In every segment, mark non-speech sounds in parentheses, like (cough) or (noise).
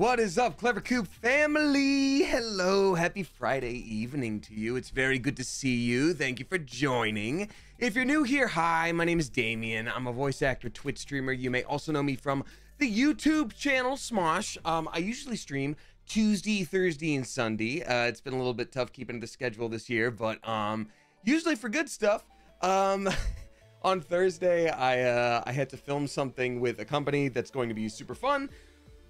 What is up, Clever Coop family? Hello, happy Friday evening to you. It's very good to see you. Thank you for joining. If you're new here, hi, my name is Damien. I'm a voice actor, Twitch streamer. You may also know me from the YouTube channel Smosh. Um, I usually stream Tuesday, Thursday, and Sunday. Uh, it's been a little bit tough keeping the schedule this year, but um, usually for good stuff. Um, (laughs) on Thursday, I uh, I had to film something with a company that's going to be super fun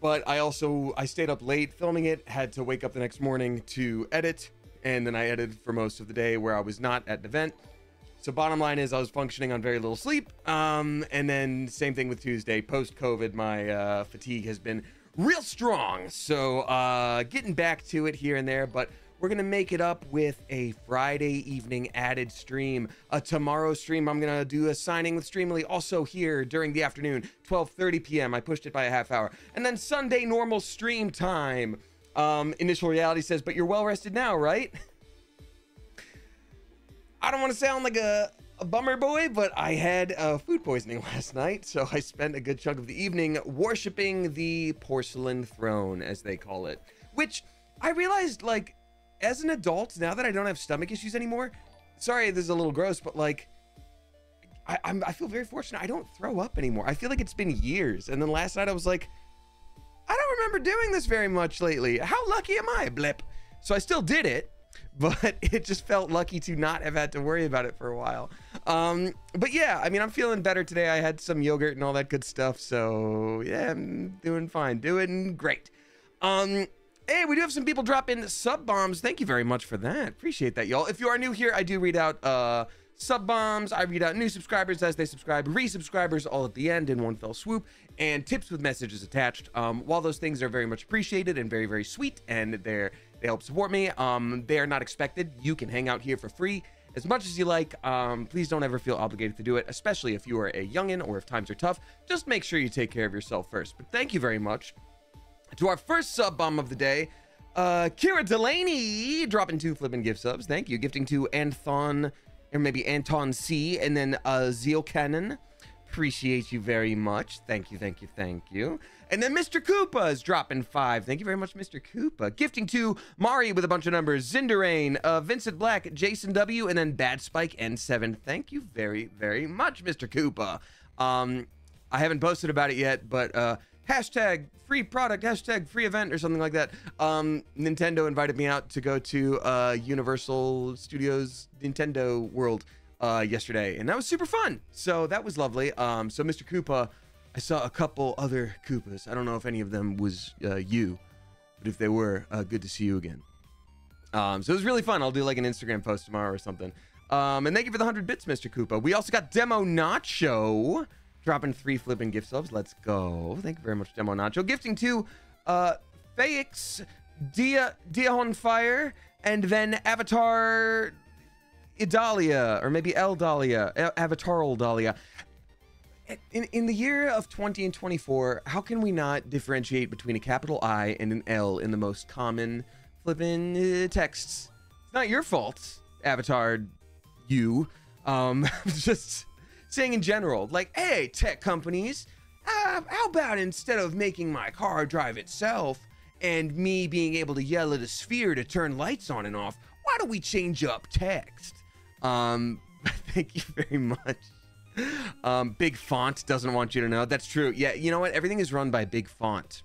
but I also I stayed up late filming it, had to wake up the next morning to edit, and then I edited for most of the day where I was not at an event. So bottom line is I was functioning on very little sleep. Um, and then same thing with Tuesday. Post COVID, my uh, fatigue has been real strong. So uh, getting back to it here and there, but we're gonna make it up with a Friday evening added stream. A tomorrow stream, I'm gonna do a signing with Streamily also here during the afternoon, 12:30 p.m. I pushed it by a half hour, and then Sunday normal stream time. Um, Initial reality says, but you're well rested now, right? (laughs) I don't want to sound like a, a bummer boy, but I had uh, food poisoning (laughs) last night, so I spent a good chunk of the evening worshiping the porcelain throne, as they call it. Which I realized, like, as an adult, now that I don't have stomach issues anymore, sorry, this is a little gross, but like, I, I'm, I feel very fortunate. I don't throw up anymore. I feel like it's been years. And then last night I was like, I don't remember doing this very much lately. How lucky am I, blip? So I still did it, (laughs) but it just felt lucky to not have had to worry about it for a while. Um, but yeah, I mean, I'm feeling better today. I had some yogurt and all that good stuff. So yeah, I'm doing fine, doing great. Um, Hey, we do have some people drop in sub bombs. Thank you very much for that. Appreciate that, y'all. If you are new here, I do read out uh, sub bombs. I read out new subscribers as they subscribe, resubscribers all at the end in one fell swoop, and tips with messages attached. Um, while those things are very much appreciated and very, very sweet, and they're they help support me, um, they are not expected. You can hang out here for free as much as you like. Um, please don't ever feel obligated to do it, especially if you are a youngin or if times are tough. Just make sure you take care of yourself first. But thank you very much to our first sub bomb of the day. Uh, Kira Delaney dropping two flipping gift subs. Thank you. Gifting to Anthon, or maybe Anton C, and then uh, Zeal Cannon. Appreciate you very much. Thank you, thank you, thank you. And then Mr. Koopa is dropping five. Thank you very much, Mr. Koopa. Gifting to Mari with a bunch of numbers. Zinderain, uh, Vincent Black, Jason W, and then Bad Spike N7. Thank you very, very much, Mr. Koopa. Um, I haven't posted about it yet, but uh, hashtag free product, hashtag free event, or something like that. Um, Nintendo invited me out to go to uh, Universal Studios Nintendo World uh, yesterday, and that was super fun. So that was lovely. Um, so Mr. Koopa, I saw a couple other Koopas. I don't know if any of them was uh, you, but if they were, uh, good to see you again. Um, so it was really fun. I'll do like an Instagram post tomorrow or something. Um, and thank you for the 100 bits, Mr. Koopa. We also got Demo Nacho dropping three flipping gift subs. Let's go. Thank you very much, Demo Nacho. Gifting to uh, Faix, Dia, Dia on Fire, and then Avatar Idalia, or maybe El Dahlia, Avatar Dahlia. In, in the year of 20 and 24, how can we not differentiate between a capital I and an L in the most common flipping uh, texts? It's not your fault, Avatar, you. Um, (laughs) just saying in general, like, hey, tech companies, uh, how about instead of making my car drive itself and me being able to yell at a sphere to turn lights on and off, why don't we change up text? Um, (laughs) thank you very much. Um, big font doesn't want you to know. That's true. Yeah, you know what? Everything is run by big font.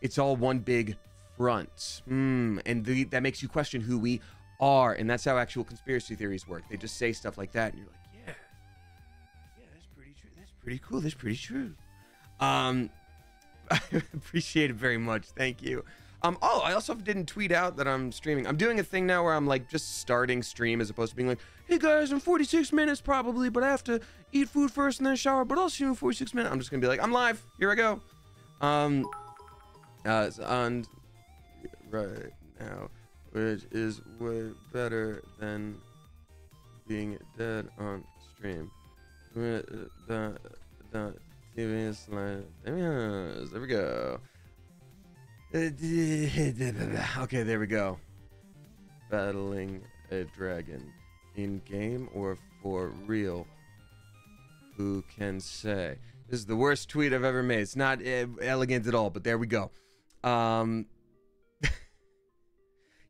It's all one big front. Mm, and the, that makes you question who we are. And that's how actual conspiracy theories work. They just say stuff like that, and you're like, pretty cool. That's pretty true. Um, (laughs) I appreciate it very much. Thank you. Um, oh, I also didn't tweet out that I'm streaming. I'm doing a thing now where I'm like just starting stream as opposed to being like, hey guys, in 46 minutes probably, but I have to eat food first and then shower, but I'll see you in 46 minutes. I'm just gonna be like, I'm live. Here I go. Um, uh, on right now, which is way better than being dead on stream. The, the TV is like, there we go. Okay, there we go. Battling a dragon. In game or for real? Who can say? This is the worst tweet I've ever made. It's not uh, elegant at all, but there we go. Um,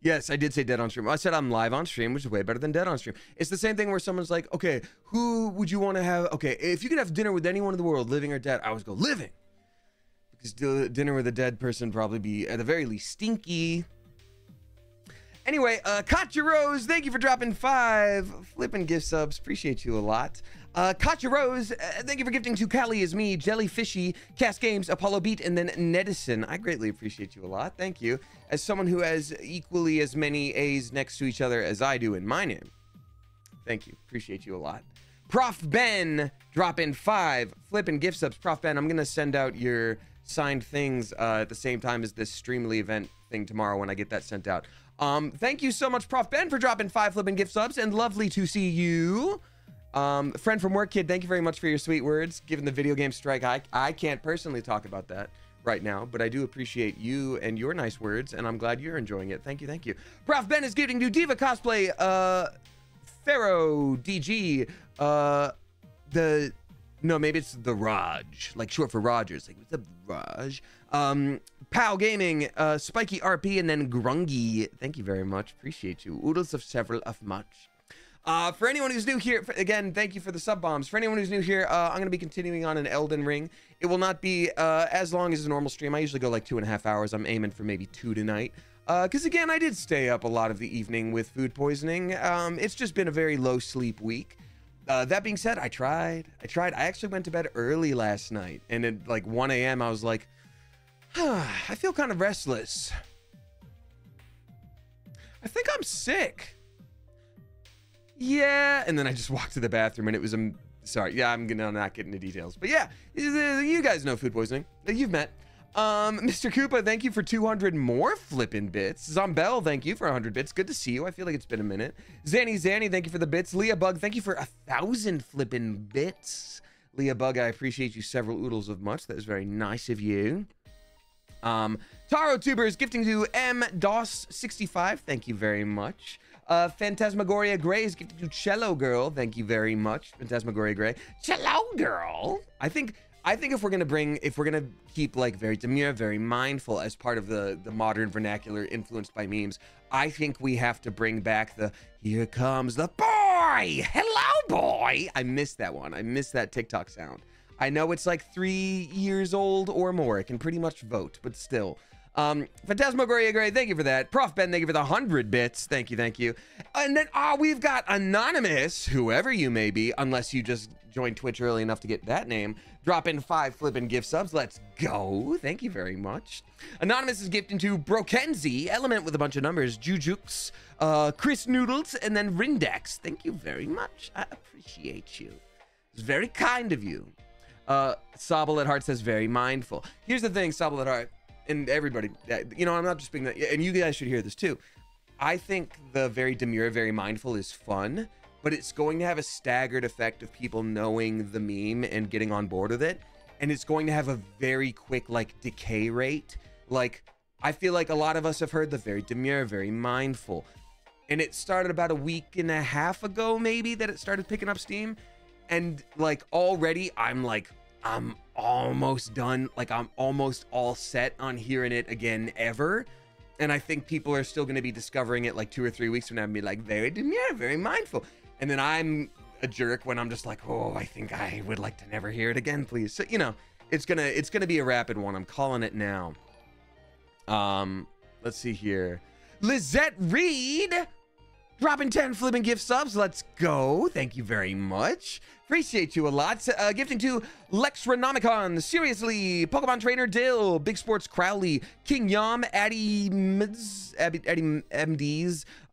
yes, I did say dead on stream. I said I'm live on stream, which is way better than dead on stream. It's the same thing where someone's like, okay, who would you want to have? Okay, if you could have dinner with anyone in the world, living or dead, I always go living. Because dinner with a dead person probably be at the very least stinky. Anyway, uh, Katya Rose, thank you for dropping five flipping gift subs. Appreciate you a lot. Uh, Katya Rose, uh, thank you for gifting to Callie as me, Jellyfishy, Cast Games, Apollo Beat, and then Nedison. I greatly appreciate you a lot. Thank you. As someone who has equally as many A's next to each other as I do in my name. Thank you. Appreciate you a lot. Prof Ben, drop in five flipping gift subs. Prof Ben, I'm going to send out your signed things uh, at the same time as this Streamily event thing tomorrow when I get that sent out. Um, thank you so much, Prof Ben, for dropping five flipping gift subs, and lovely to see you. Um, friend from work, kid, thank you very much for your sweet words. Given the video game strike, I, I can't personally talk about that right now, but I do appreciate you and your nice words, and I'm glad you're enjoying it. Thank you, thank you. Prof Ben is giving to Diva Cosplay, uh, Pharaoh DG, uh, the no, maybe it's the Raj, like short for Rogers. Like, what's Raj? Um, Pow Gaming, uh, Spiky RP, and then Grungy. Thank you very much. Appreciate you. Oodles of several of much. Uh, for anyone who's new here, again, thank you for the sub bombs. For anyone who's new here, uh, I'm going to be continuing on an Elden Ring. It will not be uh, as long as a normal stream. I usually go like two and a half hours. I'm aiming for maybe two tonight. Because again, I did stay up a lot of the evening with food poisoning. Um, it's just been a very low sleep week. Uh, that being said, I tried. I tried. I actually went to bed early last night, and at like 1 a.m., I was like, (sighs) I feel kind of restless. I think I'm sick. Yeah, and then I just walked to the bathroom, and it was a. Sorry, yeah, I'm gonna not get into details, but yeah, you guys know food poisoning. You've met. Um, Mr. Koopa, thank you for 200 more flipping bits. Zombell, thank you for 100 bits. Good to see you. I feel like it's been a minute. Zanny Zanny, thank you for the bits. Leah Bug, thank you for a thousand flipping bits. Leah Bug, I appreciate you several oodles of much. That is very nice of you. Um, Taro Tubers gifting to M DOS 65. Thank you very much. Uh, Phantasmagoria Gray is gifting to Cello Girl. Thank you very much, Phantasmagoria Gray. Cello Girl. I think I think if we're gonna bring, if we're gonna keep like very demure, very mindful as part of the the modern vernacular influenced by memes, I think we have to bring back the "Here comes the boy, hello boy." I missed that one. I missed that TikTok sound. I know it's like three years old or more. It can pretty much vote, but still. Um, Phantasmagoria Gray, thank you for that. Prof Ben, thank you for the 100 bits. Thank you, thank you. And then, ah, we've got Anonymous, whoever you may be, unless you just joined Twitch early enough to get that name. Drop in five flipping gift subs. Let's go. Thank you very much. Anonymous is gifting to Brokenzi, Element with a bunch of numbers, Jujux, uh, Chris Noodles, and then Rindex. Thank you very much. I appreciate you. It's very kind of you. Uh, Sobble at Heart says very mindful. Here's the thing, Sobble at Heart and everybody, you know, I'm not just being that, and you guys should hear this too. I think the very demure, very mindful is fun, but it's going to have a staggered effect of people knowing the meme and getting on board with it. And it's going to have a very quick, like, decay rate. Like, I feel like a lot of us have heard the very demure, very mindful. And it started about a week and a half ago, maybe, that it started picking up steam. And, like, already I'm like, I'm almost done. Like I'm almost all set on hearing it again ever. And I think people are still going to be discovering it like two or three weeks from now and be like, very demure, very mindful. And then I'm a jerk when I'm just like, oh, I think I would like to never hear it again, please. So, you know, it's gonna it's gonna be a rapid one. I'm calling it now. Um, let's see here. Lizette Reed dropping 10 flipping gift subs. Let's go. Thank you very much. Appreciate you a lot. Uh, gifting to Lex Renomicon, Seriously, Pokemon Trainer Dill, Big Sports Crowley, King Yom, Addy MDs,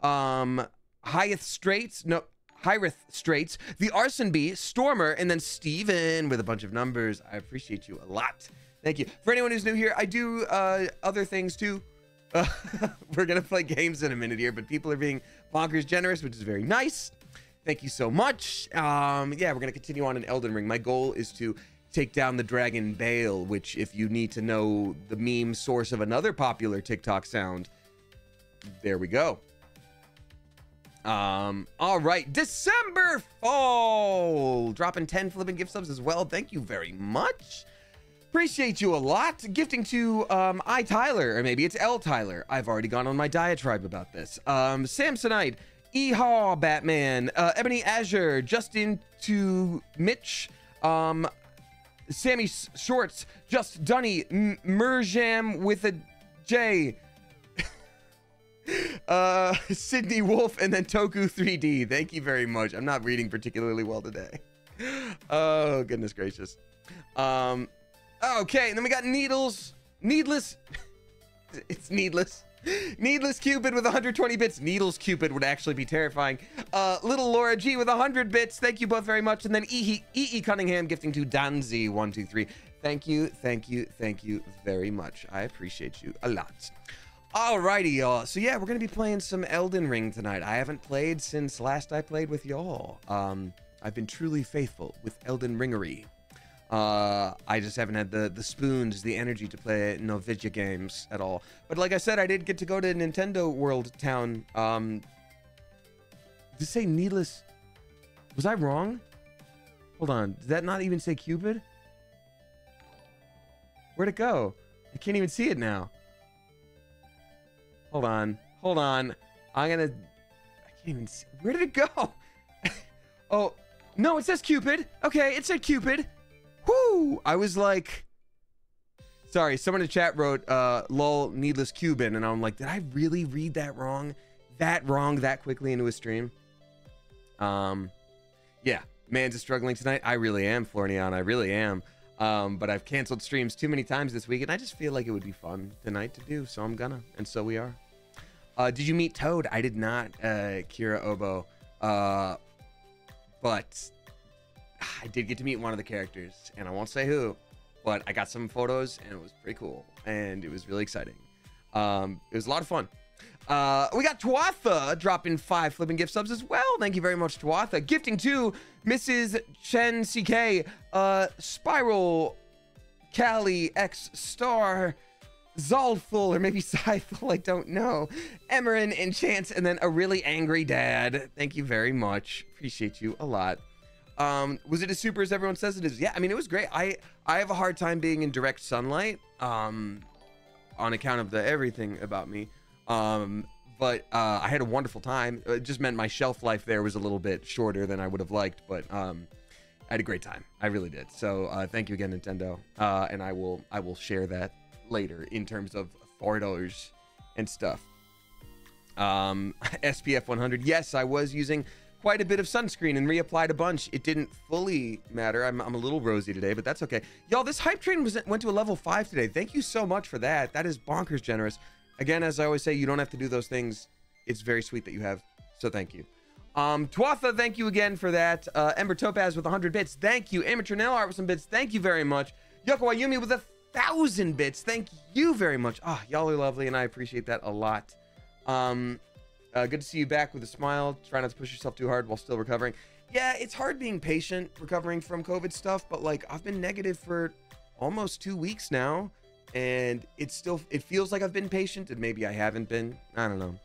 um, Hyeth Straits, no, Hyrith Straits, the Arson Bee, Stormer, and then Steven with a bunch of numbers. I appreciate you a lot. Thank you. For anyone who's new here, I do uh, other things too. Uh, (laughs) we're going to play games in a minute here, but people are being bonkers generous, which is very nice. Thank you so much. Um, yeah, we're going to continue on in Elden Ring. My goal is to take down the dragon Bayle, which, if you need to know the meme source of another popular TikTok sound, there we go. Um, all right, December Fall, dropping 10 flipping gift subs as well. Thank you very much. Appreciate you a lot. Gifting to um, I Tyler, or maybe it's L Tyler. I've already gone on my diatribe about this. Um, Samsonite, Ehaw Batman, uh, Ebony Azure, Justin to Mitch, um, Sammy Shorts, Just Dunny, M- Merjam with a J, (laughs) uh, Sydney Wolf, and then Toku 3D. Thank you very much. I'm not reading particularly well today. (laughs) Oh, goodness gracious. Um, Okay, and then we got Needles. Needless. (laughs) it's needless. Needless Cupid with 120 bits. Needles Cupid would actually be terrifying. Uh, little Laura G with 100 bits. Thank you both very much. And then E. E. Cunningham gifting to Danzy123. Thank you, thank you, thank you very much. I appreciate you a lot. Alrighty, y'all. So yeah, we're gonna be playing some Elden Ring tonight. I haven't played since last I played with y'all. Um, I've been truly faithful with Elden Ringery. Uh, I just haven't had the the spoons, the energy to play no video games at all. But like I said, I did get to go to Nintendo World Town. Um, to say needless, was I wrong? Hold on, did that not even say Cupid? Where'd it go? I can't even see it now. Hold on, hold on. I'm gonna. I can't even see. Where did it go? (laughs) oh, no, it says Cupid. Okay, it said Cupid. Whoo! I was like, sorry, someone in the chat wrote, uh, lol, needless Cuban. And I'm like, did I really read that wrong? That wrong that quickly into a stream? Um, yeah, man's is struggling tonight. I really am, Florian. I really am. Um, but I've canceled streams too many times this week, and I just feel like it would be fun tonight to do, so I'm gonna, and so we are. Uh, did you meet Toad? I did not, uh, Kira Obo. Uh, but I did get to meet one of the characters, and I won't say who, but I got some photos, and it was pretty cool, and it was really exciting. Um, it was a lot of fun. Uh, we got Tuatha dropping five flipping gift subs as well. Thank you very much, Tuatha. Gifting to Mrs. Chen CK, uh, Spiral, Cali, X Star, Zalthul, or maybe (laughs) Scythel, I don't know. Emerin, Enchants, and then a really angry dad. Thank you very much. Appreciate you a lot. Um, was it as super as everyone says it is? Yeah, I mean, it was great. I I have a hard time being in direct sunlight, um, on account of the everything about me. Um, but uh, I had a wonderful time. It just meant my shelf life there was a little bit shorter than I would have liked, but um, I had a great time. I really did. So uh, thank you again, Nintendo. Uh, and I will I will share that later in terms of photos and stuff. Um, (laughs) SPF 100. Yes, I was using quite a bit of sunscreen and reapplied a bunch. It didn't fully matter. I'm, I'm a little rosy today, but that's okay. Y'all, this hype train was went to a level five today. Thank you so much for that. That is bonkers generous. Again, as I always say, you don't have to do those things. It's very sweet that you have. So thank you. Um, Tuatha, thank you again for that. Uh, Ember Topaz with 100 bits. Thank you. Amateur Nail Art with some bits. Thank you very much. Yoko Ayumi with a thousand bits. Thank you very much. Ah, oh, y'all are lovely, and I appreciate that a lot. Um, uh, good to see you back with a smile. Try not to push yourself too hard while still recovering. Yeah, it's hard being patient recovering from COVID stuff, but like I've been negative for almost two weeks now, and it's still it feels like I've been patient, and maybe I haven't been. I don't know.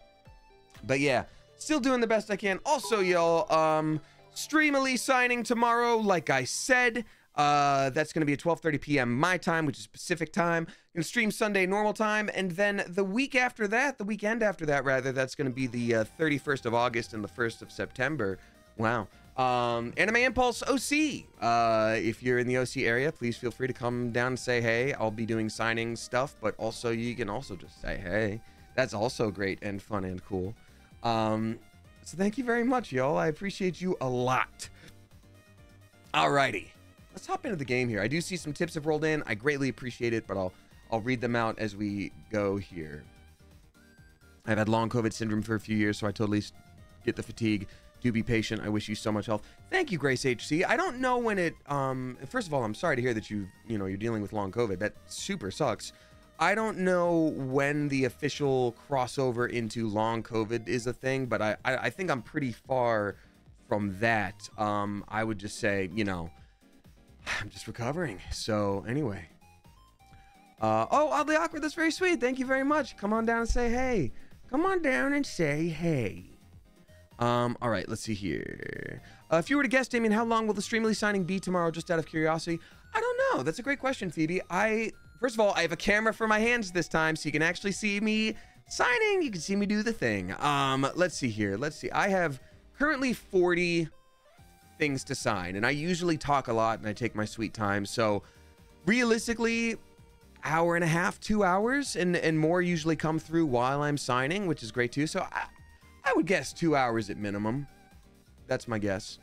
But yeah, still doing the best I can. Also, y'all, um, Streamily signing tomorrow, like I said. Uh, that's going to be at 12:30 p.m. my time, which is Pacific time. Going to stream Sunday normal time, and then the week after that, the weekend after that, rather, that's going to be the uh, 31st of August and the 1st of September. Wow. Um, Anime Impulse OC. Uh, if you're in the OC area, please feel free to come down and say hey. I'll be doing signing stuff, but also you can also just say hey. That's also great and fun and cool. Um, so thank you very much, y'all. I appreciate you a lot. Alrighty let's hop into the game here. I do see some tips have rolled in. I greatly appreciate it, but I'll I'll read them out as we go here. I've had long COVID syndrome for a few years, so I totally get the fatigue. Do be patient. I wish you so much health. Thank you, Grace HC. I don't know when it. Um, first of all, I'm sorry to hear that you you know you're dealing with long COVID. That super sucks. I don't know when the official crossover into long COVID is a thing, but I I, I think I'm pretty far from that. Um, I would just say you know I'm just recovering. So anyway. Uh, oh, oddly awkward. That's very sweet. Thank you very much. Come on down and say hey. Come on down and say hey. Um, all right, let's see here. Uh, if you were to guess, Damien, how long will the Streamily signing be tomorrow? Just out of curiosity, I don't know. That's a great question, Phoebe. I first of all, I have a camera for my hands this time, so you can actually see me signing. You can see me do the thing. Um, let's see here. Let's see. I have currently 40 things to sign, and I usually talk a lot and I take my sweet time. So realistically, hour and a half, two hours, and and more usually come through while I'm signing, which is great too. So I, I would guess two hours at minimum. That's my guess.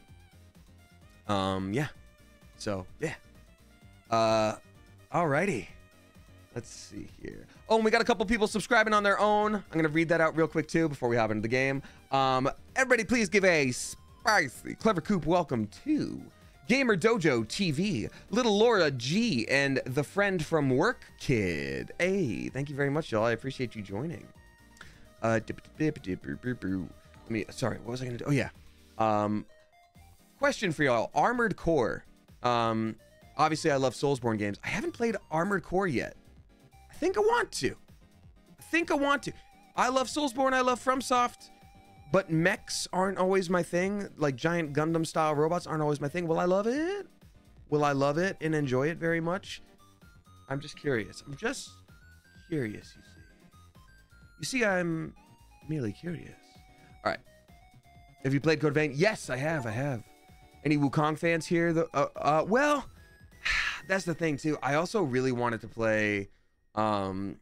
Um, yeah. So yeah. Uh, alrighty. Let's see here. Oh, and we got a couple people subscribing on their own. I'm gonna read that out real quick too before we hop into the game. Um, everybody, please give a spicy clever coop welcome to Gamer Dojo TV, Little Laura G, and the friend from work kid. Hey, thank you very much, y'all. I appreciate you joining. Uh, let me. Sorry, what was I gonna do? Oh yeah. Um, question for y'all: Armored Core. Um, obviously I love Soulsborne games. I haven't played Armored Core yet. I think I want to. I think I want to. I love Soulsborne. I love FromSoft. But mechs aren't always my thing. Like giant Gundam style robots aren't always my thing. Will I love it? Will I love it and enjoy it very much? I'm just curious. I'm just curious, you see. You see, I'm merely curious. All right. Have you played Code Vein? Yes, I have. I have. Any Wukong fans here? The, uh, uh, well, (sighs) that's the thing too. I also really wanted to play um,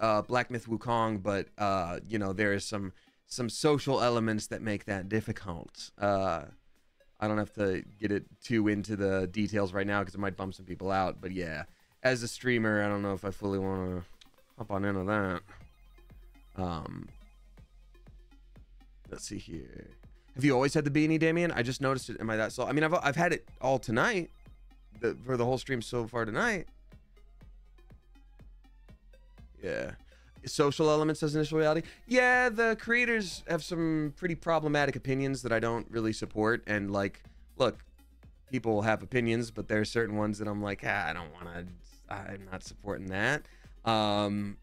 uh, Black Myth Wukong, but uh, you know there is some some social elements that make that difficult. Uh, I don't have to get it too into the details right now because it might bump some people out. But yeah, as a streamer, I don't know if I fully want to hop on into that. Um, let's see here. Have you always had the beanie, Damien? I just noticed it. Am I that so? I mean, I've I've had it all tonight, the, for the whole stream so far tonight. Yeah. Social elements as initial reality. Yeah, the creators have some pretty problematic opinions that I don't really support. And like, look, people have opinions, but there are certain ones that I'm like, ah, I don't want to. I'm not supporting that. Um,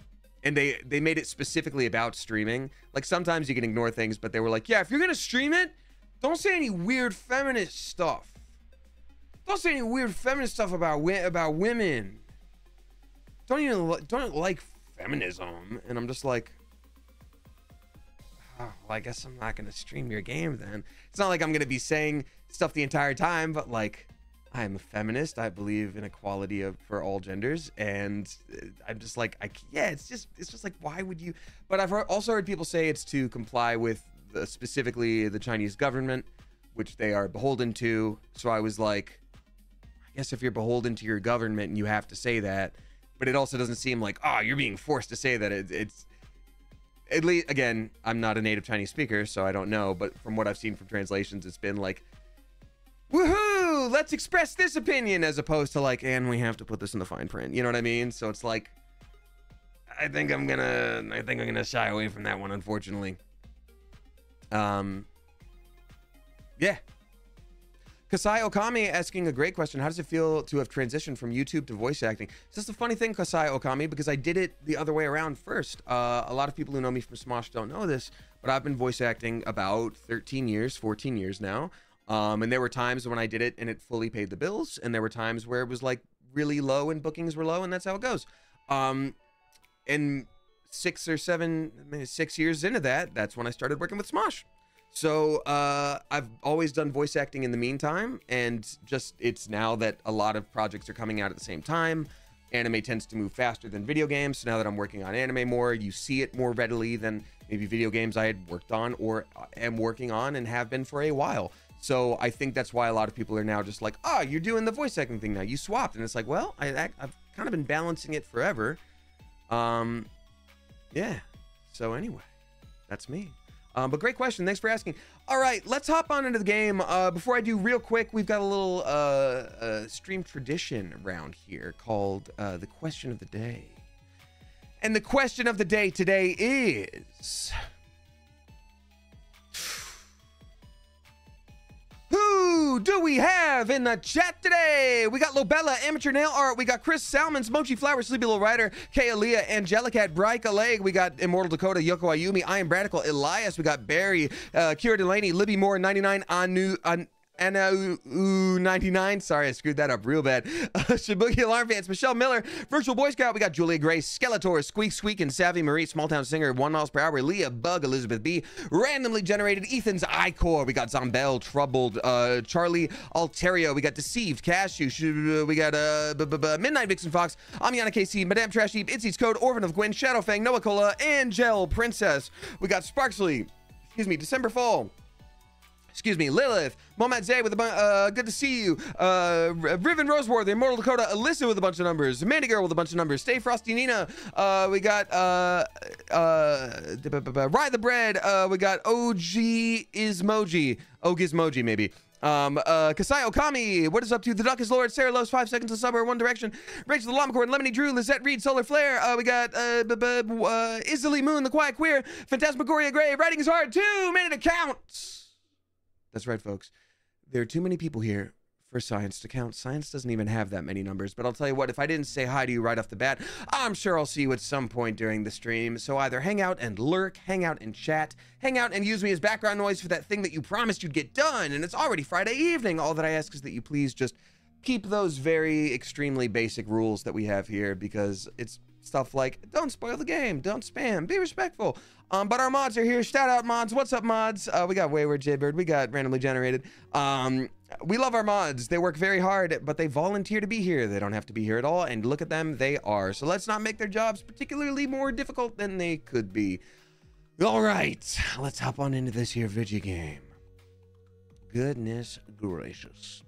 and they they made it specifically about streaming. Like sometimes you can ignore things, but they were like, yeah, if you're gonna stream it, don't say any weird feminist stuff. Don't say any weird feminist stuff about about women. Don't even don't like feminism. And I'm just like, oh, well, I guess I'm not gonna stream your game then. It's not like I'm gonna be saying stuff the entire time, but like I'm a feminist. I believe in equality of, for all genders, and uh, I'm just like, I, yeah, it's just, it's just like, why would you? But I've heard, also heard people say it's to comply with the, specifically the Chinese government, which they are beholden to. So I was like, I guess if you're beholden to your government and you have to say that, but it also doesn't seem like, oh, you're being forced to say that. It, it's at least again, I'm not a native Chinese speaker, so I don't know. But from what I've seen from translations, it's been like woohoo, let's express this opinion as opposed to like, and we have to put this in the fine print. You know what I mean? So it's like, I think I'm gonna, I think I'm gonna shy away from that one, unfortunately. Um, yeah. Kasai Okami asking a great question. How does it feel to have transitioned from YouTube to voice acting? It's just a funny thing, Kasai Okami, because I did it the other way around first. Uh, a lot of people who know me from Smosh don't know this, but I've been voice acting about 13 years, 14 years now. Um, and there were times when I did it and it fully paid the bills, and there were times where it was like really low and bookings were low, and that's how it goes. Um, and six or seven, six years into that, that's when I started working with Smosh. So uh, I've always done voice acting in the meantime, and just it's now that a lot of projects are coming out at the same time. Anime tends to move faster than video games. So now that I'm working on anime more, you see it more readily than maybe video games I had worked on or am working on and have been for a while. So I think that's why a lot of people are now just like, oh, you're doing the voice acting thing now. You swapped, and it's like, well, I, have kind of been balancing it forever. Um, yeah. So anyway, that's me. Um, but great question. Thanks for asking. All right, let's hop on into the game. Uh, before I do, real quick, we've got a little uh, uh, stream tradition around here called uh, the question of the day. And the question of the day today is Who do we have in the chat today? We got Lobella, Amateur Nail Art. We got Chris Salmons, Mochi Flower, Sleepy Little Rider, Kaelia, Angelicat, Bryka Leg. We got Immortal Dakota, Yoko Ayumi, I am Radical, Elias. We got Barry, uh, Kira Delaney, Libby Moore, 99, Anu, An Anna 99. Sorry, I screwed that up real bad. (laughs) Uh, Shibuki Alarm Fans, Michelle Miller, Virtual Boy Scout. We got Julia Gray, Skeletor, Squeak Squeak, and Savvy Marie, Small Town Singer, One Miles Per Hour, Leah Bug, Elizabeth B, randomly generated Ethan's Icore. We got Zombell, Troubled, uh, Charlie Alterio. We got Deceived, Cashew. We got uh, Midnight Vixen Fox, Amiana KC, Madame Trash Heap, Code, Orphan of Gwen, Shadowfang, Noah Cola, Angel Princess. We got Sparksley, excuse me, December Fall excuse me, Lilith, Momad Zay with a bunch, uh, good to see you, uh, Riven Roseworth, Immortal Dakota, Alyssa with a bunch of numbers, Mandy Girl with a bunch of numbers, Stay Frosty Nina, uh, we got, uh, uh, Ride the Bread, uh, we got OG Ismoji, Ogizmoji maybe. Um, uh, Kasai Okami, what is up to? you? The Duck is Lord, Sarah Loves, Five Seconds of Summer, One Direction, Rachel the Llamacorn, Lemony Drew, Lizette Reed, Solar Flare, uh, we got, uh, b uh, Isley Moon, The Quiet Queer, Phantasmagoria Gray, Writing is Hard, Two Minute Accounts. That's right, folks. There are too many people here for science to count. Science doesn't even have that many numbers. But I'll tell you what, if I didn't say hi to you right off the bat, I'm sure I'll see you at some point during the stream. So either hang out and lurk, hang out and chat, hang out and use me as background noise for that thing that you promised you'd get done. And it's already Friday evening. All that I ask is that you please just keep those very extremely basic rules that we have here because it's stuff like don't spoil the game, don't spam, be respectful. Um, but our mods are here. Shout out mods. What's up, mods? Uh, we got Wayward Jaybird. We got randomly generated. Um, we love our mods. They work very hard, but they volunteer to be here. They don't have to be here at all. And look at them, they are. So let's not make their jobs particularly more difficult than they could be. All right, let's hop on into this here video game. Goodness gracious.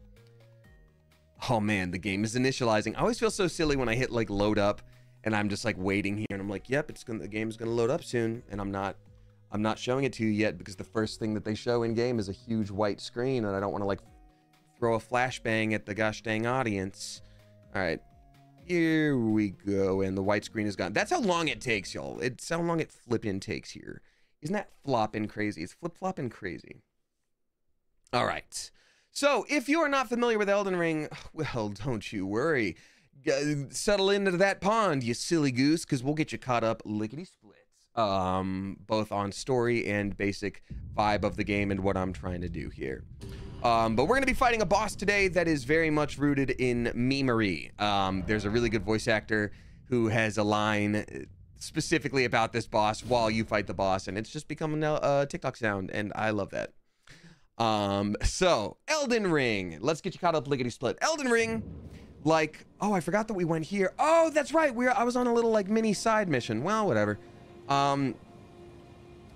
Oh man, the game is initializing. I always feel so silly when I hit like load up and I'm just like waiting here and I'm like, yep, it's gonna the game's gonna load up soon, and I'm not I'm not showing it to you yet because the first thing that they show in game is a huge white screen, and I don't want to like throw a flashbang at the gosh dang audience. All right, here we go, and the white screen is gone. That's how long it takes, y'all. It's how long it flipping takes here. Isn't that flopping crazy? It's flip flopping crazy. All right. So, if you are not familiar with Elden Ring, (sighs) well, don't you worry settle into that pond, you silly goose, because we'll get you caught up lickety splits. Um, both on story and basic vibe of the game and what I'm trying to do here. Um, but we're going to be fighting a boss today that is very much rooted in memery. Um, there's a really good voice actor who has a line specifically about this boss while you fight the boss, and it's just become a, a TikTok sound, and I love that. Um, so, Elden Ring. Let's get you caught up lickety split. Elden Ring like, oh, I forgot that we went here. Oh, that's right. We I was on a little like mini side mission. Well, whatever. Um,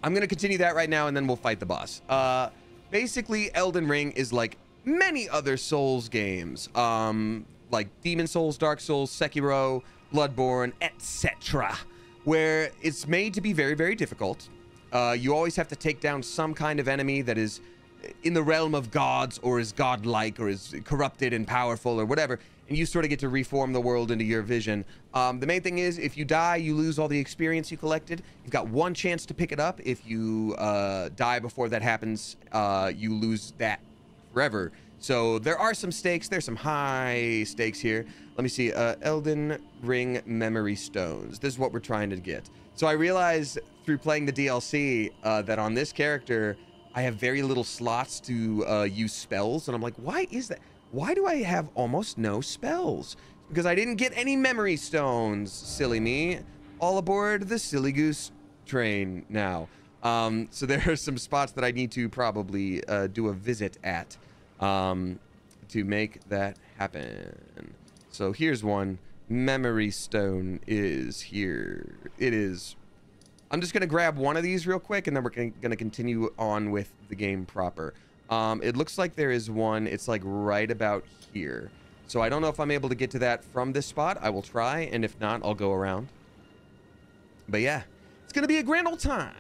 I'm gonna continue that right now, and then we'll fight the boss. Uh, basically, Elden Ring is like many other Souls games, um, like Demon Souls, Dark Souls, Sekiro, Bloodborne, etc., where it's made to be very, very difficult. Uh, you always have to take down some kind of enemy that is in the realm of gods or is godlike or is corrupted and powerful or whatever and you sort of get to reform the world into your vision. Um, the main thing is, if you die, you lose all the experience you collected. You've got one chance to pick it up. If you uh, die before that happens, uh, you lose that forever. So there are some stakes. There's some high stakes here. Let me see. Uh, Elden Ring Memory Stones. This is what we're trying to get. So I realized through playing the DLC uh, that on this character, I have very little slots to uh, use spells. And I'm like, why is that? Why do I have almost no spells? Because I didn't get any memory stones, silly me. All aboard the silly goose train now. Um, so (laughs) there are some spots that I need to probably uh, do a visit at um, to make that happen. So here's one. Memory stone is here. It is. I'm just going to grab one of these real quick, and then we're going to continue on with the game proper. Um, it looks like there is one. It's like right about here. So I don't know if I'm able to get to that from this spot. I will try, and if not, I'll go around. But yeah, it's going to be a grand old time.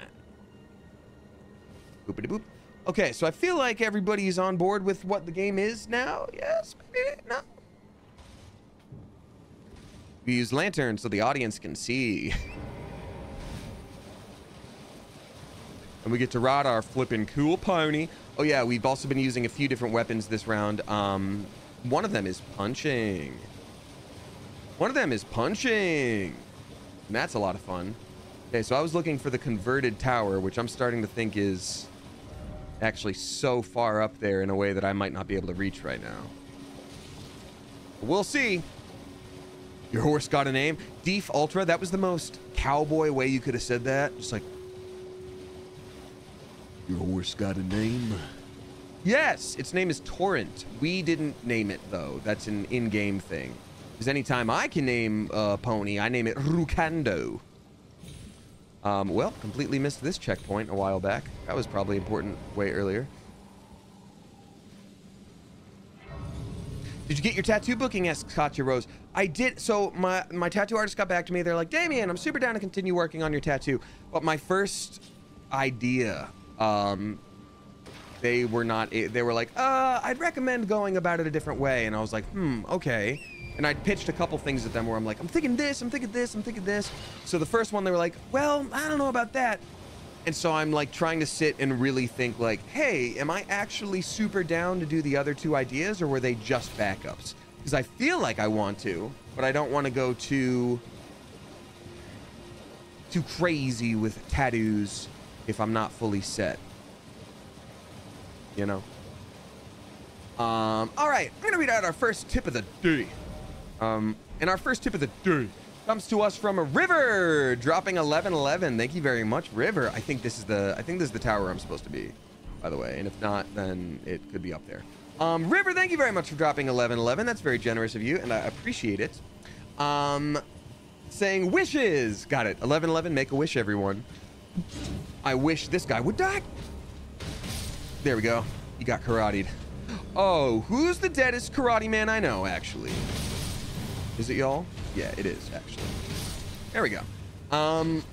Boopity boop. Okay, so I feel like everybody's on board with what the game is now. Yes, maybe no. We use lanterns so the audience can see. (laughs) And we get to ride our flipping cool pony. Oh yeah, we've also been using a few different weapons this round. Um, one of them is punching. One of them is punching. And that's a lot of fun. Okay, so I was looking for the converted tower, which I'm starting to think is actually so far up there in a way that I might not be able to reach right now. We'll see. Your horse got a name? Deef Ultra, that was the most cowboy way you could have said that. Just like, your horse got a name? Yes, its name is Torrent. We didn't name it, though. That's an in-game thing. Because anytime I can name a pony, I name it Rukando. Um, well, completely missed this checkpoint a while back. That was probably important way earlier. Did you get your tattoo booking? asked Katya Rose. I did. So my, my tattoo artist got back to me. They're like, Damien, I'm super down to continue working on your tattoo. But my first idea, um, they were not, they were like, uh, I'd recommend going about it a different way. And I was like, hmm, okay. And I pitched a couple things at them where I'm like, I'm thinking this, I'm thinking this, I'm thinking this. So the first one, they were like, well, I don't know about that. And so I'm like trying to sit and really think like, hey, am I actually super down to do the other two ideas or were they just backups? Because I feel like I want to, but I don't want to go too too crazy with tattoos if I'm not fully set. You know? Um, all right, I'm gonna read out our first tip of the day. Um, and our first tip of the day comes to us from a River, dropping 1111. Thank you very much, River. I think this is the I think this is the tower I'm supposed to be, by the way. And if not, then it could be up there. Um, River, thank you very much for dropping 1111. That's very generous of you, and I appreciate it. Um, saying wishes. Got it. 1111, make a wish, everyone. I wish this guy would die. There we go. He got karateed. Oh, who's the deadest karate man I know, actually? Is it y'all? Yeah, it is, actually. There we go. Um,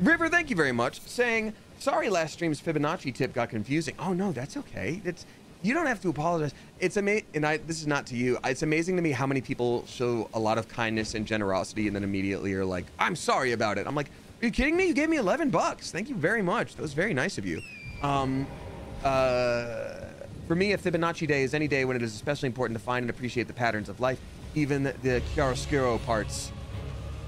River, thank you very much. Saying, sorry last stream's Fibonacci tip got confusing. Oh, no, that's okay. It's you don't have to apologize. It's amazing, and I this is not to you. It's amazing to me how many people show a lot of kindness and generosity, and then immediately are like, "I'm sorry about it." I'm like, "Are you kidding me? You gave me 11 bucks. Thank you very much. That was very nice of you." Um, uh, for me, a Fibonacci day is any day when it is especially important to find and appreciate the patterns of life, even the, chiaroscuro parts.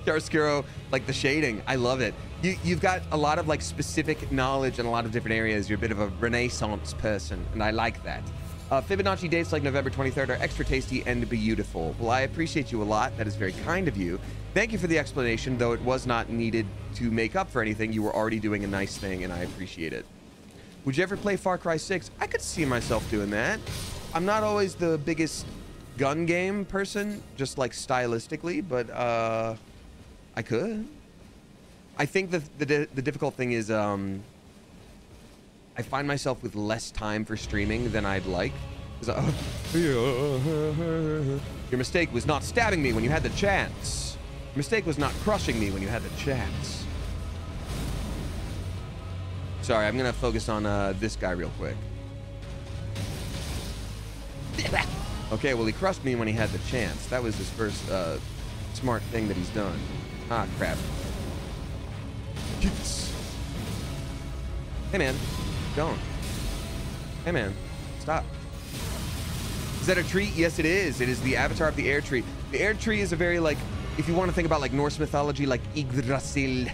Chiaroscuro, like the shading. I love it. You, you've got a lot of like specific knowledge in a lot of different areas. You're a bit of a renaissance person, and I like that. Uh, Fibonacci dates like November 23rd are extra tasty and beautiful. Well, I appreciate you a lot. That is very kind of you. Thank you for the explanation, though it was not needed to make up for anything. You were already doing a nice thing, and I appreciate it. Would you ever play Far Cry 6? I could see myself doing that. I'm not always the biggest gun game person, just like stylistically, but uh, I could. I think the the, the difficult thing is um, I find myself with less time for streaming than I'd like. I, (laughs) Your mistake was not stabbing me when you had the chance. Your mistake was not crushing me when you had the chance. Sorry, I'm gonna focus on uh, this guy real quick. (laughs) Okay, well he crushed me when he had the chance. That was his first uh, smart thing that he's done. Ah, crap. (laughs) Hey, man. Don't. Hey, man. Stop. Is that a tree? Yes, it is. It is the avatar of the Erdtree. The Erdtree is a very, like, if you want to think about, like, Norse mythology, like Yggdrasil,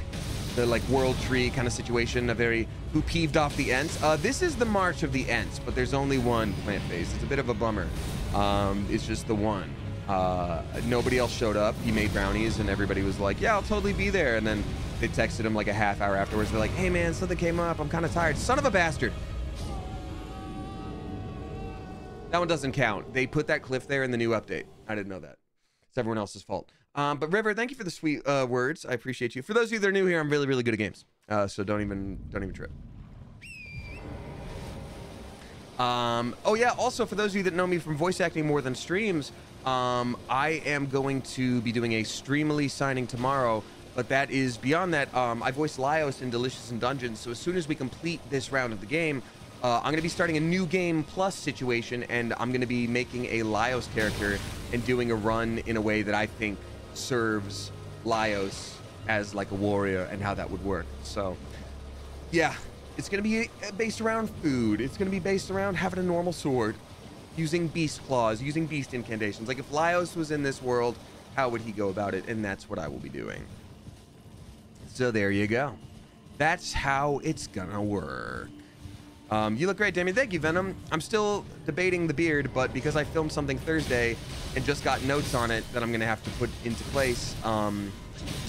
the, like, world tree kind of situation, a very, who peeved off the Ents. Uh, this is the March of the Ents, but there's only one plant phase. It's a bit of a bummer. Um, it's just the one. Uh, nobody else showed up. He made brownies, and everybody was like, yeah, I'll totally be there. And then they texted him like a half hour afterwards. They're like, hey, man, something came up. I'm kind of tired. Son of a bastard. That one doesn't count. They put that cliff there in the new update. I didn't know that. It's everyone else's fault. Um, but River, thank you for the sweet uh, words. I appreciate you. For those of you that are new here, I'm really, really good at games. Uh, so don't even don't even trip. Um, oh yeah. Also, for those of you that know me from voice acting more than streams, um, I am going to be doing a Streamily signing tomorrow but that is beyond that. Um, I voiced Laios in Delicious in Dungeons, so as soon as we complete this round of the game, uh, I'm going to be starting a new game plus situation, and I'm going to be making a Laios character and doing a run in a way that I think serves Laios as like a warrior and how that would work. So, yeah, It's gonna be uh, based around food. It's gonna be based around having a normal sword, using beast claws, using beast incantations. Like if Laios was in this world, how would he go about it? And that's what I will be doing. So there you go. That's how it's gonna work. Um, you look great, Damien. Thank you, Venom. I'm still debating the beard, but because I filmed something Thursday and just got notes on it that I'm gonna have to put into place, um,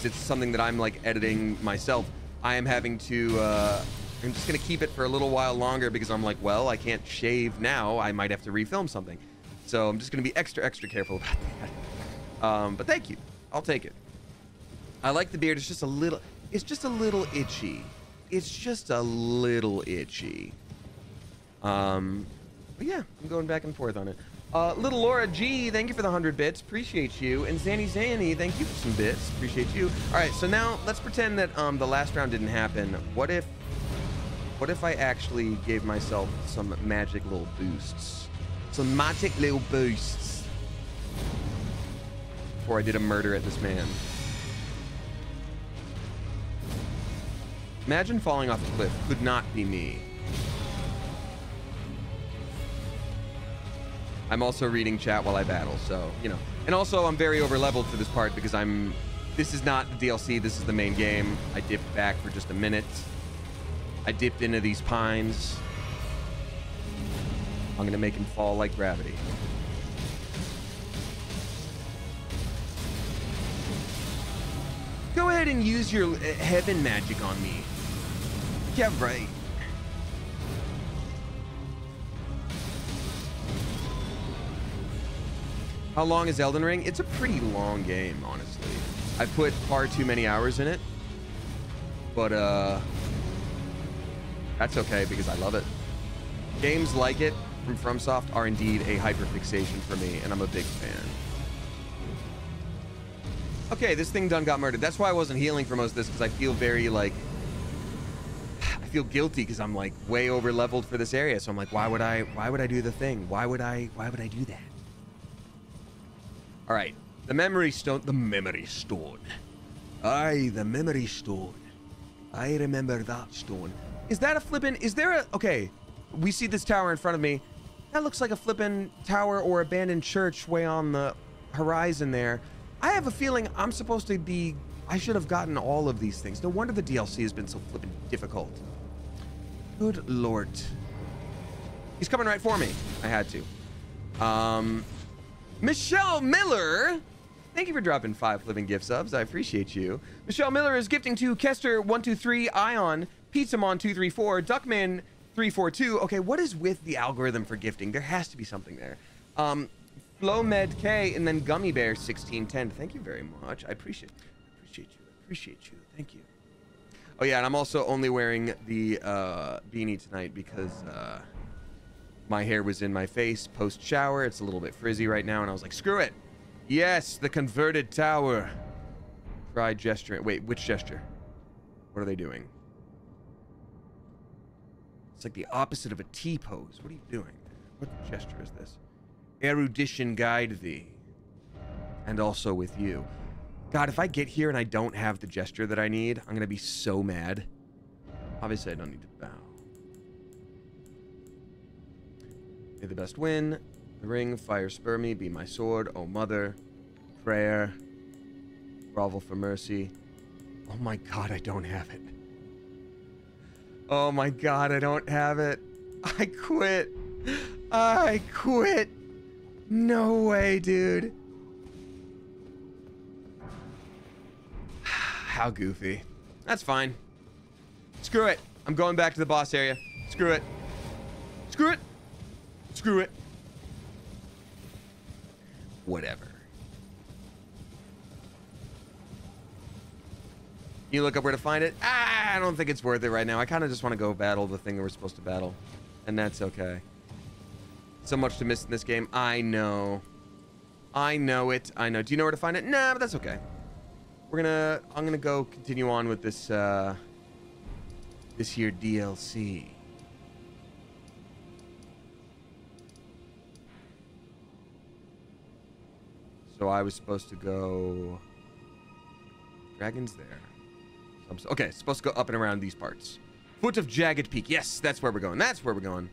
it's something that I'm like editing myself. I am having to. Uh, I'm just gonna keep it for a little while longer because I'm like, well, I can't shave now. I might have to refilm something, so I'm just gonna be extra, extra careful about (laughs) that. Um, but thank you. I'll take it. I like the beard. It's just a little. It's just a little itchy. It's just a little itchy. Um, but yeah, I'm going back and forth on it. Uh, little Laura G, thank you for the 100 bits. Appreciate you. And Zanny Zanny, thank you for some bits. Appreciate you. All right, so now let's pretend that um, the last round didn't happen. What if, what if I actually gave myself some magic little boosts? Some magic little boosts. Before I did a murder at this man. Imagine falling off a cliff. Could not be me. I'm also reading chat while I battle, so, you know. And also, I'm very over leveled for this part because I'm. This is not the DLC, this is the main game. I dipped back for just a minute. I dipped into these pines. I'm gonna make him fall like gravity. Go ahead and use your uh, heaven magic on me. Yeah, right. How long is Elden Ring? It's a pretty long game, honestly. I put far too many hours in it. But, uh... That's okay, because I love it. Games like it from FromSoft are indeed a hyperfixation for me, and I'm a big fan. Okay, this thing done got murdered. That's why I wasn't healing for most of this, because I feel very, like... Feel guilty, because I'm, like, way over leveled for this area. So I'm like, why would I... Why would I do the thing? Why would I... Why would I do that? All right, the memory stone. The memory stone. Aye, the memory stone. I remember that stone. Is that a flippin'? Is there a? Okay, we see this tower in front of me. That looks like a flippin' tower or abandoned church way on the horizon there. I have a feeling I'm supposed to be. I should have gotten all of these things. No wonder the DLC has been so flippin' difficult. Good lord. He's coming right for me. I had to. Um, Michelle Miller. Thank you for dropping five living gift subs. I appreciate you. Michelle Miller is gifting to Kester123, Ion, Pizzamon234, Duckman342. Okay, what is with the algorithm for gifting? There has to be something there. Um, Flomed K and then Gummy Bear 1610. Thank you very much. I appreciate appreciate you. Appreciate you. Thank you. Oh yeah, and I'm also only wearing the uh, beanie tonight because uh, my hair was in my face post shower. It's a little bit frizzy right now, and I was like, screw it. Yes, the converted tower. Try gesture. Wait, which gesture? What are they doing? It's like the opposite of a T pose. What are you doing? What gesture is this? Erudition guide thee. And also with you. God, if I get here and I don't have the gesture that I need, I'm going to be so mad. Obviously, I don't need to bow. May the best win. The ring, fire spur me, be my sword, O mother. Prayer. Grovel for mercy. Oh my god, I don't have it. Oh my god, I don't have it. I quit. I quit. No way, dude. How goofy. That's fine. Screw it. I'm going back to the boss area. Screw it. Screw it. Screw it. Whatever. You look up where to find it? Ah, I don't think it's worth it right now. I kind of just want to go battle the thing that we're supposed to battle. And that's okay. So much to miss in this game. I know. I know it. I know. Do you know where to find it? Nah, but that's okay. We're gonna... I'm gonna go continue on with this, uh... This here DLC. So I was supposed to go... Dragon's there. So okay, supposed to go up and around these parts. Foot of Jagged Peak. Yes, that's where we're going. That's where we're going.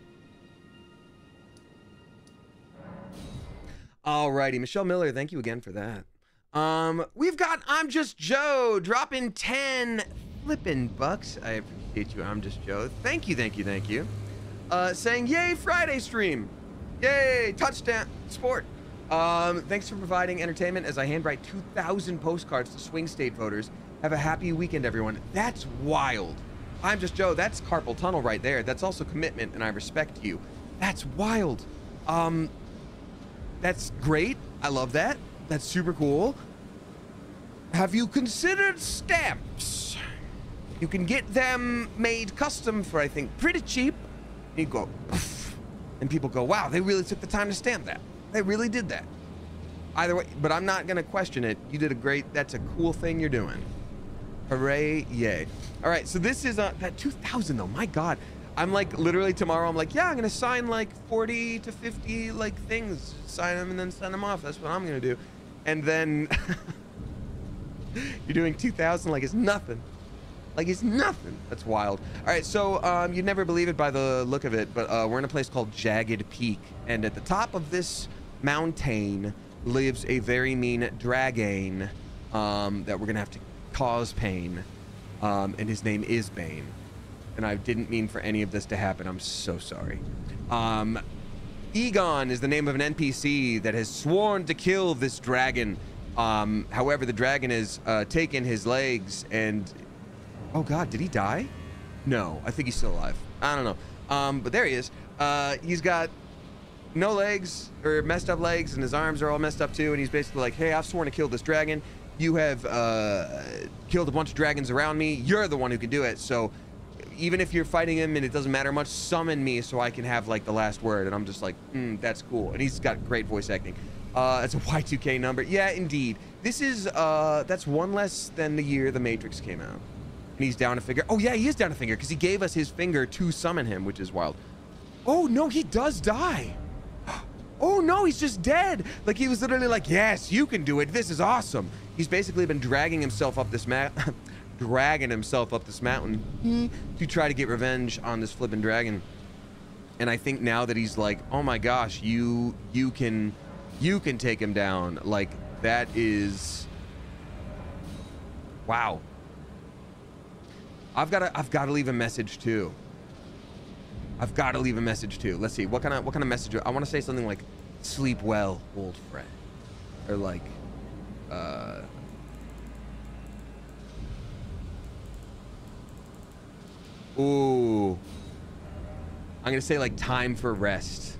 Alrighty, Michelle Miller, thank you again for that. Um, we've got I'm Just Joe dropping 10 flippin' bucks. I appreciate you, I'm Just Joe. Thank you, thank you, thank you. Uh, saying, yay, Friday stream. Yay, touchdown, sport. Um, thanks for providing entertainment as I handwrite 2,000 postcards to swing state voters. Have a happy weekend, everyone. That's wild. I'm Just Joe. That's carpal tunnel right there. That's also commitment, and I respect you. That's wild. Um, that's great. I love that. That's super cool. Have you considered stamps? You can get them made custom for, I think, pretty cheap. And you go, Poof. and people go, wow, they really took the time to stamp that. They really did that. Either way, but I'm not going to question it. You did a great, that's a cool thing you're doing. Hooray, yay. All right, so this is uh, that 2000 though. My God. I'm like literally tomorrow. I'm like, yeah, I'm gonna sign like 40 to 50 like things, sign them and then send them off. That's what I'm gonna do. And then (laughs) you're doing 2,000 like it's nothing. Like it's nothing. That's wild. All right, so um, you'd never believe it by the look of it, but uh, we're in a place called Jagged Peak, and at the top of this mountain lives a very mean dragon um, that we're gonna have to cause pain, um, and his name is Bayle and I didn't mean for any of this to happen. I'm so sorry. Igon is the name of an NPC that has sworn to kill this dragon. Um, however, the dragon has uh, taken his legs and... Oh god, did he die? No, I think he's still alive. I don't know. Um, but there he is. Uh, he's got no legs, or messed up legs, and his arms are all messed up too, and he's basically like, hey, I've sworn to kill this dragon. You have uh, killed a bunch of dragons around me. You're the one who can do it, so even if you're fighting him and it doesn't matter much, summon me so I can have like the last word. And I'm just like, mm, that's cool. And he's got great voice acting. Uh, it's a (laughs) Y2K number. Yeah, indeed. This is, uh, that's one less than the year The Matrix came out. And he's down a finger. Oh, yeah, he is down a finger because he gave us his finger to summon him, which is wild. Oh, no, he does die. (gasps) Oh, no, he's just dead. Like, he was literally like, yes, you can do it. This is awesome. He's basically been dragging himself up this map. (laughs) dragging himself up this mountain to try to get revenge on this flipping dragon. And I think now that he's like, oh my gosh, you you can you can take him down. Like that is wow. I've got to I've got to leave a message too. I've got to leave a message too. Let's see what kind of what kind of message I want to say something like sleep well, old friend, or like uh Ooh. I'm gonna say like time for rest.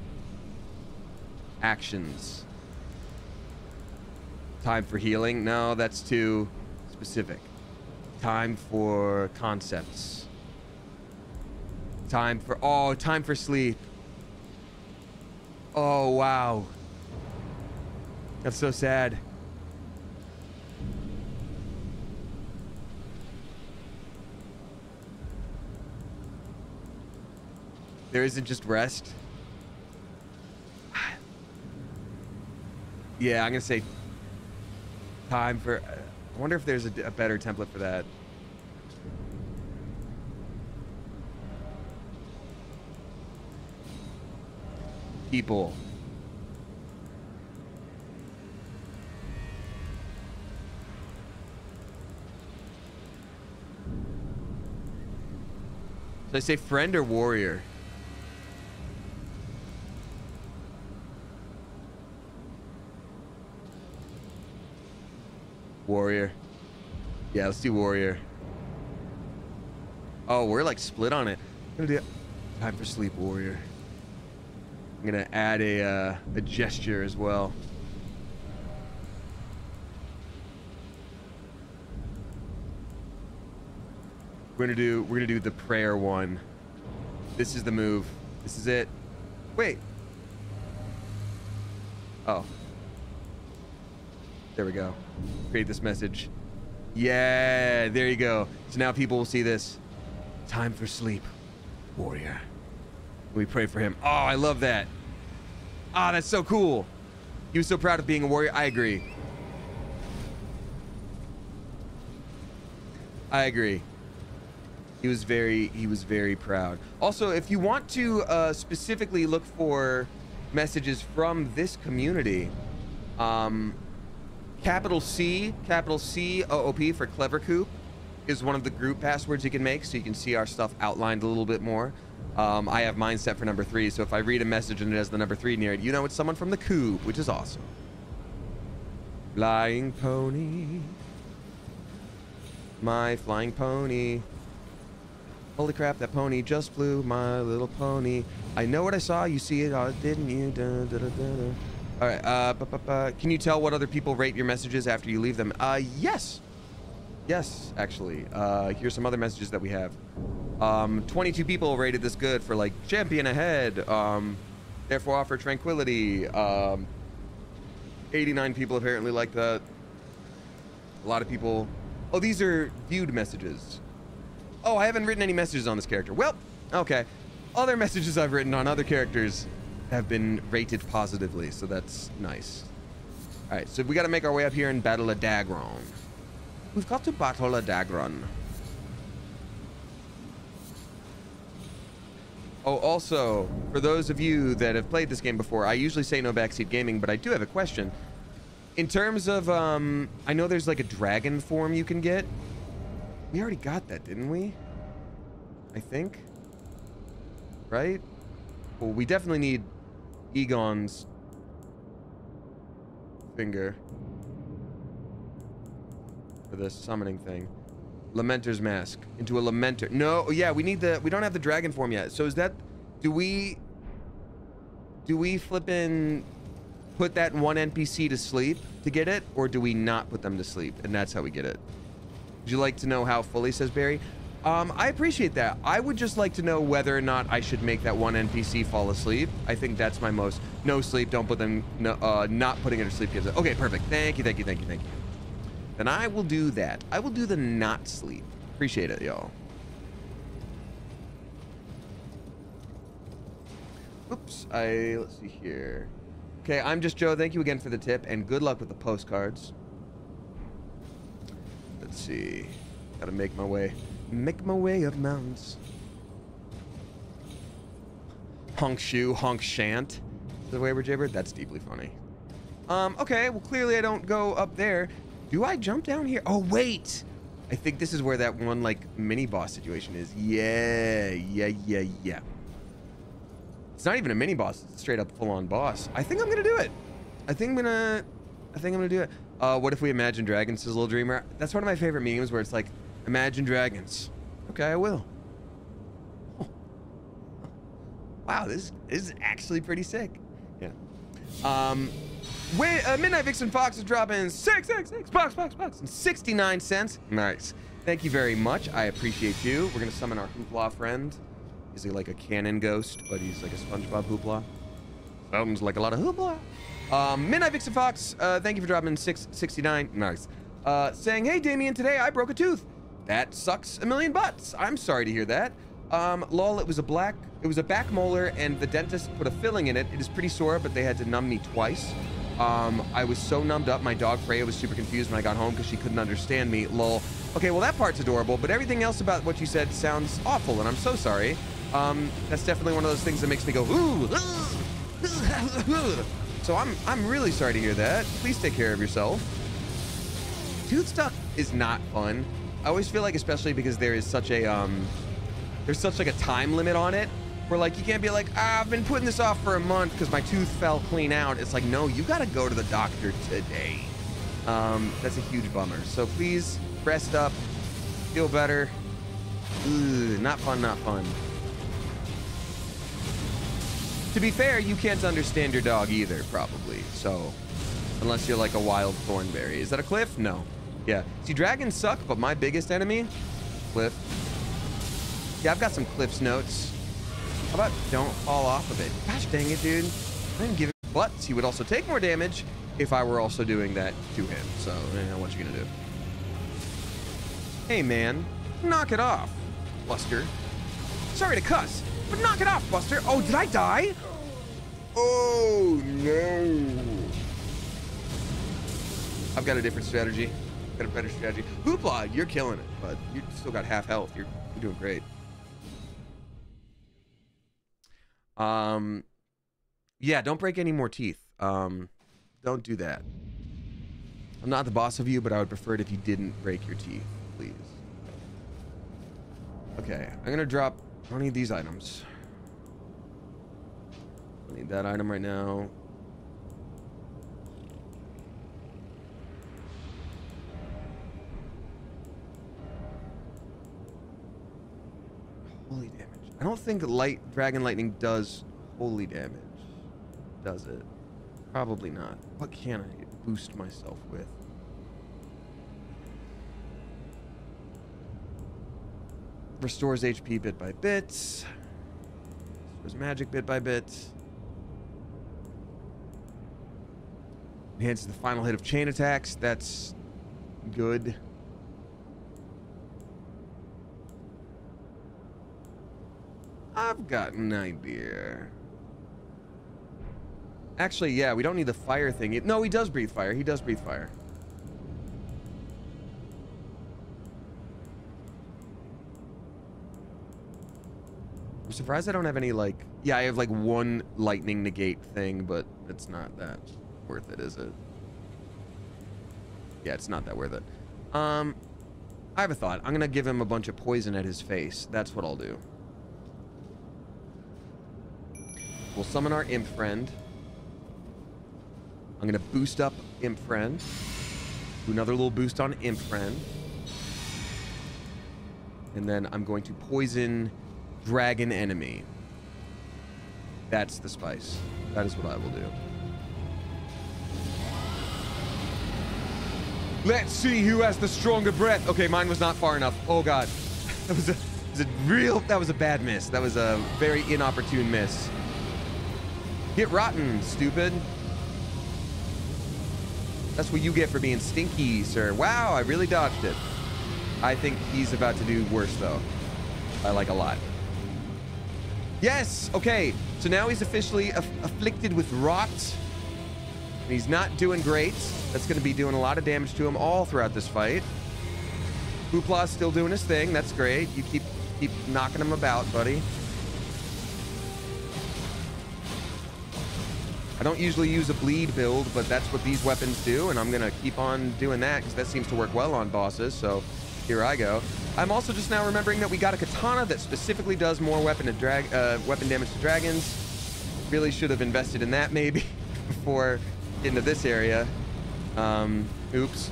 Actions. Time for healing? No, that's too specific. Time for concepts. Time for, oh, time for sleep. Oh, wow. That's so sad. There isn't just rest. Yeah, I'm gonna say time for. I wonder if there's a, a better template for that. People. Did I say friend or warrior? Warrior. Yeah, let's do Warrior. Oh, we're like split on it. I'm gonna do time for sleep, Warrior. I'm gonna add a uh, a gesture as well. We're gonna do we're gonna do the prayer one. This is the move. This is it. Wait. Oh. There we go. Create this message. Yeah, there you go. So now people will see this. Time for sleep, warrior. We pray for him. Oh, I love that. Ah, oh, that's so cool. He was so proud of being a warrior. I agree. I agree. He was very he was very proud. Also, if you want to uh, specifically look for messages from this community, um, capital C, capital C O O P for Clever Coop is one of the group passwords you can make, so you can see our stuff outlined a little bit more. Um, I have mine set for number three, so if I read a message and it has the number three near it, you know it's someone from the Coop, which is awesome. Flying pony. My flying pony. Holy crap, that pony just flew, my little pony. I know what I saw, you see it, oh, didn't you? Da, da, da, All right, uh, bu- bu- bu- can you tell what other people rate your messages after you leave them? Uh, yes. Yes, actually. Uh, here's some other messages that we have. Um, 22 people rated this good for like champion ahead. Um, therefore offer tranquility. Um, 89 people apparently like that. A lot of people. Oh, these are viewed messages. Oh, I haven't written any messages on this character. Well, okay. Other messages I've written on other characters have been rated positively, so that's nice. All right, so we got to make our way up here and battle a Dagron. We've got to battle a Dagron. Oh, also, for those of you that have played this game before, I usually say no backseat gaming, but I do have a question. In terms of, um, I know there's like a dragon form you can get. We already got that, didn't we? I think. Right? Well, we definitely need Igon's finger for this summoning thing. Lamenter's mask into a Lamenter. No, yeah, we need the. We don't have the dragon form yet. So is that? Do we? Do we flip in? Put that one NPC to sleep to get it, or do we not put them to sleep, and that's how we get it? Would you like to know how fully, says Barry? Um, I appreciate that. I would just like to know whether or not I should make that one NPC fall asleep. I think that's my most no sleep. Don't put them. No, uh, not putting it to sleep. Okay, perfect. Thank you. Thank you. Thank you. Thank you. Then I will do that. I will do the not sleep. Appreciate it, y'all. Oops. I let's see here. Okay, I'm just Joe. Thank you again for the tip, and good luck with the postcards. Let's see. Gotta make my way. Make my way up mountains. Honk shoe, honk shan't. The way we're jibbered? That's deeply funny. Um, okay, well clearly I don't go up there. Do I jump down here? Oh wait! I think this is where that one like mini boss situation is. Yeah, yeah, yeah, yeah. It's not even a mini boss, it's straight up full on boss. I think I'm gonna do it. I think I'm gonna I think I'm gonna do it. Uh, what if we imagine dragons, says Little Dreamer? That's one of my favorite memes where it's like, imagine dragons. Okay, I will. Oh. Wow, this, this is actually pretty sick. Yeah. Um, wait, uh, Midnight Vixen Fox is dropping six, six, six, box, box, box, and 69 cents. Nice. Thank you very much. I appreciate you. We're gonna summon our Hoopla friend. Is he like a cannon ghost, but he's like a SpongeBob Hoopla? Sounds like a lot of Hoopla. Um, Midnight Vixen Fox, uh, thank you for dropping 669. Nice. Uh, saying, hey, Damien, today I broke a tooth. That sucks a million butts. I'm sorry to hear that. Um, lol, it was a black, it was a back molar and the dentist put a filling in it. It is pretty sore, but they had to numb me twice. Um, I was so numbed up, my dog Freya was super confused when I got home because she couldn't understand me. Lol. Okay, well, that part's adorable, but everything else about what you said sounds awful, and I'm so sorry. Um, that's definitely one of those things that makes me go, ooh, so I'm I'm really sorry to hear that. Please take care of yourself. Tooth stuff is not fun. I always feel like, especially because there is such a um, there's such like a time limit on it, where like you can't be like, ah, I've been putting this off for a month because my tooth fell clean out. It's like, no, you gotta go to the doctor today. Um, that's a huge bummer. So please rest up, feel better. Not fun, not fun. To be fair, you can't understand your dog either, probably. So, unless you're like a wild thornberry. Is that a cliff? No. Yeah. See, dragons suck, but my biggest enemy, cliff. Yeah, I've got some cliffs notes. How about don't fall off of it? Gosh dang it, dude. I didn't give it. But he would also take more damage if I were also doing that to him. So, eh, what you gonna do? Hey, man. Knock it off, Buster. Sorry to cuss, but knock it off, Buster. Oh, did I die? Oh, no. I've got a different strategy. A better strategy. Hoopla, you're killing it, but you still got half health. You're You're doing great. Um, yeah, don't break any more teeth. Um, don't do that. I'm not the boss of you, but I would prefer it if you didn't break your teeth, please. Okay, I'm gonna drop. I don't need these items. I need that item right now. Holy damage. I don't think light dragon lightning does holy damage. Does it? Probably not. What can I boost myself with? Restores HP bit by bit. Restores magic bit by bit. Enhances the final hit of chain attacks. That's good. I've got an idea. Actually, yeah, we don't need the fire thing. No, he does breathe fire. He does breathe fire. I'm surprised I don't have any, like... Yeah, I have, like, one lightning negate thing, but it's not that worth it, is it? Yeah, it's not that worth it. Um, I have a thought. I'm gonna give him a bunch of poison at his face. That's what I'll do. We'll summon our imp friend. I'm gonna boost up imp friend. Do another little boost on imp friend. And then I'm going to poison dragon enemy. That's the spice. That is what I will do. Let's see who has the stronger breath. Okay, mine was not far enough. Oh god. (laughs) That was a, was a real that was a bad miss. That was a very inopportune miss. Get rotten, stupid. That's what you get for being stinky, sir. Wow, I really dodged it. I think he's about to do worse, though. I like a lot. Yes! Okay, so now he's officially aff afflicted with rot. He's not doing great. That's going to be doing a lot of damage to him all throughout this fight. Hoopla's still doing his thing. That's great. You keep keep knocking him about, buddy. I don't usually use a bleed build, but that's what these weapons do, and I'm going to keep on doing that because that seems to work well on bosses, so here I go. I'm also just now remembering that we got a katana that specifically does more weapon to drag uh, weapon damage to dragons. Really should have invested in that maybe (laughs) before getting to this area. Um, oops.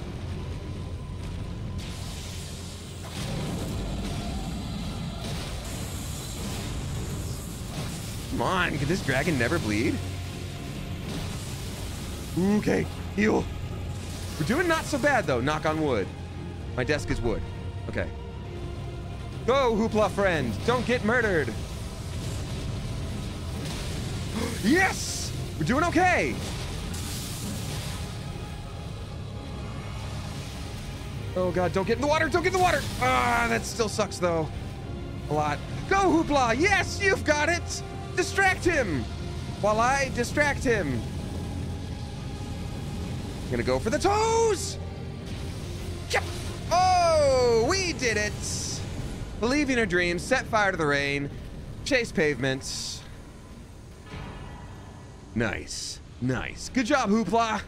Come on, can this dragon never bleed? Okay, heal. We're doing not so bad though, knock on wood. My desk is wood. Okay. Go, Hoopla friend. Don't get murdered. (gasps) yes! We're doing okay. Oh god, don't get in the water, don't get in the water! Ah, that still sucks though. A lot. Go, Hoopla! Yes, you've got it! Distract him! While I distract him. Gonna go for the toes! Yep! Oh, we did it! Believe in your dreams, set fire to the rain, chase pavements. Nice. Nice. Good job, Hoopla!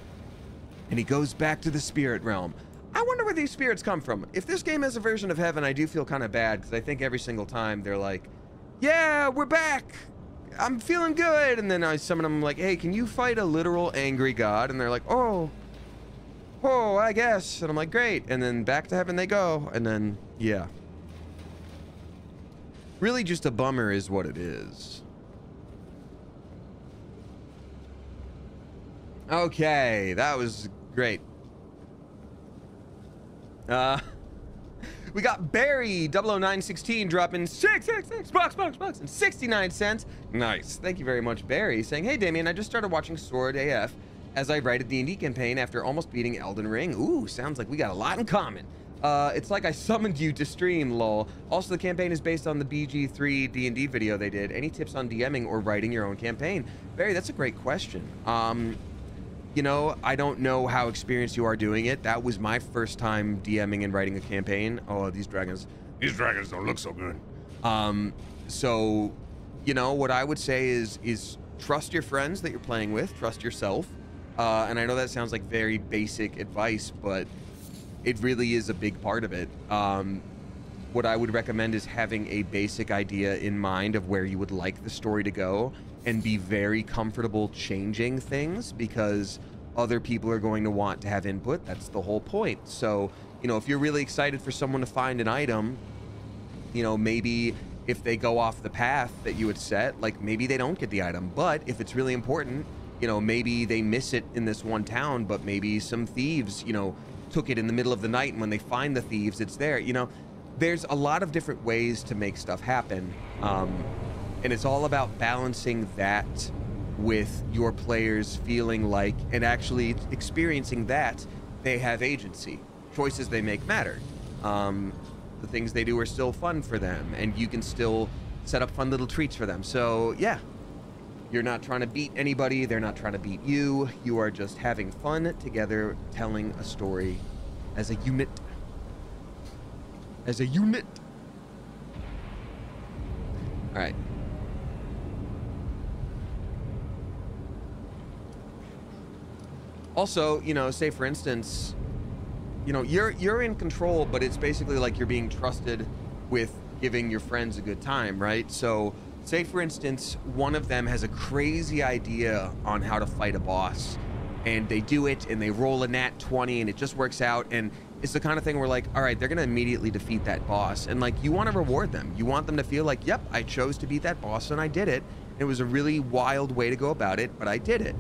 And he goes back to the spirit realm. I wonder where these spirits come from. If this game has a version of heaven, I do feel kind of bad, because I think every single time they're like, yeah, we're back! I'm feeling good! And then I summon them like, hey, can you fight a literal angry god? And they're like, oh, oh, I guess. And I'm like, great. And then back to heaven they go. And then, yeah. Really just a bummer is what it is. Okay, that was great. Uh, (laughs) we got Barry 00916 dropping 666 bucks, bucks, bucks, and 69 cents. Nice. Thank you very much, Barry, saying, Hey, Damien, I just started watching Sword AF as I write a D&D campaign after almost beating Elden Ring. Ooh, sounds like we got a lot in common. Uh, it's like I (laughs) summoned you to stream, lol. Also, the campaign is based on the BG3 D&D video they did. Any tips on DMing or writing your own campaign? Barry, that's a great question. Um, you know, I don't know how experienced you are doing it. That was my first time DMing and writing a campaign. Oh, these dragons. These dragons don't look so good. Um, so, you know, what I would say is is trust your friends that you're playing with, trust yourself. Uh, and I know that sounds like very basic advice, but it really is a big part of it. Um, what I would recommend is having a basic idea in mind of where you would like the story to go and be very comfortable changing things because other people are going to want to have input. That's the whole point. So, you know, if you're really excited for someone to find an item, you know, maybe if they go off the path that you had set, like maybe they don't get the item. But if it's really important, you know, maybe they miss it in this one town, but maybe some thieves, you know, took it in the middle of the night and when they find the thieves, it's there. You know, there's a lot of different ways to make stuff happen. Um, and it's all about balancing that with your players feeling like and actually experiencing that they have agency. Choices they make matter. Um, the things they do are still fun for them, and you can still set up fun little treats for them. So, yeah, you're not trying to beat anybody, they're not trying to beat you. You are just having fun together, telling a story as a unit. As a unit. All right. Also, you know, say for instance, you know, you're you're in control, but it's basically like you're being trusted with giving your friends a good time, right? So, say for instance, one of them has a crazy idea on how to fight a boss, and they do it, and they roll a nat 20, and it just works out, and it's the kind of thing where like, all right, they're gonna immediately defeat that boss, and like you want to reward them. You want them to feel like, yep, I chose to beat that boss, and I did it. It was a really wild way to go about it, but I did it.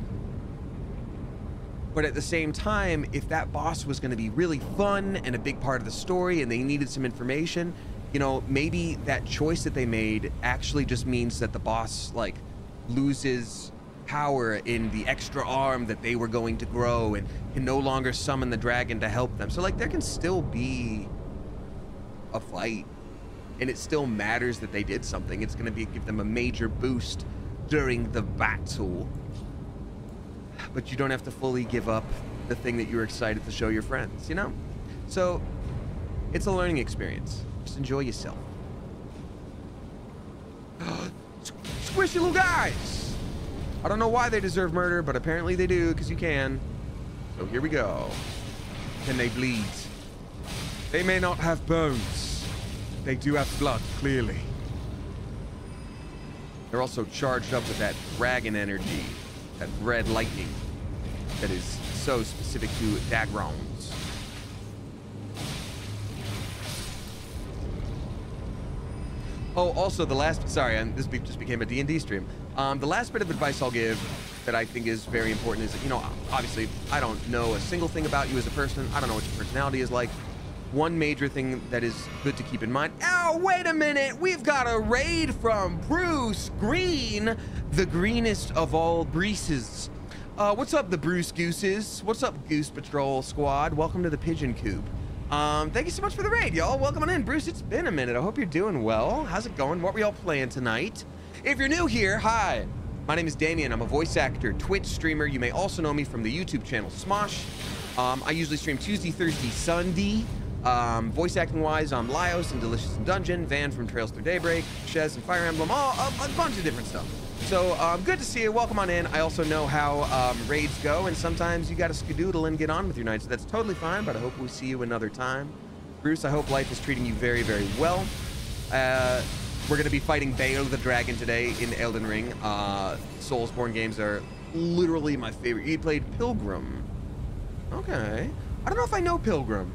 But at the same time, if that boss was going to be really fun and a big part of the story and they needed some information, you know, maybe that choice that they made actually just means that the boss, like, loses power in the extra arm that they were going to grow and can no longer summon the dragon to help them. So, like, there can still be a fight and it still matters that they did something. It's going to be give them a major boost during the battle but you don't have to fully give up the thing that you're excited to show your friends, you know? So it's a learning experience. Just enjoy yourself. (gasps) Squishy little guys! I don't know why they deserve murder, but apparently they do, because you can. So here we go. Can they bleed? They may not have bones. They do have blood, clearly. They're also charged up with that dragon energy that red lightning that is so specific to Dagrons. Oh, also the last, sorry, and this just became a D&D stream. Um, the last bit of advice I'll give that I think is very important is, you know, obviously I don't know a single thing about you as a person. I don't know what your personality is like. One major thing that is good to keep in mind. Oh, wait a minute. We've got a raid from Bruce Green, the greenest of all Breeces. Uh, what's up, the Bruce Gooses? What's up, Goose Patrol Squad? Welcome to the Pigeon Coop. Um, thank you so much for the raid, y'all. Welcome on in. Bruce, it's been a minute. I hope you're doing well. How's it going? What were y'all playing tonight? If you're new here, hi. My name is Damien. I'm a voice actor, Twitch streamer. You may also know me from the YouTube channel Smosh. Um, I usually stream Tuesday, Thursday, Sunday. Um, voice acting wise, I'm Laios and Delicious in Dungeon, Van from Trails Through Daybreak, Shez and Fire Emblem, all a, a bunch of different stuff. So um, good to see you. Welcome on in. I also know how um, raids go, and sometimes you got to skedoodle and get on with your night. So that's totally fine. But I hope we see you another time. Bruce, I hope life is treating you very, very well. Uh, we're going to be fighting Bayle the Dragon today in Elden Ring. Uh, Soulsborne games are literally my favorite. You played Pilgrim. Okay. I don't know if I know Pilgrim.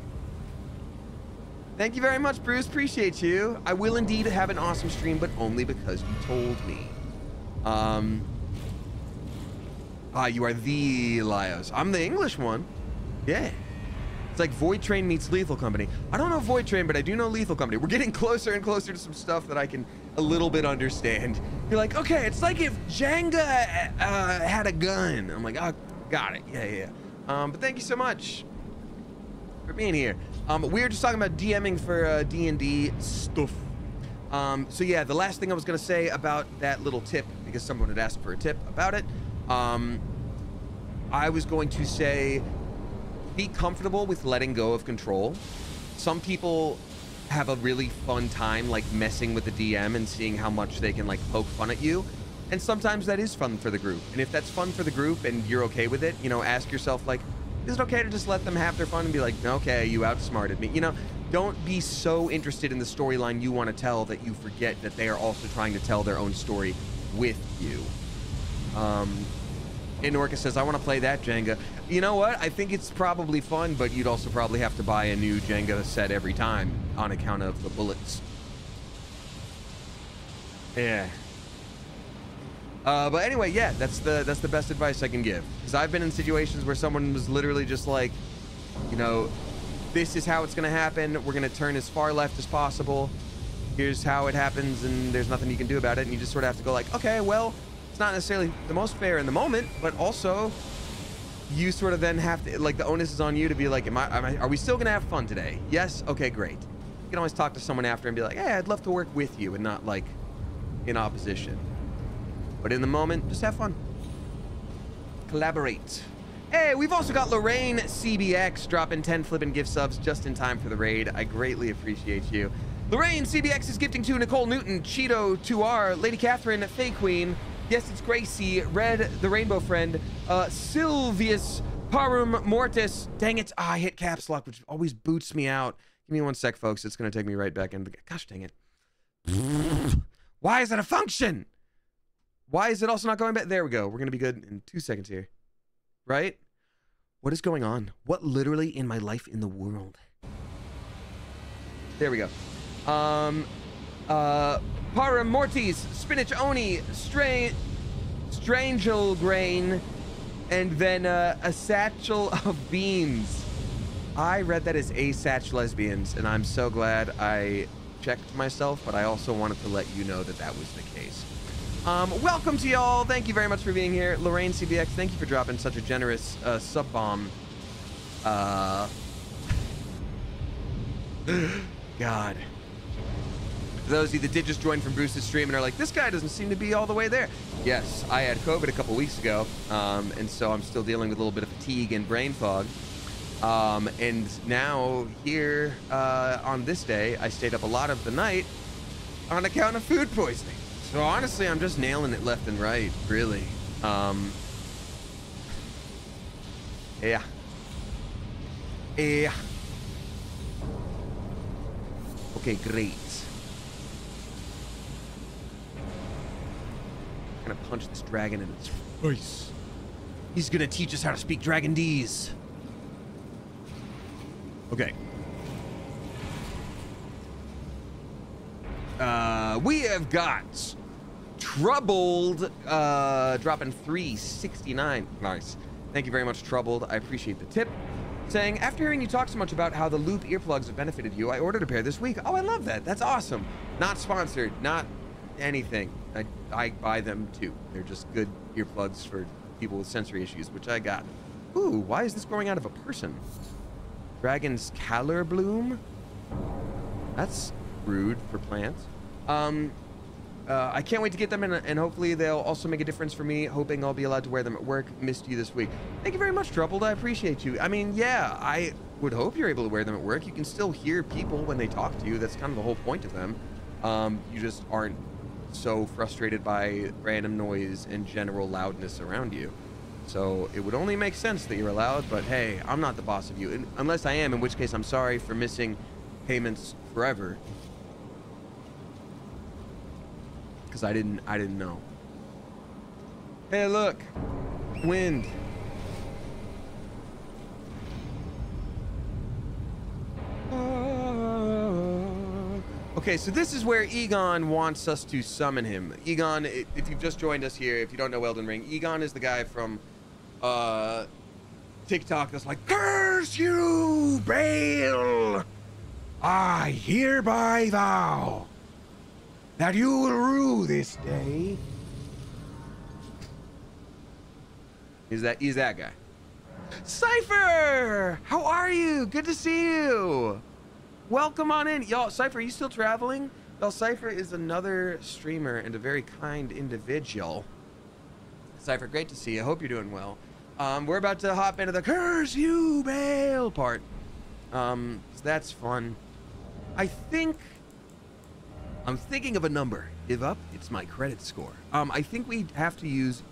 Thank you very much, Bruce. Appreciate you. I will indeed have an awesome stream, but only because you told me. Um. Ah, you are the Laios. I'm the English one. Yeah. It's like Void Train meets Lethal Company. I don't know Void Train, but I do know Lethal Company. We're getting closer and closer to some stuff that I can a little bit understand. You're like, okay, it's like if Jenga uh, had a gun. I'm like, oh, got it. Yeah, yeah. Um, but thank you so much for being here. Um, we were just talking about DMing for uh, D&D stuff. Um, so yeah, the last thing I was going to say about that little tip, because someone had asked for a tip about it, um, I was going to say be comfortable with letting go of control. Some people have a really fun time like messing with the DM and seeing how much they can like poke fun at you. And sometimes that is fun for the group. And if that's fun for the group and you're okay with it, you know, ask yourself like, is it okay to just let them have their fun and be like, okay, you outsmarted me? You know, don't be so interested in the storyline you want to tell that you forget that they are also trying to tell their own story with you. Um, and Orca says, I want to play that Jenga. You know what? I think it's probably fun, but you'd also probably have to buy a new Jenga set every time on account of the bullets. Yeah. Uh, but anyway, yeah, that's the that's the best advice I can give. Because I've been in situations where someone was literally just like, you know, this is how it's gonna happen. We're gonna turn as far left as possible. Here's how it happens, and there's nothing you can do about it. And you just sort of have to go like, okay, well, it's not necessarily the most fair in the moment, but also you sort of then have to like the onus is on you to be like, am I, am I are we still gonna have fun today? Yes. Okay, great. You can always talk to someone after and be like, hey, I'd love to work with you, and not like in opposition. But in the moment, just have fun. Collaborate. Hey, we've also got Lorraine CBX dropping 10 flipping gift subs just in time for the raid. I greatly appreciate you. Lorraine CBX is gifting to Nicole Newton, Cheeto 2R, Lady Catherine, Faye Queen. Yes, it's Gracie, Red, the Rainbow Friend, uh, Sylvius, Parum Mortis. Dang it, ah, I hit caps lock, which always boots me out. Give me one sec, folks. It's going to take me right back in. Gosh dang it. (laughs) Why is that a function? Why is it also not going back? There we go. We're going to be good in two seconds here. Right? What is going on? What literally in my life in the world? There we go. Um, uh, Paramortis, Spinach Oni, Strange, Strangel Grain, and then uh, a satchel of beans. I read that as a satch lesbians, and I'm so glad I checked myself, but I also wanted to let you know that that was the case. Um, welcome to y'all. Thank you very much for being here. Lorraine CBX, thank you for dropping such a generous uh, sub bomb. Uh, (gasps) God. For those of you that did just join from Bruce's stream and are like, this guy doesn't seem to be all the way there. Yes, I had COVID a couple weeks ago, um, and so I'm still dealing with a little bit of fatigue and brain fog. Um, and now here uh, on this day, I stayed up a lot of the night on account of food poisoning. So honestly, I'm just nailing it left and right, really. Um, yeah. Yeah. Okay, great. I'm gonna punch this dragon in its face. He's gonna teach us how to speak Dragon D's. Okay. Uh, we have got Troubled uh, dropping 369. Nice. Thank you very much, Troubled. I appreciate the tip. Saying, after hearing you talk so much about how the Loop earplugs have benefited you, I ordered a pair this week. Oh, I love that. That's awesome. Not sponsored, not anything. I, I buy them too. They're just good earplugs for people with sensory issues, which I got. Ooh, why is this growing out of a person? Dragon's Calor Bloom? That's rude for plants. Um, uh, I can't wait to get them, and, and hopefully they'll also make a difference for me, hoping I'll be allowed to wear them at work. Missed you this week. Thank you very much, Troubled. I appreciate you. I mean, yeah, I would hope you're able to wear them at work. You can still hear people when they talk to you. That's kind of the whole point of them. Um, you just aren't so frustrated by random noise and general loudness around you. So it would only make sense that you're allowed, but hey, I'm not the boss of you. And unless I am, in which case I'm sorry for missing payments forever. Because I didn't I didn't know. Hey look. Wind. Okay, so this is where Igon wants us to summon him. Igon, if you've just joined us here, if you don't know Elden Ring, Igon is the guy from uh, TikTok that's like, Curse you, Bayle! I hereby vow that you will rue this day. Is that he's that guy? Cypher! How are you? Good to see you. Welcome on in. Y'all, Cypher, are you still traveling? Y'all, Cypher is another streamer and a very kind individual. Cypher, great to see you. I hope you're doing well. Um, we're about to hop into the curse you Bayle part. Um, so that's fun. I think I'm thinking of a number. Give up. It's my credit score. Um, I think we have to use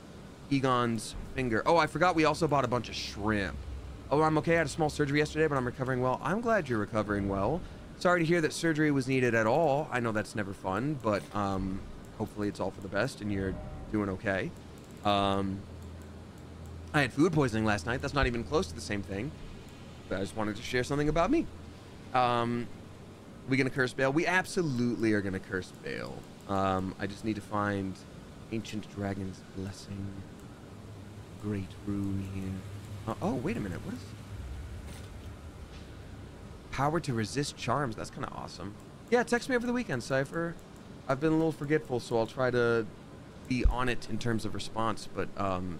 Igon's finger. Oh, I forgot we also bought a bunch of shrimp. Oh, I'm okay. I had a small surgery yesterday, but I'm recovering well. I'm glad you're recovering well. Sorry to hear that surgery was needed at all. I know that's never fun, but um, hopefully it's all for the best and you're doing okay. Um, I had food poisoning last night. That's not even close to the same thing. But I just wanted to share something about me. Um, we gonna curse Bayle? We absolutely are gonna curse Bayle. Um, I just need to find Ancient Dragon's Blessing. Great rune here. Uh, oh, wait a minute. What is... Power to resist charms. That's kind of awesome. Yeah, text me over the weekend, Cypher. I've been a little forgetful, so I'll try to be on it in terms of response, but um,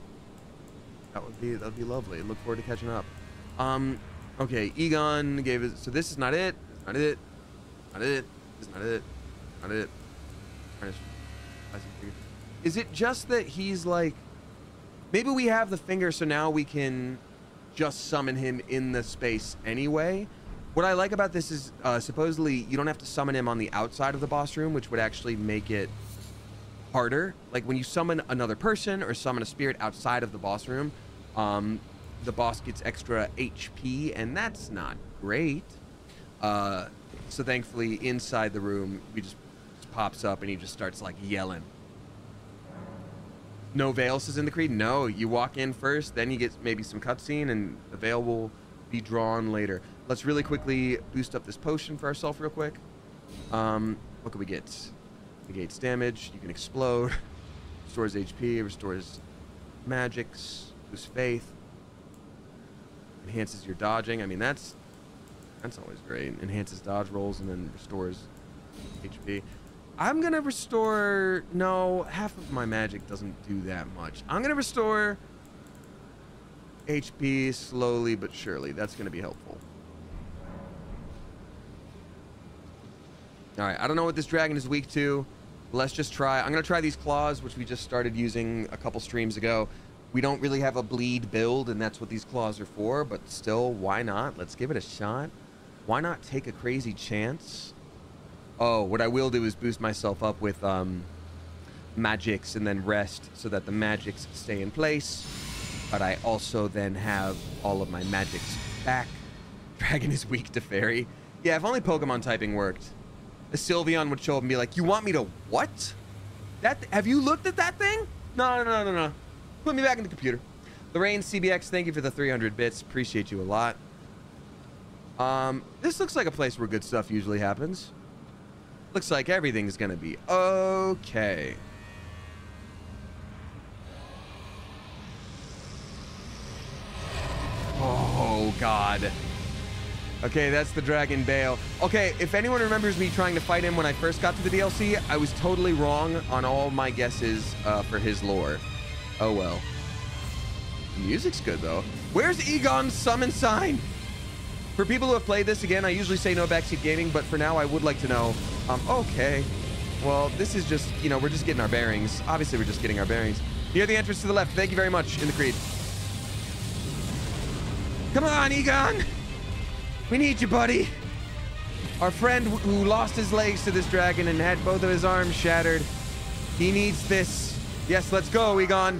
that would be that would be lovely. Look forward to catching up. Um, okay, Igon gave it. So this is not it. Not it. Not it. Is not it. Not it. Is it just that he's like? Maybe we have the finger, so now we can just summon him in the space anyway. What I like about this is uh, supposedly you don't have to summon him on the outside of the boss room, which would actually make it harder. Like when you summon another person or summon a spirit outside of the boss room, um, the boss gets extra HP, and that's not great. Uh, so thankfully, inside the room, he just, just pops up and he just starts like yelling. No veils is in the creed. No, you walk in first, then you get maybe some cutscene, and the veil will be drawn later. Let's really quickly boost up this potion for ourselves real quick. Um, what can we get? Negates damage. You can explode. (laughs) Restores HP. Restores magics. Boosts faith. Enhances your dodging. I mean, that's that's always great. Enhances dodge rolls and then restores HP. I'm gonna restore. No, half of my magic doesn't do that much. I'm gonna restore HP slowly but surely. That's gonna be helpful. All right, I don't know what this dragon is weak to. Let's just try. I'm gonna try these claws, which we just started using a couple streams ago. We don't really have a bleed build, and that's what these claws are for. But still, why not? Let's give it a shot. Why not take a crazy chance? Oh, what I will do is boost myself up with um, magics and then rest so that the magics stay in place. But I also then have all of my magics back. (laughs) Dragon is weak to fairy. Yeah, if only Pokemon typing worked. A Sylveon would show up and be like, you want me to what? That Have you looked at that thing? No, no, no, no, no. Put me back in the computer. Lorraine CBX, thank you for the 300 bits. Appreciate you a lot. Um, this looks like a place where good stuff usually happens. Looks like everything's gonna be okay. Oh, God. Okay, that's the Dragon Bayle. Okay, if anyone remembers me trying to fight him when I first got to the DLC, I was totally wrong on all my guesses uh, for his lore. Oh, well. The music's good, though. Where's Igon's summon sign? For people who have played this, again, I usually say no backseat gaming, but for now, I would like to know. Um, okay. Well, this is just, you know, we're just getting our bearings. Obviously, we're just getting our bearings. Near the entrance to the left. Thank you very much in the creed. Come on, Igon. We need you, buddy. Our friend who lost his legs to this dragon and had both of his arms shattered. He needs this. Yes, let's go, Igon.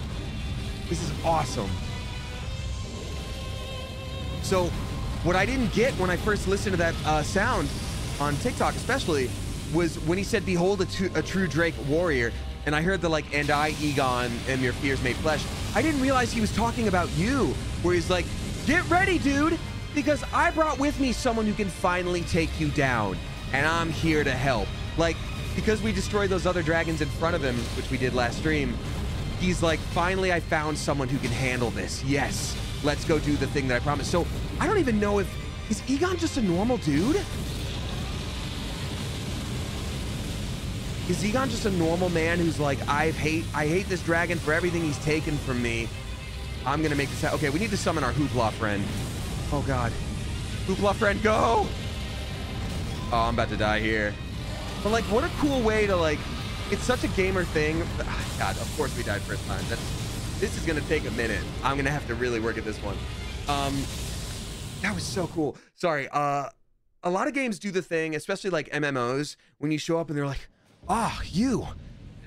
This is awesome. So, what I didn't get when I first listened to that uh, sound on TikTok, especially, was when he said, "Behold, a, a true Drake warrior," and I heard the like, "And I, Igon, am your fears made flesh." I didn't realize he was talking about you, where he's like, "Get ready, dude, because I brought with me someone who can finally take you down, and I'm here to help." Like, because we destroyed those other dragons in front of him, which we did last stream, he's like, finally, I found someone who can handle this. Yes, let's go do the thing that I promised. So I don't even know if is Igon just a normal dude? Is Igon just a normal man who's like, I hate, I hate this dragon for everything he's taken from me. I'm gonna make this. happen. Okay, we need to summon our Hoopla friend. Oh God, Hoopla friend, go! Oh, I'm about to die here. But like, what a cool way to like. It's such a gamer thing. (sighs) God, of course we died first time. That's. This is gonna take a minute. I'm gonna have to really work at this one. Um, that was so cool. Sorry. Uh, a lot of games do the thing, especially like MMOs, when you show up and they're like, "Ah, oh, you,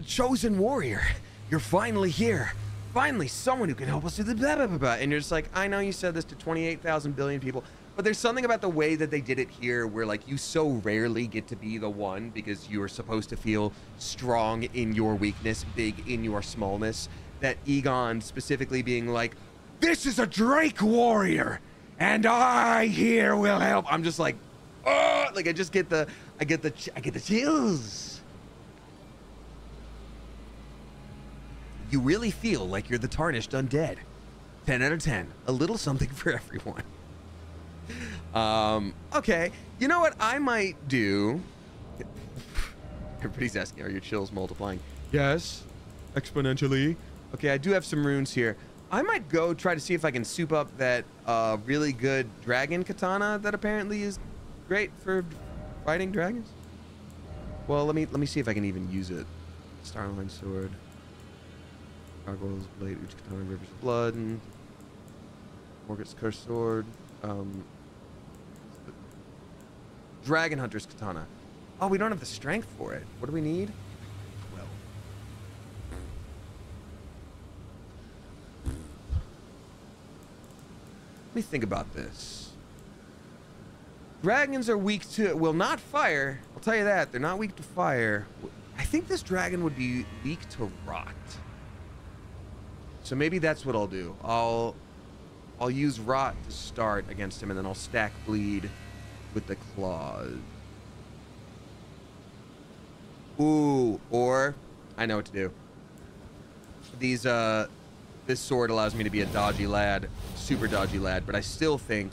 chosen warrior, you're finally here." finally someone who can help us do the blah, blah, blah. And you're just like, I know you said this to 28,000 billion people, but there's something about the way that they did it here where like you so rarely get to be the one because you're supposed to feel strong in your weakness, big in your smallness. That Igon specifically being like, this is a Drake warrior and I here will help. I'm just like, oh, like I just get the, I get the, I get the chills. you really feel like you're the tarnished undead. 10 out of 10. A little something (laughs) for everyone. Um, okay. You know what I might do? Everybody's asking, are your chills multiplying? Yes. Exponentially. Okay, I do have some runes here. I might go try to see if I can soup up that uh, really good dragon katana that apparently is great for fighting dragons. Well, let me let me see if I can even use it. Starline sword. Gargoyle's Blade, Uchigatana, Rivers of Blood, and Morgott's Cursed Sword. Um, Dragon Hunter's Katana. Oh, we don't have the strength for it. What do we need? Well. Let me think about this. Dragons are weak to, will not fire. I'll tell you that. They're not weak to fire. I think this dragon would be weak to rot. So maybe that's what I'll do. I'll I'll use Rot to start against him, and then I'll stack Bleed with the Claws. Ooh, or I know what to do. These uh, this sword allows me to be a dodgy lad, super dodgy lad, but I still think,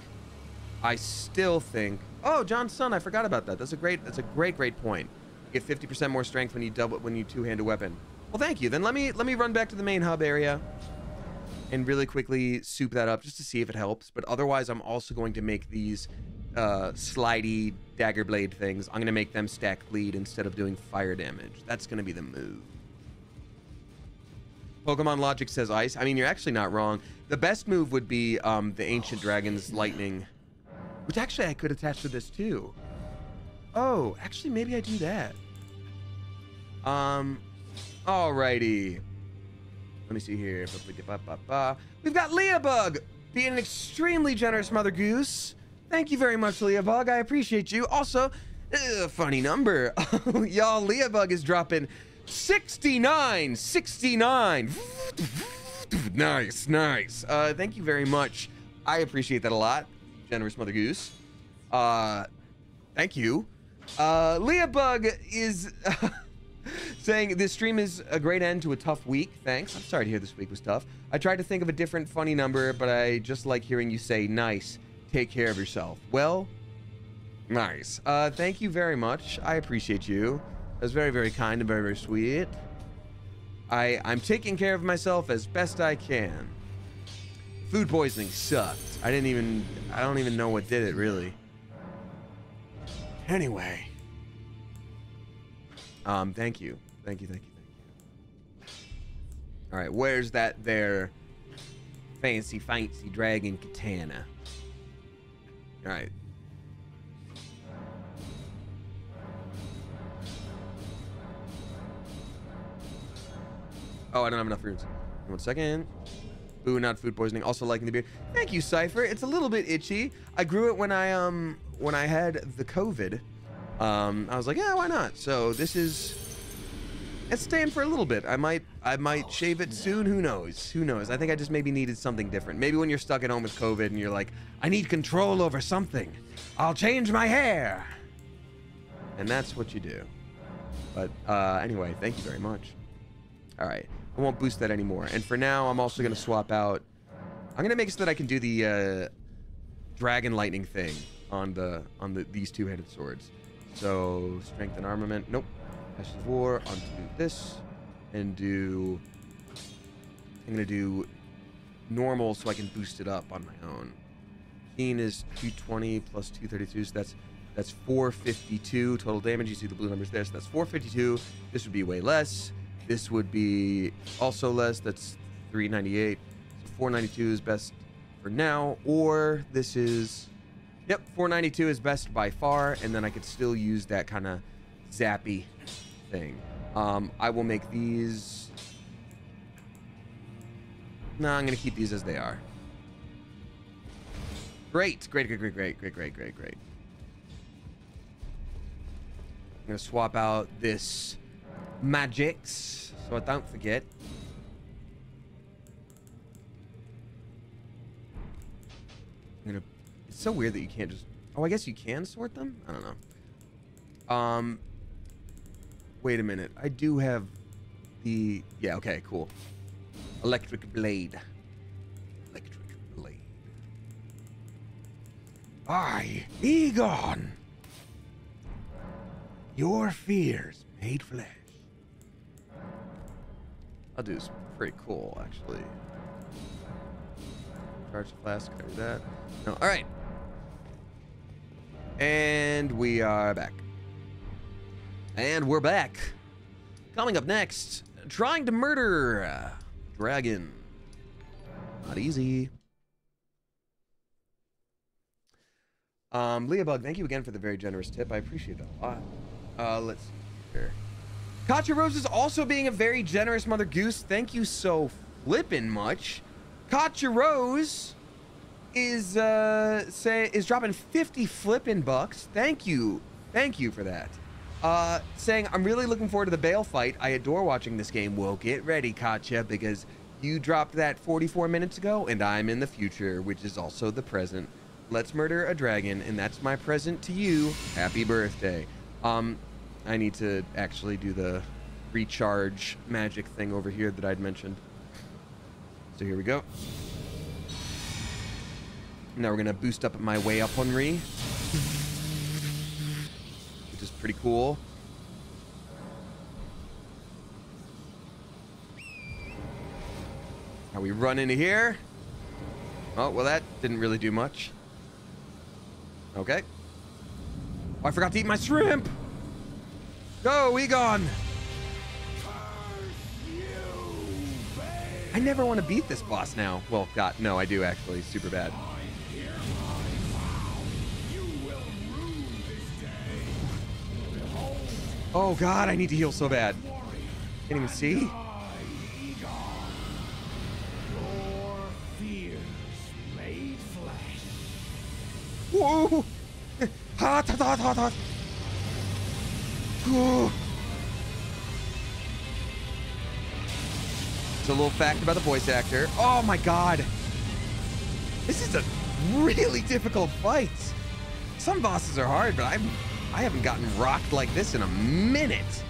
I still think. Oh, John's son, I forgot about that. That's a great, that's a great, great point. You get 50% more strength when you double when you two-hand a weapon. Well, thank you. Then let me let me run back to the main hub area and really quickly soup that up just to see if it helps. But otherwise, I'm also going to make these uh, slidey dagger blade things. I'm going to make them stack bleed instead of doing fire damage. That's going to be the move. Pokemon Logic says ice. I mean, you're actually not wrong. The best move would be um, the Ancient Dragon's Lightning, which actually I could attach to this too. Oh, actually, maybe I do that. Um, Alrighty. Let me see here. We've got Leabug being an extremely generous Mother Goose. Thank you very much, Leabug. I appreciate you. Also, uh, funny number. (laughs) Y'all, Leabug is dropping 69. 69. (laughs) nice, nice. Uh, thank you very much. I appreciate that a lot. Generous Mother Goose. Uh, thank you. Uh, Leabug is... (laughs) saying this stream is a great end to a tough week. Thanks. I'm sorry to hear this week was tough. I tried to think of a different funny number, but I just like hearing you say nice. Take care of yourself. Well, nice. Uh, thank you very much. I appreciate you. That's very, very kind and very, very sweet. I, I'm taking care of myself as best I can. Food poisoning sucked. I didn't even, I don't even know what did it, really. Anyway. Um, thank you. Thank you, thank you, thank you. All right, where's that there fancy, fancy dragon katana? All right. Oh, I don't have enough runes. One second. Ooh, not food poisoning. Also liking the beard. Thank you, Cypher. It's a little bit itchy. I grew it when I um when I had the COVID um, I was like, yeah, why not? So this is it's staying for a little bit. I might I might shave it soon. Who knows? Who knows? I think I just maybe needed something different. Maybe when you're stuck at home with COVID and you're like, I need control over something. I'll change my hair. And that's what you do. But uh, anyway, thank you very much. All right, I won't boost that anymore. And for now, I'm also gonna swap out. I'm gonna make it so that I can do the uh, dragon lightning thing on the on the these two-handed swords. So strength and armament. Nope. Of War onto this, and do. I'm gonna do normal so I can boost it up on my own. Keen is 220 plus 232, so that's that's 452 total damage. You see the blue numbers there, so that's 452. This would be way less. This would be also less. That's 398. So 492 is best for now, or this is, yep, 492 is best by far, and then I could still use that kind of zappy thing. Um, I will make these. No, I'm gonna keep these as they are. Great, great, great, great, great, great, great, great, great. I'm gonna swap out this magics so I don't forget. I'm gonna. It's so weird that you can't just. Oh, I guess you can sort them. I don't know. Um. Wait a minute. I do have the. Yeah. Okay. Cool. Electric blade. Electric blade. I, Igon. Your fears made flesh. I'll do this pretty cool, actually. Charge the flask, do that? No, alright. And we are back. And we're back. Coming up next, trying to murder dragon. Not easy. Um, Leah Bug, thank you again for the very generous tip. I appreciate that a lot. Uh, let's see here. Katya Rose is also being a very generous mother goose. Thank you so flippin' much. Katya Rose is uh say is dropping 50 flippin' bucks. Thank you. Thank you for that. Uh saying I'm really looking forward to the Bayle fight. I adore watching this game. Well, get ready, Katya, because you dropped that 44 minutes ago and I'm in the future, which is also the present. Let's murder a dragon and that's my present to you. Happy birthday. Um I need to actually do the recharge magic thing over here that I'd mentioned. So here we go. Now we're gonna boost up my way up on Re. Pretty cool. Now we run into here. Oh, well that didn't really do much. Okay. Oh, I forgot to eat my shrimp! Go, Igon! I never want to beat this boss now. Well, God, no, I do actually. Super bad. Oh God, I need to heal so bad. Can't even see. Whoa! Hot, hot, hot, hot, hot. It's a little fact about the voice actor. Oh my god. This is a really difficult fight. Some bosses are hard, but I'm I haven't gotten rocked like this in a minute.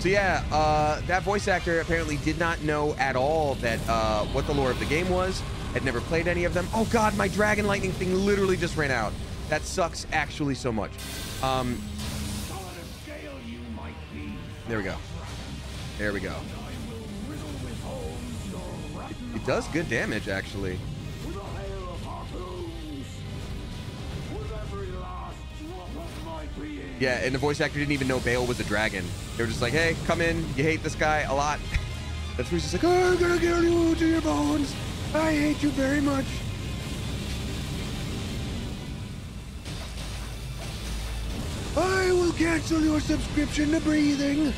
So yeah, uh, that voice actor apparently did not know at all that uh, what the lore of the game was. Had never played any of them. Oh god, my dragon lightning thing literally just ran out. That sucks actually so much. Um, there we go. There we go. It, it does good damage, actually. Yeah, and the voice actor didn't even know Bayle was a dragon. They were just like, hey, come in. You hate this guy a lot. (laughs) That's where he's just like, oh, I'm gonna kill you to your bones. I hate you very much. I will cancel your subscription to breathing.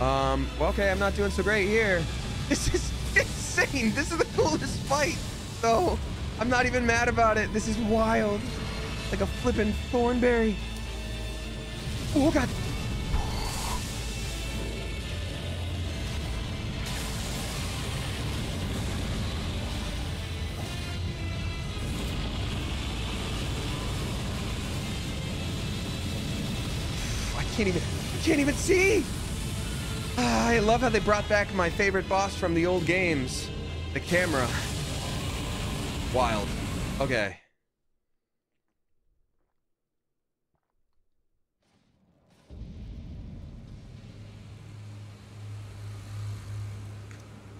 Um, well, okay, I'm not doing so great here. (laughs) This is insane. This is the coolest fight. So, I'm not even mad about it. This is wild. Like a flippin' thornberry. Oh, God. I can't even, can't even see. Ah, I love how they brought back my favorite boss from the old games, the camera. Wild. Okay.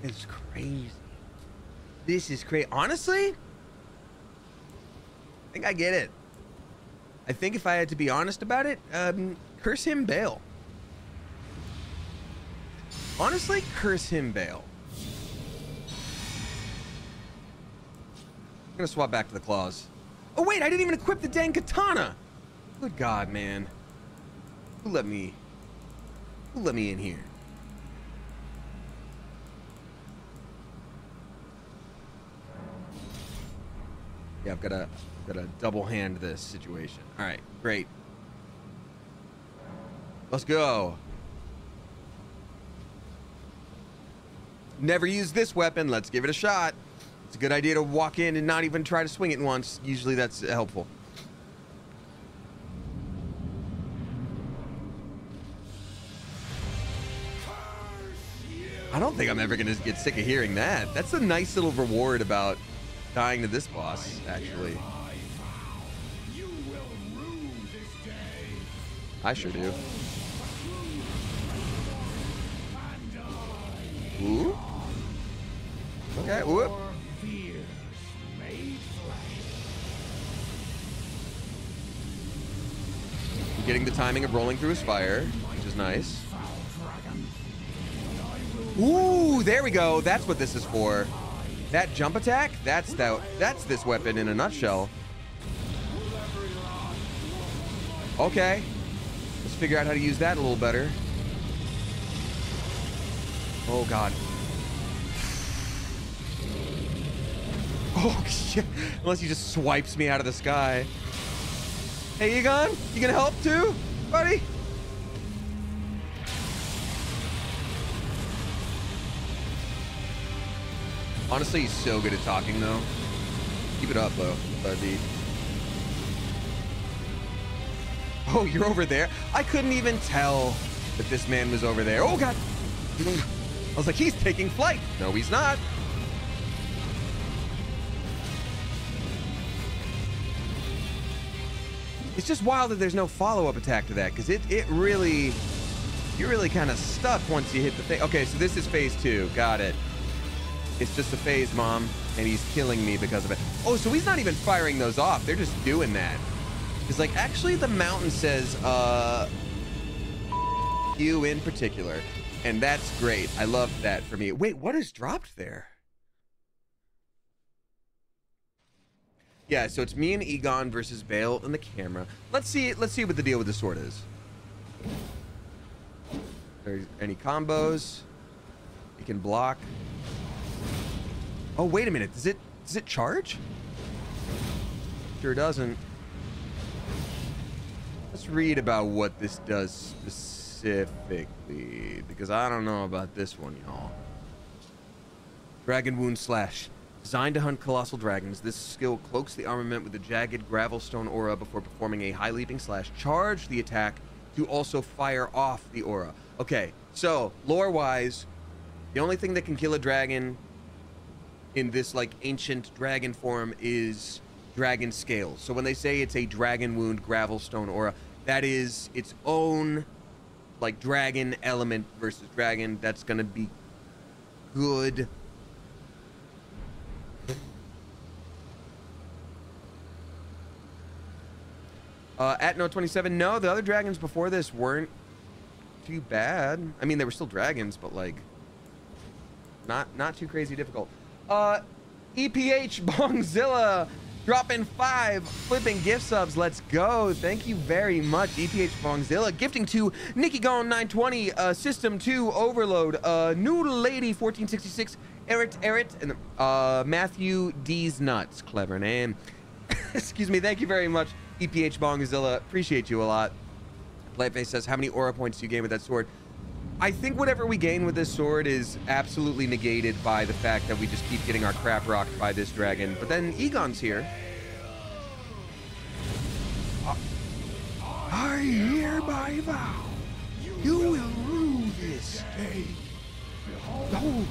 It's crazy. This is crazy. Honestly, I think I get it. I think if I had to be honest about it, um, curse him, Bayle. Honestly, curse him, Bayle. I'm gonna swap back to the claws. Oh wait, I didn't even equip the dang katana. Good God, man. Who let me? Who let me in here? Yeah, I've got to got to double hand this situation. All right, great. Let's go. Never used this weapon. Let's give it a shot. It's a good idea to walk in and not even try to swing it once. Usually that's helpful. I don't think I'm ever going to get sick of hearing that. That's a nice little reward about dying to this boss, actually. I sure do. Ooh. Okay, whoop. Getting the timing of rolling through his fire, which is nice. Ooh, there we go. That's what this is for. That jump attack, that's that that's this weapon in a nutshell. Okay. Let's figure out how to use that a little better. Oh god. (laughs) Oh shit. Unless he just swipes me out of the sky. Hey Igon, you gonna help too, buddy? Honestly, he's so good at talking, though. Keep it up, though, Buddy. Oh, you're over there? I couldn't even tell that this man was over there. Oh, God. I was like, he's taking flight. No, he's not. It's just wild that there's no follow-up attack to that, because it, it really... You're really kind of stuck once you hit the thing. Okay, so this is phase two. Got it. It's just a phase, Mom, and he's killing me because of it. Oh, so he's not even firing those off. They're just doing that. He's like, actually, the mountain says, uh, you in particular. And that's great. I love that for me. Wait, what is dropped there? Yeah, so it's me and Igon versus Bayle and the camera. Let's see. Let's see what the deal with the sword is. There any combos? You can block. Oh, wait a minute. Does it does it charge? Sure doesn't. Let's read about what this does specifically, because I don't know about this one, y'all. Dragon Wound Slash. Designed to hunt colossal dragons, this skill cloaks the armament with a jagged gravelstone aura before performing a high leaping slash. Charge the attack to also fire off the aura. Okay, so lore-wise, the only thing that can kill a dragon in this like ancient dragon form is dragon scales. So when they say it's a dragon wound gravelstone aura, that is its own like dragon element versus dragon. That's gonna be good. Uh, at no 27, no, the other dragons before this weren't too bad. I mean, they were still dragons, but like, not not too crazy difficult. Uh, EPH (laughs) Bongzilla dropping five flipping gift subs. Let's go. Thank you very much, EPH Bongzilla. Gifting to Nikki Gone 920, uh, System 2 Overload, uh, New Lady 1466, Erit Erit, and uh, Matthew D's Nuts. Clever name. (laughs) Excuse me. Thank you very much, EPH Bongzilla. Appreciate you a lot. Playface says, how many aura points do you gain with that sword? I think whatever we gain with this sword is absolutely negated by the fact that we just keep getting our crap rocked by this dragon. But then Igon's here. I hereby vow you will rue this day. Behold,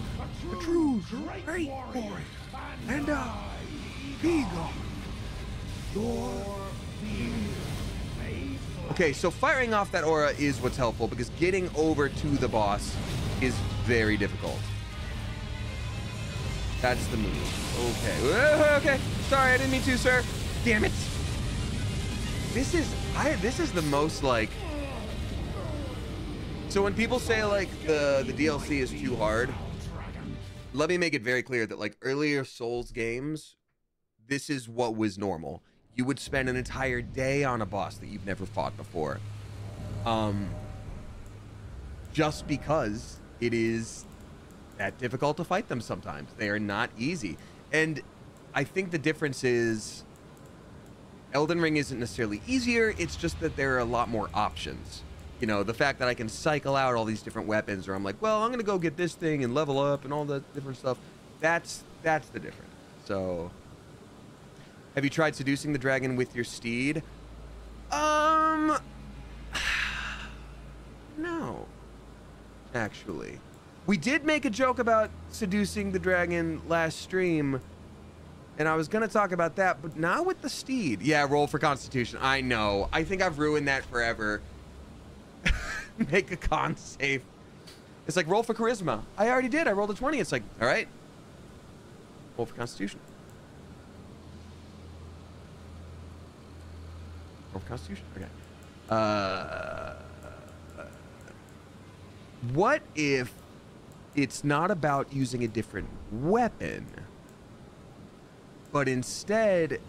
the true great warrior, and I, Vigo, your Okay, so firing off that aura is what's helpful because getting over to the boss is very difficult. That's the move. Okay. Okay. Sorry, I didn't mean to, sir. Damn it. This is I this is the most like So when people say like the the DLC is too hard, let me make it very clear that like earlier Souls games, this is what was normal. You would spend an entire day on a boss that you've never fought before. Um just because it is that difficult to fight them sometimes. They are not easy. And I think the difference is Elden Ring isn't necessarily easier, it's just that there are a lot more options. You know, the fact that I can cycle out all these different weapons or I'm like, well, I'm going to go get this thing and level up and all the different stuff. That's that's the difference. So have you tried seducing the dragon with your steed? Um (sighs) no. Actually. We did make a joke about seducing the dragon last stream, and I was going to talk about that, but now with the steed. Yeah, roll for constitution. I know. I think I've ruined that forever. (laughs) make a con save. It's like roll for charisma. I already did. I rolled a 20. It's like, all right. Roll for constitution. Roll for constitution. Okay. Uh, what if it's not about using a different weapon, but instead,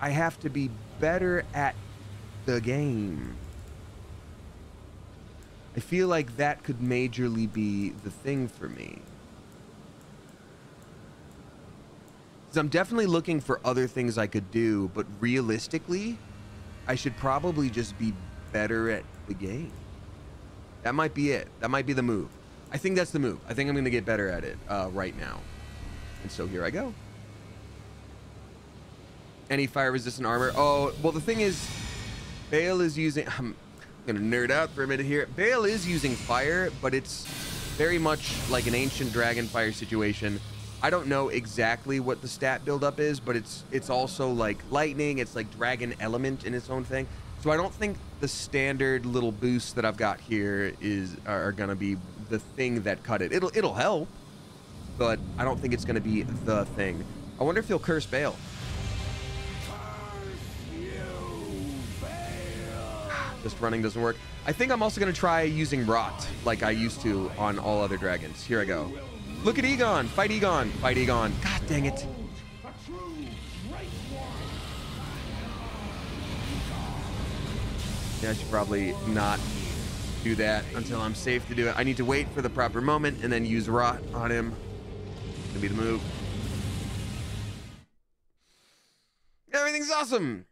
I have to be better at the game. I feel like that could majorly be the thing for me. Because I'm definitely looking for other things I could do, but realistically, I should probably just be better at the game. That might be it. That might be the move. I think that's the move. I think I'm going to get better at it uh, right now. And so here I go. Any fire resistant armor? Oh, well, the thing is, Bayle is using. I'm going to nerd out for a minute here. Bayle is using fire, but it's very much like an ancient dragon fire situation. I don't know exactly what the stat buildup is, but it's it's also like lightning. It's like dragon element in its own thing. So I don't think the standard little boosts that I've got here is are, gonna be the thing that cut it. It'll it'll help, but I don't think it's to be the thing. I wonder if he'll curse Bayle. (sighs) Just running doesn't work. I think I'm also to try using Rot like I used to on all other dragons. Here I go. Look at Igon. Fight Igon. Fight Igon. God dang it. Yeah, I should probably not do that until I'm safe to do it. I need to wait for the proper moment and then use rot on him. Gonna be the move. Everything's awesome.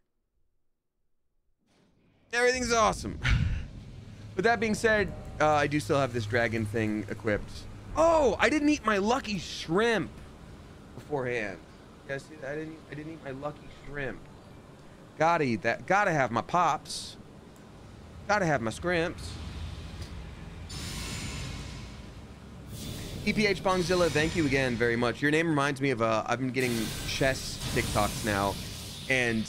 Everything's awesome. (laughs) With that being said, uh, I do still have this dragon thing equipped. Oh, I didn't eat my lucky shrimp beforehand. Guys see? I didn't. I didn't eat my lucky shrimp. Gotta eat that. Gotta have my pops. Gotta have my scrimps. EPH Bongzilla, thank you again very much. Your name reminds me of, uh, I've been getting chess TikToks now, and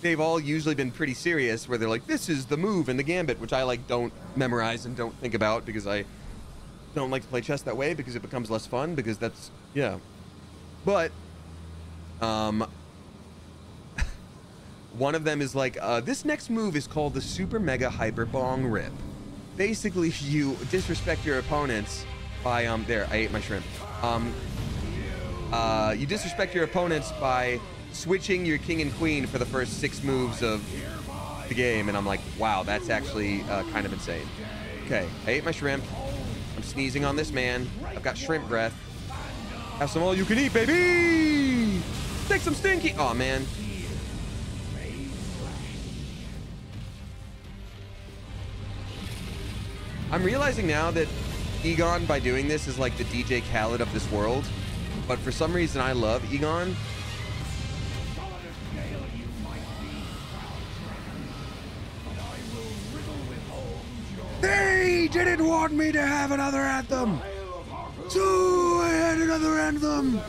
they've all usually been pretty serious, where they're like, this is the move and the gambit, which I, like, don't memorize and don't think about because I don't like to play chess that way because it becomes less fun because that's, yeah. But, um, (laughs) one of them is like, uh, this next move is called the Super Mega Hyper Bong Rip. Basically, (laughs) you disrespect your opponents by um there I ate my shrimp. Um, uh, you disrespect your opponents by switching your king and queen for the first six moves of the game, and I'm like, wow, that's actually uh, kind of insane. Okay, I ate my shrimp. Sneezing on this man. I've got shrimp breath. Have some all you can eat, baby! Take some stinky. Oh man. I'm realizing now that Igon, by doing this, is like the DJ Khaled of this world. But for some reason, I love Igon. He didn't want me to have another anthem. So I had another anthem.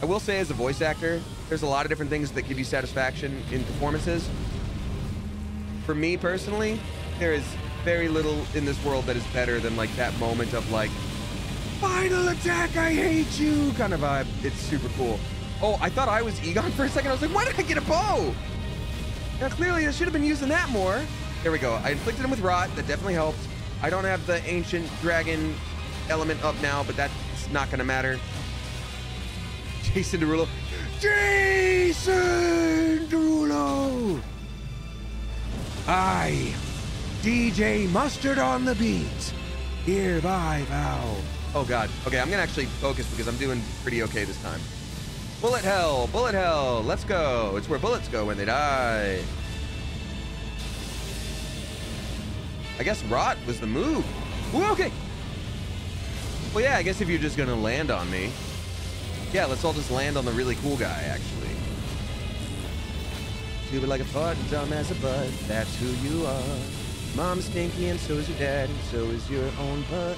I will say, as a voice actor, there's a lot of different things that give you satisfaction in performances. For me personally, there is very little in this world that is better than like that moment of like, final attack, I hate you kind of vibe. It's super cool. Oh, I thought I was Igon for a second. I was like, why did I get a bow? Now, clearly, I should have been using that more. There we go. I inflicted him with rot. That definitely helped. I don't have the ancient dragon element up now, but that's not going to matter. Jason Derulo. Jason Derulo! I, DJ Mustard on the beat, hereby vow. Oh god. Okay, I'm gonna actually focus because I'm doing pretty okay this time. Bullet hell, bullet hell, let's go. It's where bullets go when they die. I guess rot was the move. Ooh, okay. Well, yeah, I guess if you're just gonna land on me. Yeah, let's all just land on the really cool guy, actually. Stupid like a fart and dumb as a butt. That's who you are. Mom's stinky and so is your dad and so is your own butt.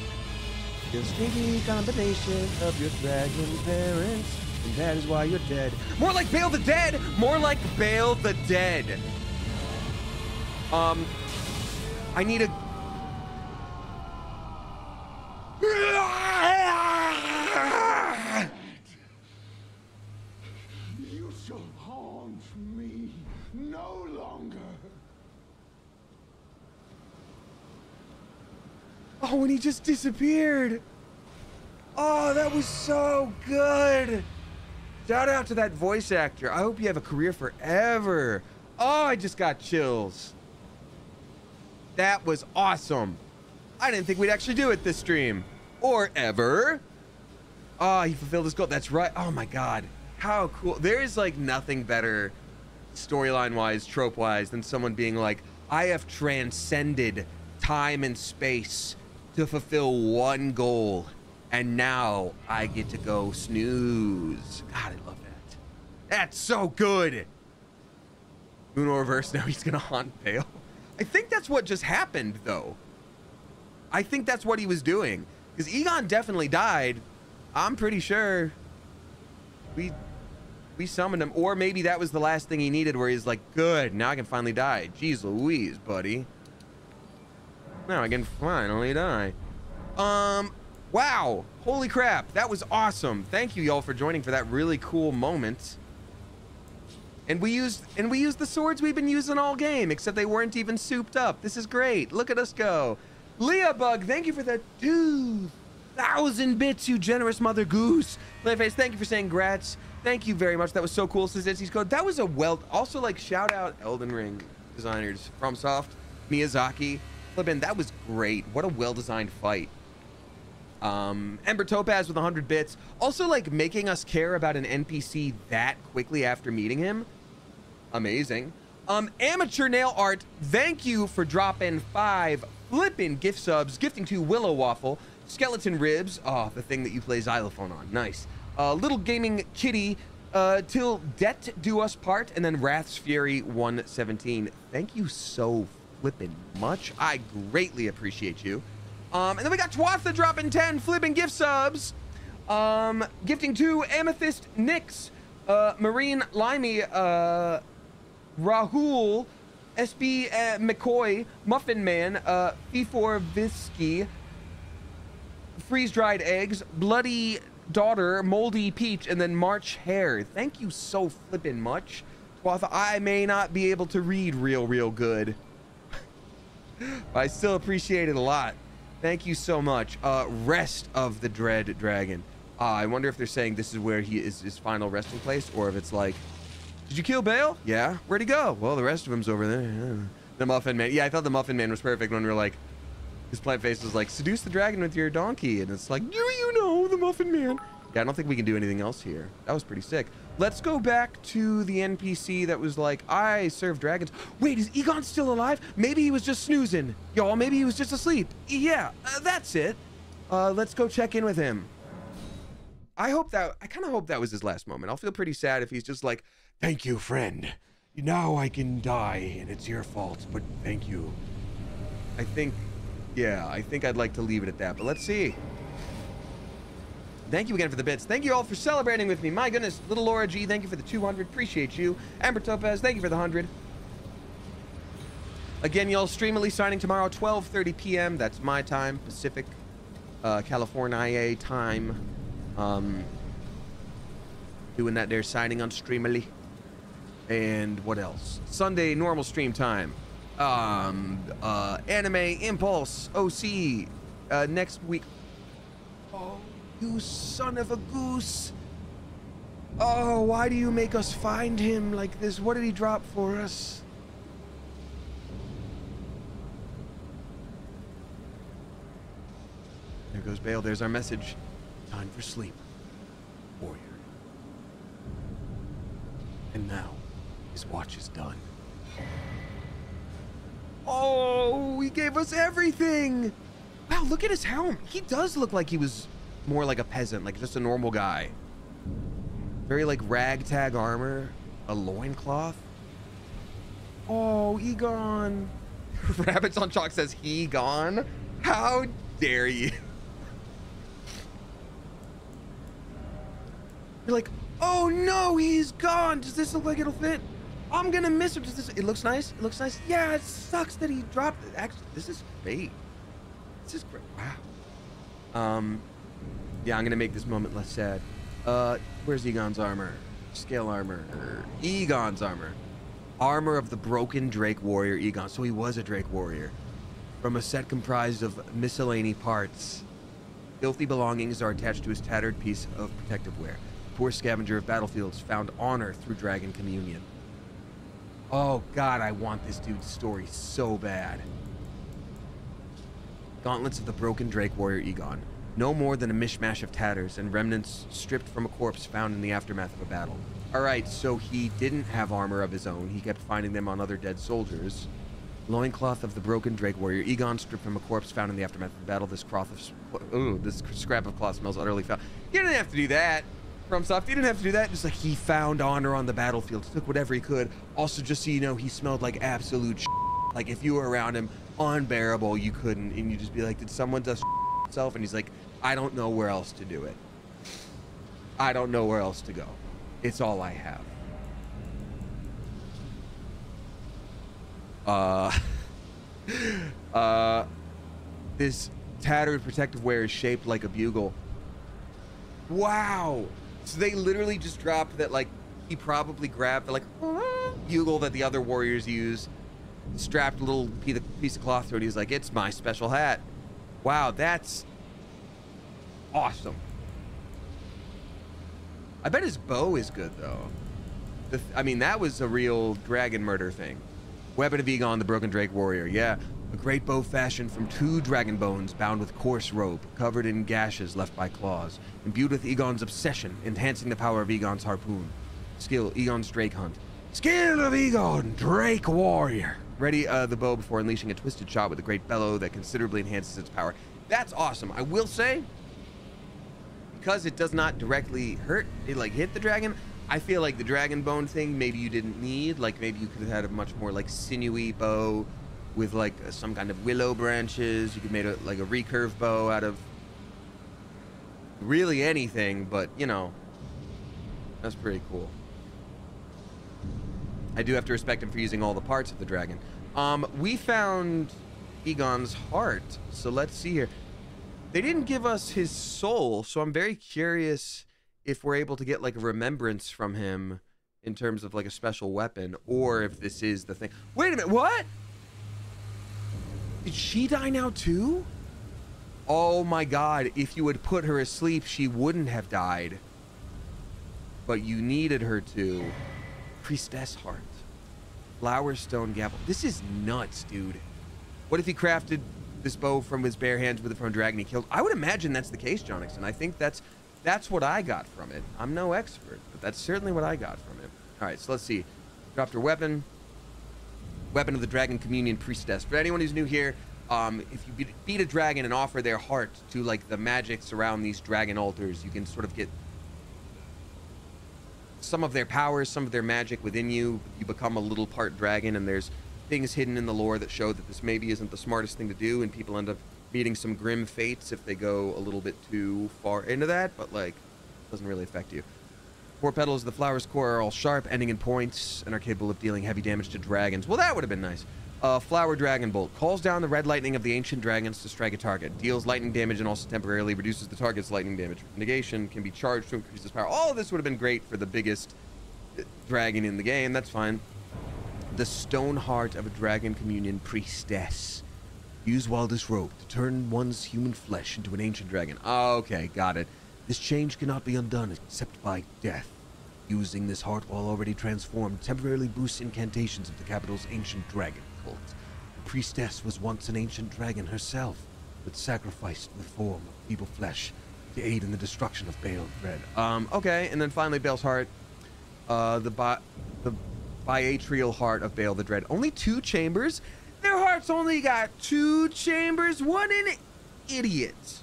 The stinky combination of your dragon parents. And that is why you're dead. More like Bayle the Dead! More like Bayle the Dead. Um, I need a. You shall haunt me no longer. Oh, and he just disappeared. Oh, that was so good. Shout out to that voice actor. I hope you have a career forever. Oh, I just got chills. That was awesome. I didn't think we'd actually do it this stream. Or ever. Oh, he fulfilled his goal. That's right. Oh my god. How cool. There is like nothing better storyline wise, trope wise, than someone being like, I have transcended time and space to fulfill one goal. And now I get to go snooze. God, I love that. That's so good. Uno reverse, (laughs) now he's gonna haunt Bayle. I think that's what just happened, though. I think that's what he was doing. Because Igon definitely died. I'm pretty sure we we summoned him. Or maybe that was the last thing he needed where he's like, good, now I can finally die. Jeez Louise, buddy. Now I can finally die. Um, wow. Holy crap. That was awesome. Thank you y'all for joining for that really cool moment. And we used and we used the swords we've been using all game, except they weren't even souped up. This is great. Look at us go. Leah Bug, thank you for the 2,000 bits, you generous mother goose. Playface, thank you for saying grats. Thank you very much. That was so cool. Says code. That was a well. Also, like shout out Elden Ring designers, FromSoft, Miyazaki. Flippin', that was great. What a well-designed fight. Um, Ember Topaz with 100 bits. Also, like making us care about an NPC that quickly after meeting him. Amazing. Um, Amateur Nail Art, thank you for dropping five flippin' gift subs, gifting to Willow Waffle, Skeleton Ribs, oh, the thing that you play xylophone on, nice. Uh, Little Gaming Kitty, uh, till debt do us part, and then Wrath's Fury 117. Thank you so flippin' much. I greatly appreciate you. Um, and then we got Tuatha dropping 10 flipping gift subs. Um, gifting to Amethyst Nix, uh, Marine Limey, uh, Rahul, SB uh, McCoy, Muffin Man, uh, F4 Visky, Freeze Dried Eggs, Bloody Daughter, Moldy Peach, and then March Hair. Thank you so flippin' much. Tuatha, I may not be able to read real, real good. (laughs) but I still appreciate it a lot. Thank you so much. Uh, rest of the Dread Dragon. Uh, I wonder if they're saying this is where he is his final resting place, or if it's like, did you kill Bayle? Yeah. Where'd he go? Well, the rest of him's over there. Yeah. The Muffin Man. Yeah, I thought the Muffin Man was perfect when we were like, his plant face was like, seduce the dragon with your donkey, and it's like, you, you know, the Muffin Man. Yeah, I don't think we can do anything else here. That was pretty sick. Let's go back to the NPC that was like, I serve dragons. Wait, is Igon still alive? Maybe he was just snoozing. Y'all, maybe he was just asleep. Yeah, uh, that's it. Uh, let's go check in with him. I hope that, I kind of hope that was his last moment. I'll feel pretty sad if he's just like, thank you, friend. now I can die, and it's your fault, but thank you. I think, yeah, I think I'd like to leave it at that, but let's see. Thank you again for the bits. Thank you all for celebrating with me. My goodness, little Laura G, thank you for the 200. Appreciate you. Amber Topaz, thank you for the 100. Again, y'all, Streamily signing tomorrow, 12.30 p.m. That's my time, Pacific, uh, California time. Um, doing that there, signing on Streamily. And what else? Sunday, normal stream time. Um, uh, Anime Impulse, OC, uh, next week. You son of a goose. Oh, why do you make us find him like this? What did he drop for us? There goes Bayle. There's our message. Time for sleep, warrior. And now, his watch is done. Oh, he gave us everything! Wow, look at his helm. He does look like he was more like a peasant, like just a normal guy. Very like ragtag armor, a loincloth. Oh, Igon. (laughs) Rabbits on Chalk says he gone. How dare you? You're like, oh no, he's gone. Does this look like it'll fit? I'm gonna miss him. Does this? It looks nice. It looks nice. Yeah, it sucks that he dropped it. Actually, this is great. This is great. Wow. Um, yeah, I'm gonna make this moment less sad. Uh, where's Igon's armor? Scale armor. Igon's armor. Armor of the broken Drake Warrior Igon. So he was a Drake Warrior. From a set comprised of miscellany parts. Filthy belongings are attached to his tattered piece of protective wear. Poor scavenger of battlefields found honor through dragon communion. Oh god, I want this dude's story so bad. Gauntlets of the broken Drake Warrior Igon. No more than a mishmash of tatters and remnants stripped from a corpse found in the aftermath of a battle. Alright, so he didn't have armor of his own. He kept finding them on other dead soldiers. Loincloth of the broken Drake Warrior. Igon stripped from a corpse found in the aftermath of a battle. This cloth of... Ooh, this scrap of cloth smells utterly foul. You didn't have to do that. FromSoft, you didn't have to do that. Just like he found honor on the battlefield. Took whatever he could. Also, just so you know, he smelled like absolute Like if you were around him, unbearable, you couldn't. And you just be like, did someone just himself? And he's like, I don't know where else to do it. I don't know where else to go. It's all I have. Uh, (laughs) uh, this tattered protective wear is shaped like a bugle. Wow. So they literally just dropped that, like, he probably grabbed the, like, bugle that the other warriors use, strapped a little piece of cloth to it. He's like, it's my special hat. Wow, that's awesome. I bet his bow is good, though. Th I mean, that was a real dragon murder thing. Weapon of Igon, the Broken Drake Warrior. Yeah, a great bow fashioned from two dragon bones bound with coarse rope, covered in gashes left by claws, imbued with Igon's obsession, enhancing the power of Igon's harpoon. Skill, Igon's Drake Hunt. Skill of Igon, Drake Warrior. Ready uh, the bow before unleashing a twisted shot with a great bellow that considerably enhances its power. That's awesome. I will say, because it does not directly hurt, it like hit the dragon, I feel like the dragon bone thing maybe you didn't need. Like maybe you could have had a much more like sinewy bow with like some kind of willow branches. You could make a, like a recurve bow out of really anything, but you know, that's pretty cool. I do have to respect him for using all the parts of the dragon. Um, we found Igon's heart, so let's see here. They didn't give us his soul, so I'm very curious if we're able to get like a remembrance from him in terms of like a special weapon, or if this is the thing. Wait a minute, what? Did she die now too? Oh my god, if you had put her asleep, she wouldn't have died. But you needed her to. Priestess Heart. Flower Stone Gavel. This is nuts, dude. What if he crafted this bow from his bare hands with it from dragon he killed? I would imagine that's the case, Jonixon. I think that's that's what I got from it. I'm no expert, but that's certainly what I got from it. All right, so let's see. Dropped her weapon. Weapon of the Dragon Communion Priestess. For anyone who's new here, um, if you beat a dragon and offer their heart to like the magics around these dragon altars, you can sort of get some of their powers, some of their magic within you. You become a little part dragon, and there's things hidden in the lore that show that this maybe isn't the smartest thing to do, and people end up meeting some grim fates if they go a little bit too far into that, but like, doesn't really affect you. Four petals of the flower's core are all sharp, ending in points, and are capable of dealing heavy damage to dragons. Well, that would have been nice. Uh, Flower Dragon Bolt calls down the red lightning of the ancient dragons to strike a target. Deals lightning damage and also temporarily reduces the target's lightning damage. Negation can be charged to increase its power. All of this would have been great for the biggest dragon in the game. That's fine. The stone heart of a dragon communion priestess. Use while disrobed to turn one's human flesh into an ancient dragon. Okay, got it. This change cannot be undone except by death. Using this heart while already transformed temporarily boosts incantations of the capital's ancient dragon cult. The priestess was once an ancient dragon herself, but sacrificed the form of feeble flesh to aid in the destruction of Bayle Dread. Um, okay, and then finally Bayle's heart. Uh, the the biatrial heart of Bayle the Dread. Only two chambers? Their hearts only got two chambers? What an idiot.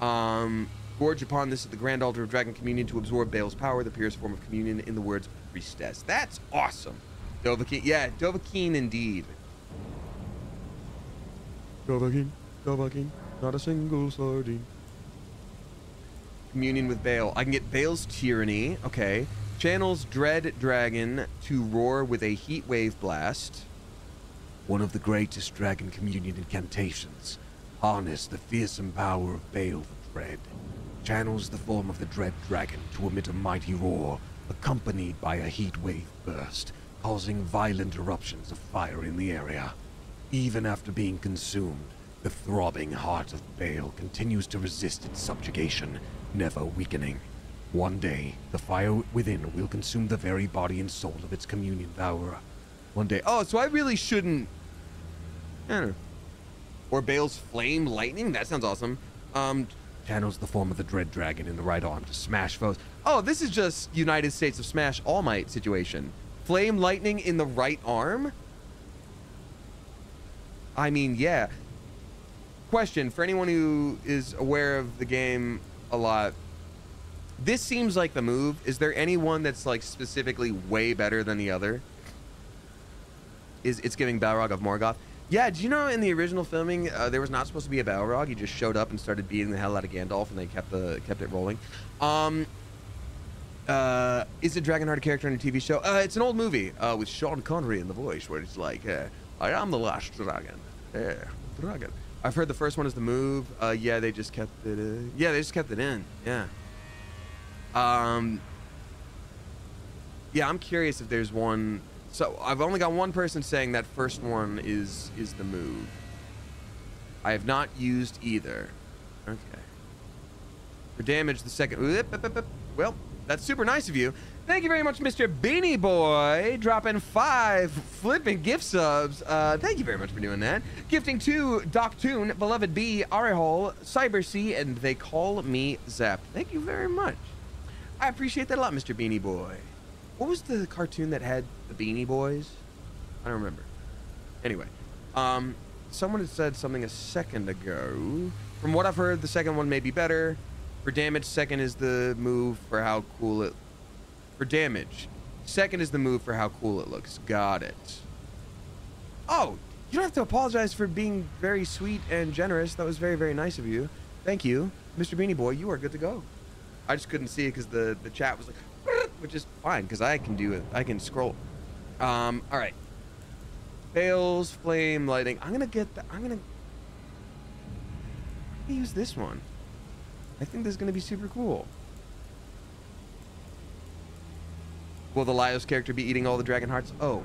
Um, gorge upon this at the grand altar of dragon communion to absorb Bayle's power, the purest form of communion, in the words priestess. That's awesome. Dovahkiin, yeah, Dovahkiin indeed. Dovahkiin, Dovahkiin, not a single sardine. Communion with Bayle. I can get Bayle's tyranny. Okay. Channels Dread Dragon to roar with a heat wave blast. One of the greatest dragon communion incantations. Harness the fearsome power of Bayle the Dread. Channels the form of the Dread Dragon to emit a mighty roar, accompanied by a heat wave burst, causing violent eruptions of fire in the area. Even after being consumed, the throbbing heart of Bayle continues to resist its subjugation, never weakening. One day, the fire within will consume the very body and soul of its communion devourer. One day. Oh, so I really shouldn't. I don't know. Or Bayle's flame lightning? That sounds awesome. Um, channels the form of the dread dragon in the right arm to smash foes. Oh, this is just United States of Smash All Might situation. Flame lightning in the right arm? I mean, yeah. Question for anyone who is aware of the game a lot. This seems like the move. Is there anyone that's like specifically way better than the other? Is it's giving Balrog of Morgoth? Yeah, do you know in the original filming uh, there was not supposed to be a Balrog? He just showed up and started beating the hell out of Gandalf, and they kept the kept it rolling. Um, uh, is it Dragonheart a character in a TV show? Uh, it's an old movie uh, with Sean Connery in the voice, where it's like, uh, "I am the last dragon." Yeah, dragon. I've heard the first one is the move. Uh, yeah, they just kept it. Uh, yeah, they just kept it in. Yeah. Um. Yeah, I'm curious if there's one. So I've only got one person saying that first one is is the move. I have not used either. Okay. For damage, the second. Well, that's super nice of you. Thank you very much, Mr. Beanie Boy, dropping five flipping gift subs. Uh, thank you very much for doing that. Gifting to Doc Toon, Beloved B, Arihol, Cyber C, and they call me Zap. Thank you very much. I appreciate that a lot, Mr. Beanie Boy. What was the cartoon that had the Beanie Boys? I don't remember. Anyway, um, someone had said something a second ago. From what I've heard, the second one may be better. For damage, second is the move for how cool it. For damage, second is the move for how cool it looks. Got it. Oh, you don't have to apologize for being very sweet and generous. That was very, very nice of you. Thank you, Mr. Beanie Boy. You are good to go. I just couldn't see it because the the chat was like, which is fine because I can do it. I can scroll. Um. All right. Bayle's flame lighting. I'm gonna get the. I'm gonna. Use this one. I think this is to be super cool. Will the Laios character be eating all the dragon hearts? Oh,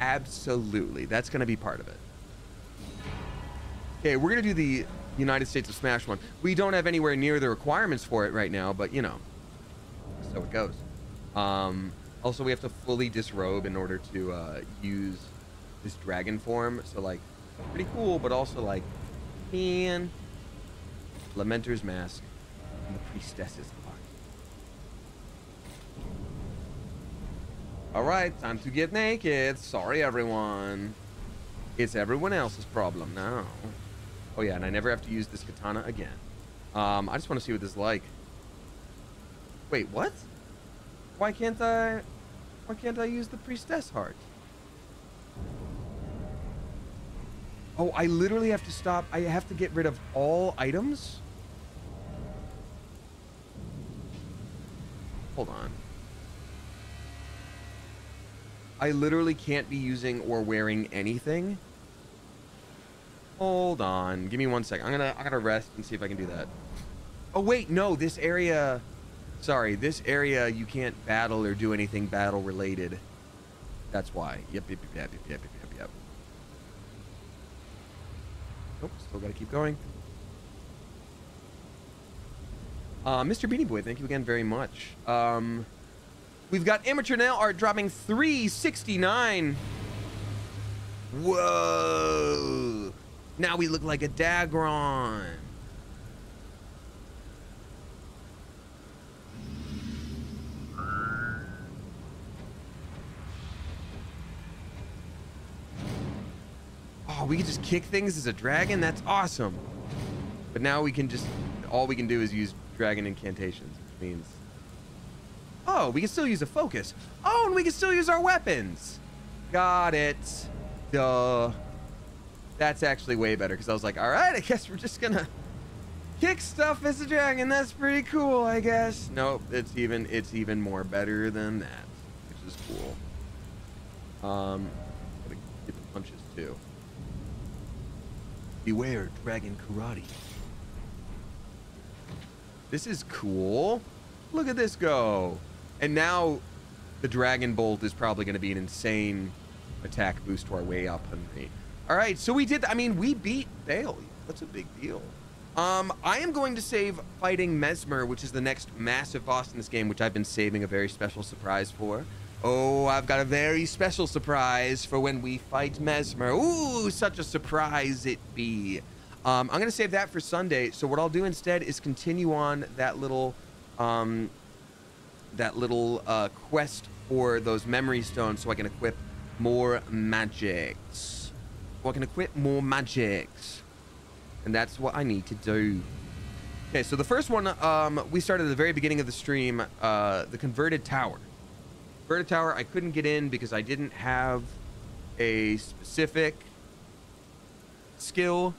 absolutely. That's to be part of it. Okay, we're to do the United States of Smash one. We don't have anywhere near the requirements for it right now, but you know, so it goes. Um, also, we have to fully disrobe in order to uh, use this dragon form. So, like, pretty cool, but also, like, man. Lamenter's Mask and the Priestess's Heart. Alright, time to get naked. Sorry, everyone. It's everyone else's problem now. Oh, yeah, and I never have to use this katana again. Um, I just want to see what this is like. Wait, what? Why can't I? Why can't I use the priestess heart? Oh, I literally have to stop. I have to get rid of all items? Hold on. I literally can't be using or wearing anything. Hold on. Give me one second. I'm gonna I'm gonna rest and see if I can do that. Oh wait, no, this area sorry, this area you can't battle or do anything battle related. That's why. Yep, yep, yep, yep, yep, yep, yep, yep. Nope, still gotta keep going. Uh, Mr. Beanie Boy, thank you again very much. Um, we've got Amateur Nail Art dropping 369. Whoa. Now we look like a Dagron. Oh, we can just kick things as a dragon? That's awesome. But now we can just, all we can do is use dragon incantations, which means... Oh, we can still use a focus. Oh, and we can still use our weapons. Got it. Duh. That's actually way better, because I was like, all right, I guess we're just gonna kick stuff as a dragon. That's pretty cool, I guess. Nope, it's even, it's even more better than that, which is cool. Um, gotta get the punches, too. Beware, Dragon Karate. This is cool. Look at this go. And now the Dragon Bolt is probably going to be an insane attack boost to our way up, Henry. All right, so we did, I mean, we beat Bayle. That's a big deal. Um, I am going to save fighting Mesmer, which is the next massive boss in this game, which I've been saving a very special surprise for. Oh, I've got a very special surprise for when we fight Mesmer. Ooh, such a surprise it be. Um, I'm going to save that for Sunday. So what I'll do instead is continue on that little, um, that little uh, quest for those memory stones so I can equip more magics. So I can equip more magics. And that's what I need to do. Okay, so the first one, um, we started at the very beginning of the stream, uh, the converted tower. Converted tower, I couldn't get in because I didn't have a specific skill.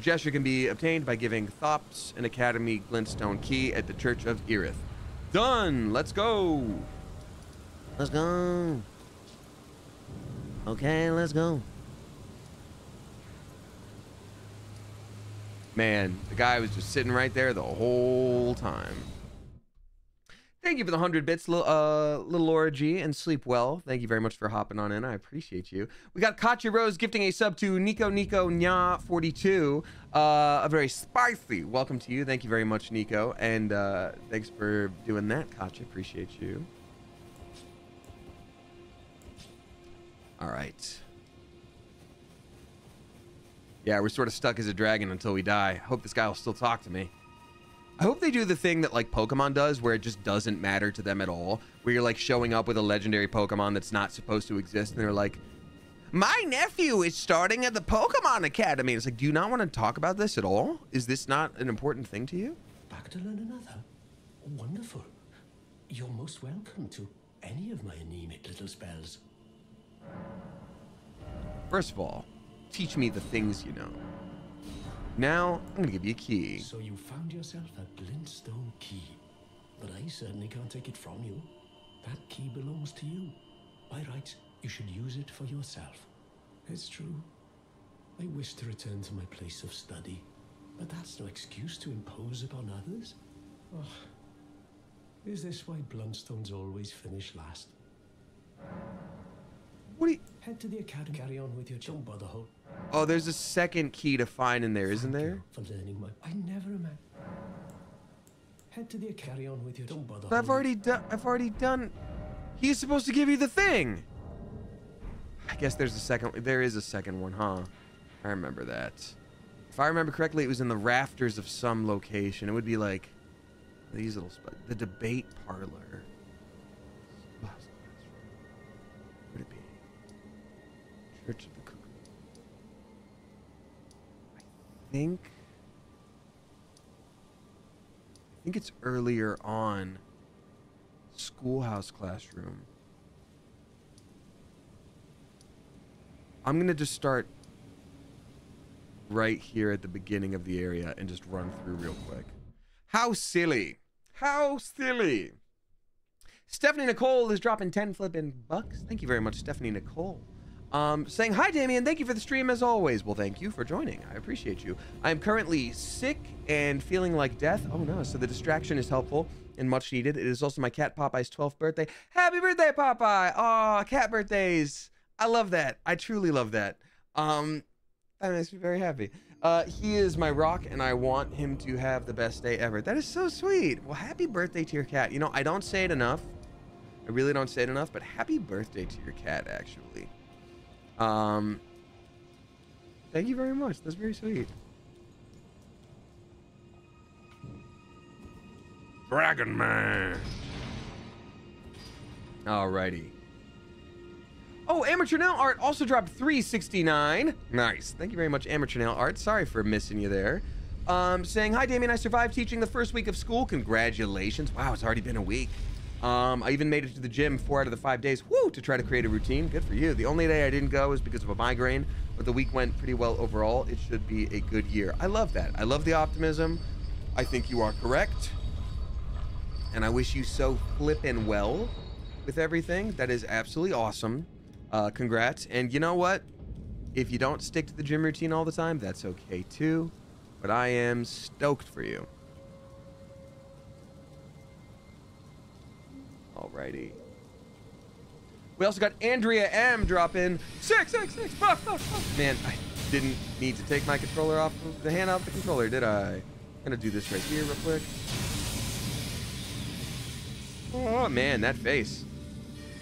Gesture can be obtained by giving Thops an Academy Glintstone key at the Church of Irith. Done! Let's go! Let's go! Okay, let's go. Man, the guy was just sitting right there the whole time. Thank you for the 100 bits, little, uh, little Laura G, and sleep well. Thank you very much for hopping on in. I appreciate you. We got Katya Rose gifting a sub to Nico Nico Nya 42. Uh, a very spicy welcome to you. Thank you very much, Nico. And uh, thanks for doing that, Katya. Appreciate you. All right. Yeah, we're sort of stuck as a dragon until we die. I Hope this guy will still talk to me. I hope they do the thing that like Pokemon does where it just doesn't matter to them at all. Where you're like showing up with a legendary Pokemon that's not supposed to exist and they're like, my nephew is starting at the Pokemon Academy. It's like, do you not want to talk about this at all? Is this not an important thing to you? Back to learn another? Wonderful. You're most welcome to any of my anemic little spells. First of all, teach me the things you know. Now, I'm gonna give you a key. So you found yourself a glintstone key. But I certainly can't take it from you. That key belongs to you. By rights, you should use it for yourself. It's true. I wish to return to my place of study. But that's no excuse to impose upon others. Oh, is this why Bluntstones always finish last? What do you... Head to the academy. Carry on with your don't bother hold. Oh, there's a second key to find in there, isn't there? for learning my. I never imagined. Head to the carry on with your. Don't bother. But I've already done. I've already done. He's supposed to give you the thing. I guess there's a second. There is a second one, huh? I remember that. If I remember correctly, it was in the rafters of some location. It would be like these little spots. The debate parlor. I think. think it's earlier on. Schoolhouse classroom. I'm gonna just start right here at the beginning of the area and just run through real quick. How silly! How silly! Stephanie Nicole is dropping 10 flipping bucks. Thank you very much, Stephanie Nicole. Um, saying, Hi, Damien. Thank you for the stream as always. Well, thank you for joining. I appreciate you. I am currently sick and feeling like death. Oh, no. So the distraction is helpful and much needed. It is also my cat Popeye's 12th birthday. Happy birthday, Popeye! Aw, cat birthdays. I love that. I truly love that. Um, that makes me very happy. Uh, he is my rock, and I want him to have the best day ever. That is so sweet. Well, happy birthday to your cat. You know, I don't say it enough. I really don't say it enough, but happy birthday to your cat, actually. Um, thank you very much. That's very sweet. Dragon Man. Alrighty. Oh, Amateur Nail Art also dropped 369. Nice. Thank you very much, Amateur Nail Art. Sorry for missing you there. Um, saying, Hi, Damien. I survived teaching the first week of school. Congratulations. Wow, it's already been a week. Um, I even made it to the gym four out of the five days, woo, to try to create a routine. Good for you. The only day I didn't go was because of a migraine, but the week went pretty well overall. It should be a good year. I love that. I love the optimism. I think you are correct. And I wish you so flippin' well with everything. That is absolutely awesome. Uh, congrats. And you know what? If you don't stick to the gym routine all the time, that's okay too. But I am stoked for you. Alrighty. We also got Andrea M drop in six six six bucks, bucks, bucks. Man, I didn't need to take my controller off of the hand off the controller, did I? I'm gonna do this right here real quick. Oh man, that face.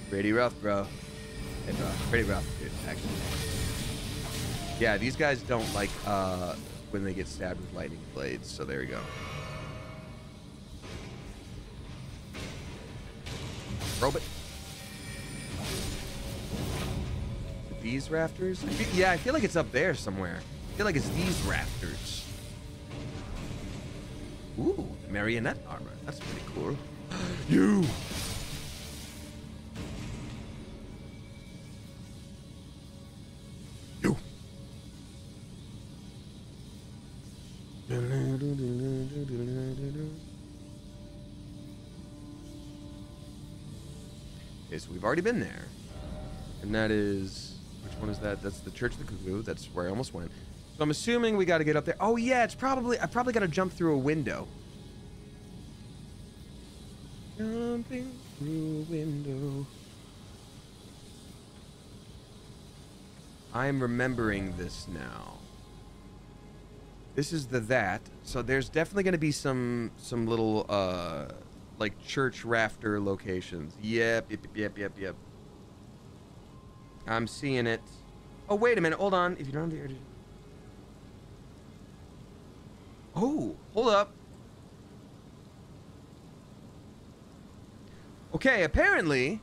Pretty rough, bro. Pretty rough, pretty rough dude, actually. Yeah, these guys don't like uh when they get stabbed with lightning blades, so there you go. Robot. These rafters? Yeah, I feel like it's up there somewhere. I feel like it's these rafters. Ooh, marionette armor. That's pretty cool. (gasps) You! We've already been there. And that is... Which one is that? That's the Church of the Cuckoo. That's where I almost went. So I'm assuming we got to get up there. Oh, yeah, it's probably... I probably got to jump through a window. Jumping through a window. I'm remembering this now. This is the that. So there's definitely going to be some some little uh like church rafter locations. Yep, yep, yep, yep, yep. I'm seeing it. Oh, wait a minute. Hold on. If you don't have the air. Oh, hold up. Okay, apparently,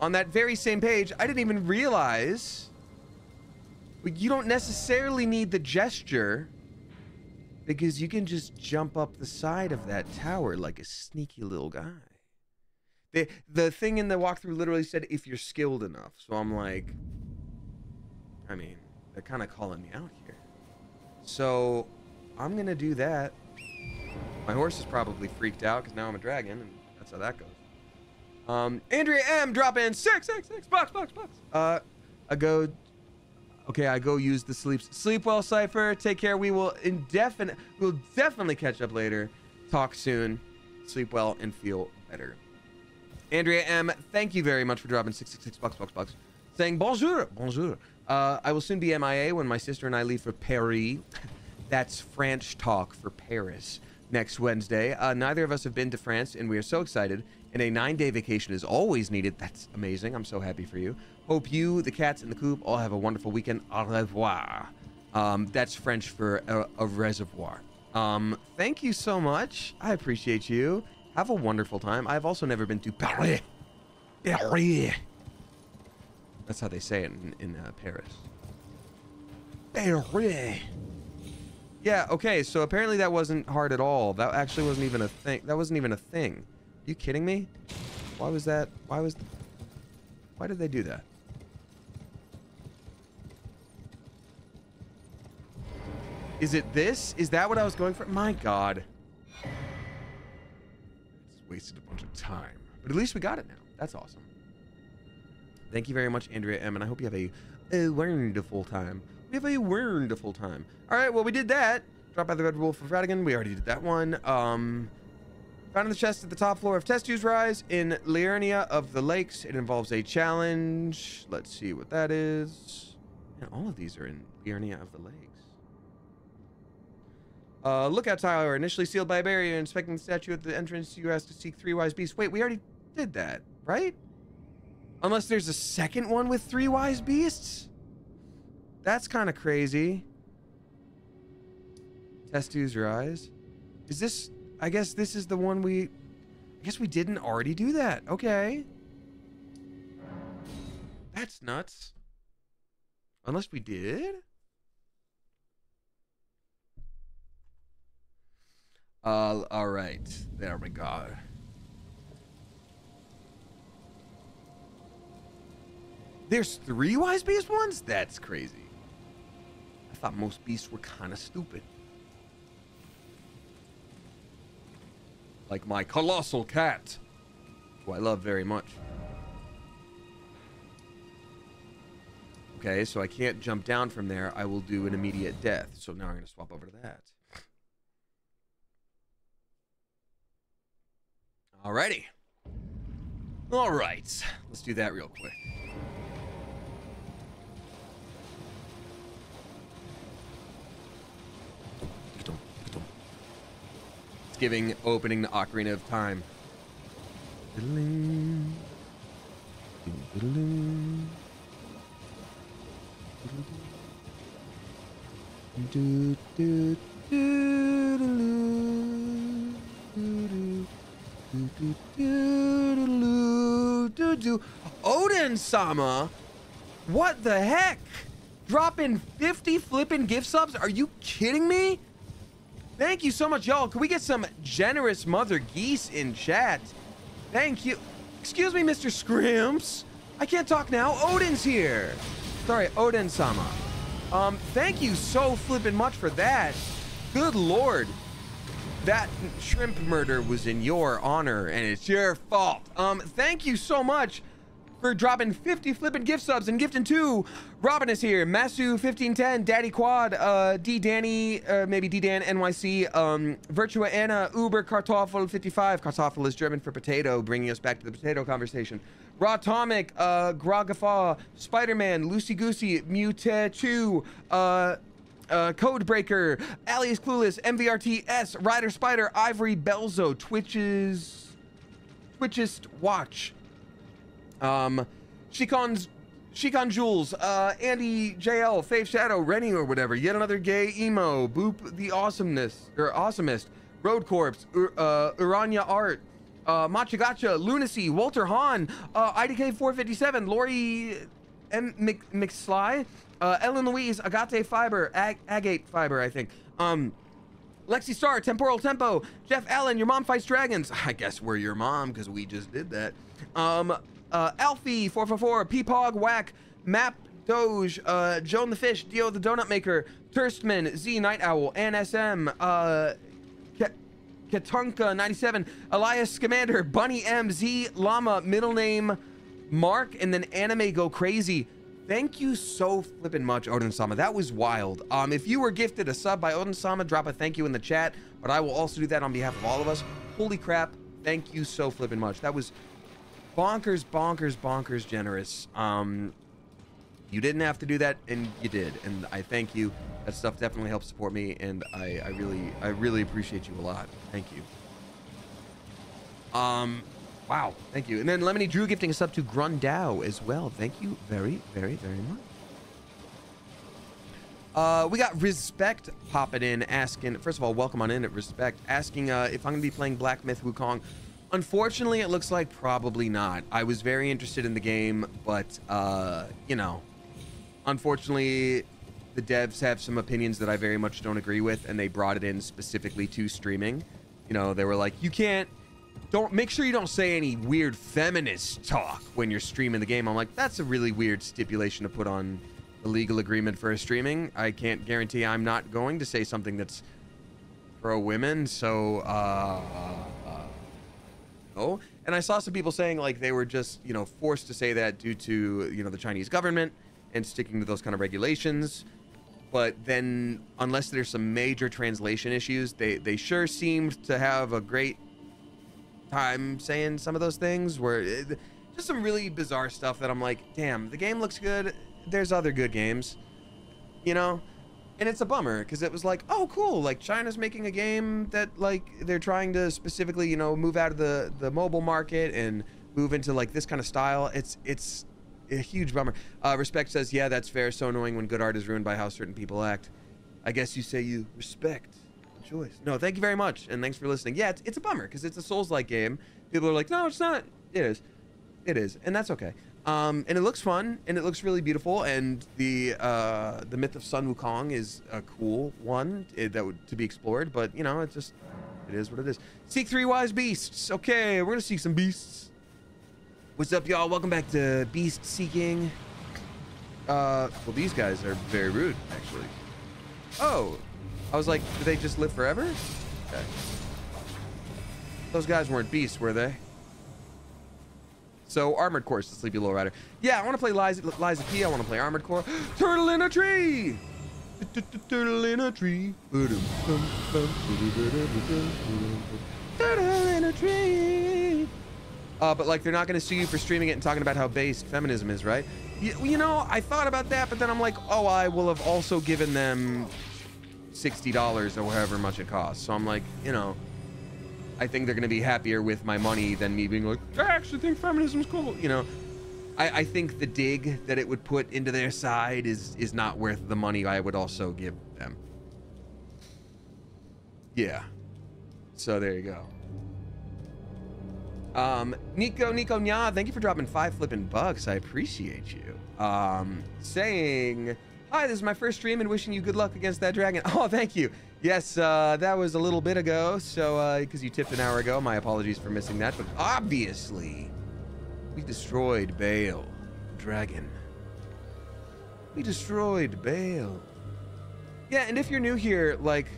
on that very same page, I didn't even realize you don't necessarily need the gesture because you can just jump up the side of that tower like a sneaky little guy. The the thing in the walkthrough literally said if you're skilled enough. So I'm like I mean, they're kind of calling me out here. So I'm going to do that. My horse is probably freaked out cuz now I'm a dragon and that's how that goes. Um Andrea M drop in 666 box, box, box. Uh I go Okay, I go use the sleeps. Sleep well, Cipher. Take care. We will indefinite. We'll definitely catch up later. Talk soon. Sleep well and feel better. Andrea M, thank you very much for dropping 666 bucks, bucks, bucks. Saying bonjour, bonjour. Uh, I will soon be MIA when my sister and I leave for Paris. (laughs) That's French talk for Paris next Wednesday. Uh, neither of us have been to France, and we are so excited. And a nine-day vacation is always needed. That's amazing. I'm so happy for you. Hope you, the cats, and the coop all have a wonderful weekend. Au revoir. Um, that's French for a, a reservoir. Um, thank you so much. I appreciate you. Have a wonderful time. I've also never been to Paris. Paris. That's how they say it in, in uh, Paris. Paris. Yeah, okay, so apparently that wasn't hard at all. That actually wasn't even a thing. That wasn't even a thing. Are you kidding me? Why was that? Why was... Why did they do that? Is it this? Is that what I was going for? My god. It's wasted a bunch of time. But at least we got it now. That's awesome. Thank you very much, Andrea M. And I hope you have a, a wonderful time. We have a wonderful time. All right, well, we did that. Drop by the Red Wolf of Radagon. We already did that one. Um, found in the chest at the top floor of Testu's Rise in Liurnia of the Lakes. It involves a challenge. Let's see what that is. And all of these are in Liurnia of the Lakes. Uh, lookout tower initially sealed by a barrier. Inspecting the statue at the entrance, you asked to seek three wise beasts. Wait, we already did that, right? Unless there's a second one with three wise beasts? That's kind of crazy. Testu's eyes. Is this... I guess this is the one we... I guess we didn't already do that. Okay. That's nuts. Unless we did? All right. There we go. There's three wise beast ones? That's crazy. I thought most beasts were kind of stupid. Like my colossal cat, who I love very much. Okay, so I can't jump down from there. I will do an immediate death. So now I'm going to swap over to that. Alrighty. Alright. Let's do that real quick. It's giving opening the Ocarina of Time. Odin Sama? What the heck? Dropping 50 flipping gift subs? Are you kidding me? Thank you so much, y'all. Can we get some generous mother geese in chat? Thank you. Excuse me, Mr. Scrimps. I can't talk now. Odin's here. Sorry, Odin Sama. Um, thank you so flippin' much for that. Good lord that shrimp murder was in your honor and it's your fault. Um, thank you so much for dropping 50 flipping gift subs and gifting two. Robin is here. Masu1510, Daddy Quad, uh, D Danny, uh, maybe D Dan NYC, um, Virtua Anna, Uber Kartoffel55. Kartoffel is German for potato, bringing us back to the potato conversation. Raw Atomic, uh, Gragafa, Spider Man, Lucy Goosey, Mute2, uh, uh, Codebreaker, Alias Clueless, MVRTS, Rider Spider, Ivory Belzo, Twitches, Twitchist Watch, um, Shikon's Shikon Jules, uh, Andy JL, Faith Shadow, Rennie or whatever, yet another gay emo, Boop the Awesomeness, or Awesomest, Road Corpse, Ur, uh, Urania Art, uh, Machagacha, Lunacy, Walter Hahn, uh, IDK 457, Lori M. Mc, McSly, uh, Ellen Louise, Agate Fiber, Ag Agate Fiber, I think. Um, Lexi Star, Temporal Tempo, Jeff Allen, Your Mom Fights Dragons. (laughs) I guess we're your mom because we just did that. Um, uh, Alfie, 444, Peepog, Whack, Map, Doge, uh, Joan the Fish, Dio the Donut Maker, Turstman, Z Night Owl, NSM, uh, Katunka 97, Elias Scamander, Bunny M, Z Llama, middle name Mark, and then Anime Go Crazy. Thank you so flippin' much, Odin Sama. That was wild. Um, if you were gifted a sub by Odin Sama, drop a thank you in the chat. But I will also do that on behalf of all of us. Holy crap. Thank you so flippin' much. That was bonkers, bonkers, bonkers generous. Um, you didn't have to do that, and you did. And I thank you. That stuff definitely helps support me, and I, I really, I really appreciate you a lot. Thank you. Um, Wow, thank you. And then Lemony Drew gifting us up to Grundow as well. Thank you very, very, very much. Uh, we got Respect popping in, asking, first of all, welcome on in at Respect, asking uh, if I'm going to be playing Black Myth Wukong. Unfortunately, it looks like probably not. I was very interested in the game, but, uh, you know, unfortunately, the devs have some opinions that I very much don't agree with, and they brought it in specifically to streaming. You know, they were like, you can't, don't make sure you don't say any weird feminist talk when you're streaming the game. I'm like, that's a really weird stipulation to put on the legal agreement for a streaming. I can't guarantee I'm not going to say something that's pro women. So, uh, uh, no. And I saw some people saying like they were just, you know, forced to say that due to, you know, the Chinese government and sticking to those kind of regulations. But then, unless there's some major translation issues, they, they sure seemed to have a great time saying some of those things where it, just some really bizarre stuff that I'm like, damn, the game looks good. There's other good games, you know? And it's a bummer because it was like, oh, cool. Like China's making a game that like they're trying to specifically, you know, move out of the the mobile market and move into like this kind of style. It's it's a huge bummer. Uh, Respect says, yeah, that's fair. So annoying when good art is ruined by how certain people act. I guess you say you respect choice. No, thank you very much, and thanks for listening. Yeah, it's, it's a bummer because it's a Souls-like game. People are like, no, it's not. It is. It is, and that's okay. Um, and it looks fun, and it looks really beautiful, and the uh, the myth of Sun Wukong is a cool one eh, that would to be explored. But you know, it's just it is what it is. Seek three wise beasts. Okay, we're gonna seek some beasts. What's up, y'all? Welcome back to Beast Seeking. Uh, well, these guys are very rude, actually. Oh, I was like, do they just live forever? Okay. Those guys weren't beasts, were they? So Armored Core is the Sleepy Lowrider. Yeah, I want to play Liza, Liza P. I want to play Armored Core. (gasps) Turtle in a tree. (gasps) Turtle in a tree. Turtle in a tree. Uh, but like, they're not going to sue you for streaming it and talking about how based feminism is, right? You, you know, I thought about that, but then I'm like, oh, I will have also given them $60 or however much it costs. So I'm like, you know, I think they're going to be happier with my money than me being like, I actually think feminism's cool. You know, I, I think the dig that it would put into their side is is not worth the money I would also give them. Yeah. So there you go. Um, Nico, Nico Nya, thank you for dropping five flipping bucks. I appreciate you. Um, saying, hi, this is my first stream and wishing you good luck against that dragon. (laughs) Oh, thank you. Yes, uh, that was a little bit ago. So, because uh, you tipped an hour ago, my apologies for missing that. But obviously, we destroyed Bayle, dragon. We destroyed Bayle. Yeah, and if you're new here, like,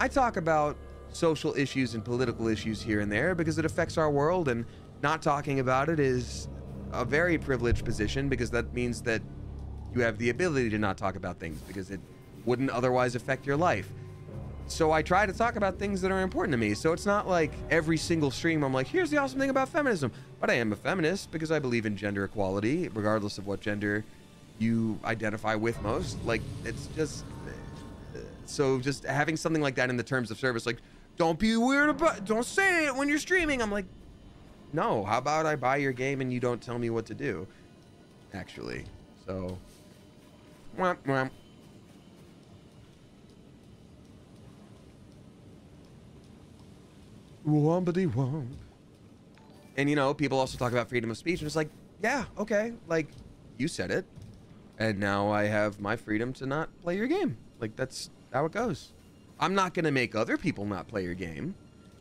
I talk about social issues and political issues here and there because it affects our world, and not talking about it is a very privileged position because that means that you have the ability to not talk about things because it wouldn't otherwise affect your life. So I try to talk about things that are important to me. So it's not like every single stream I'm like, here's the awesome thing about feminism. But I am a feminist because I believe in gender equality, regardless of what gender you identify with most. Like, it's just. So just having something like that in the terms of service, like, don't be weird about don't say it when you're streaming. I'm like, no, how about I buy your game and you don't tell me what to do? Actually. So. Womp, womp. Wompity womp. And you know, people also talk about freedom of speech, and it's like, yeah, okay, like you said it, and now I have my freedom to not play your game. Like that's how it goes. I'm not gonna make other people not play your game,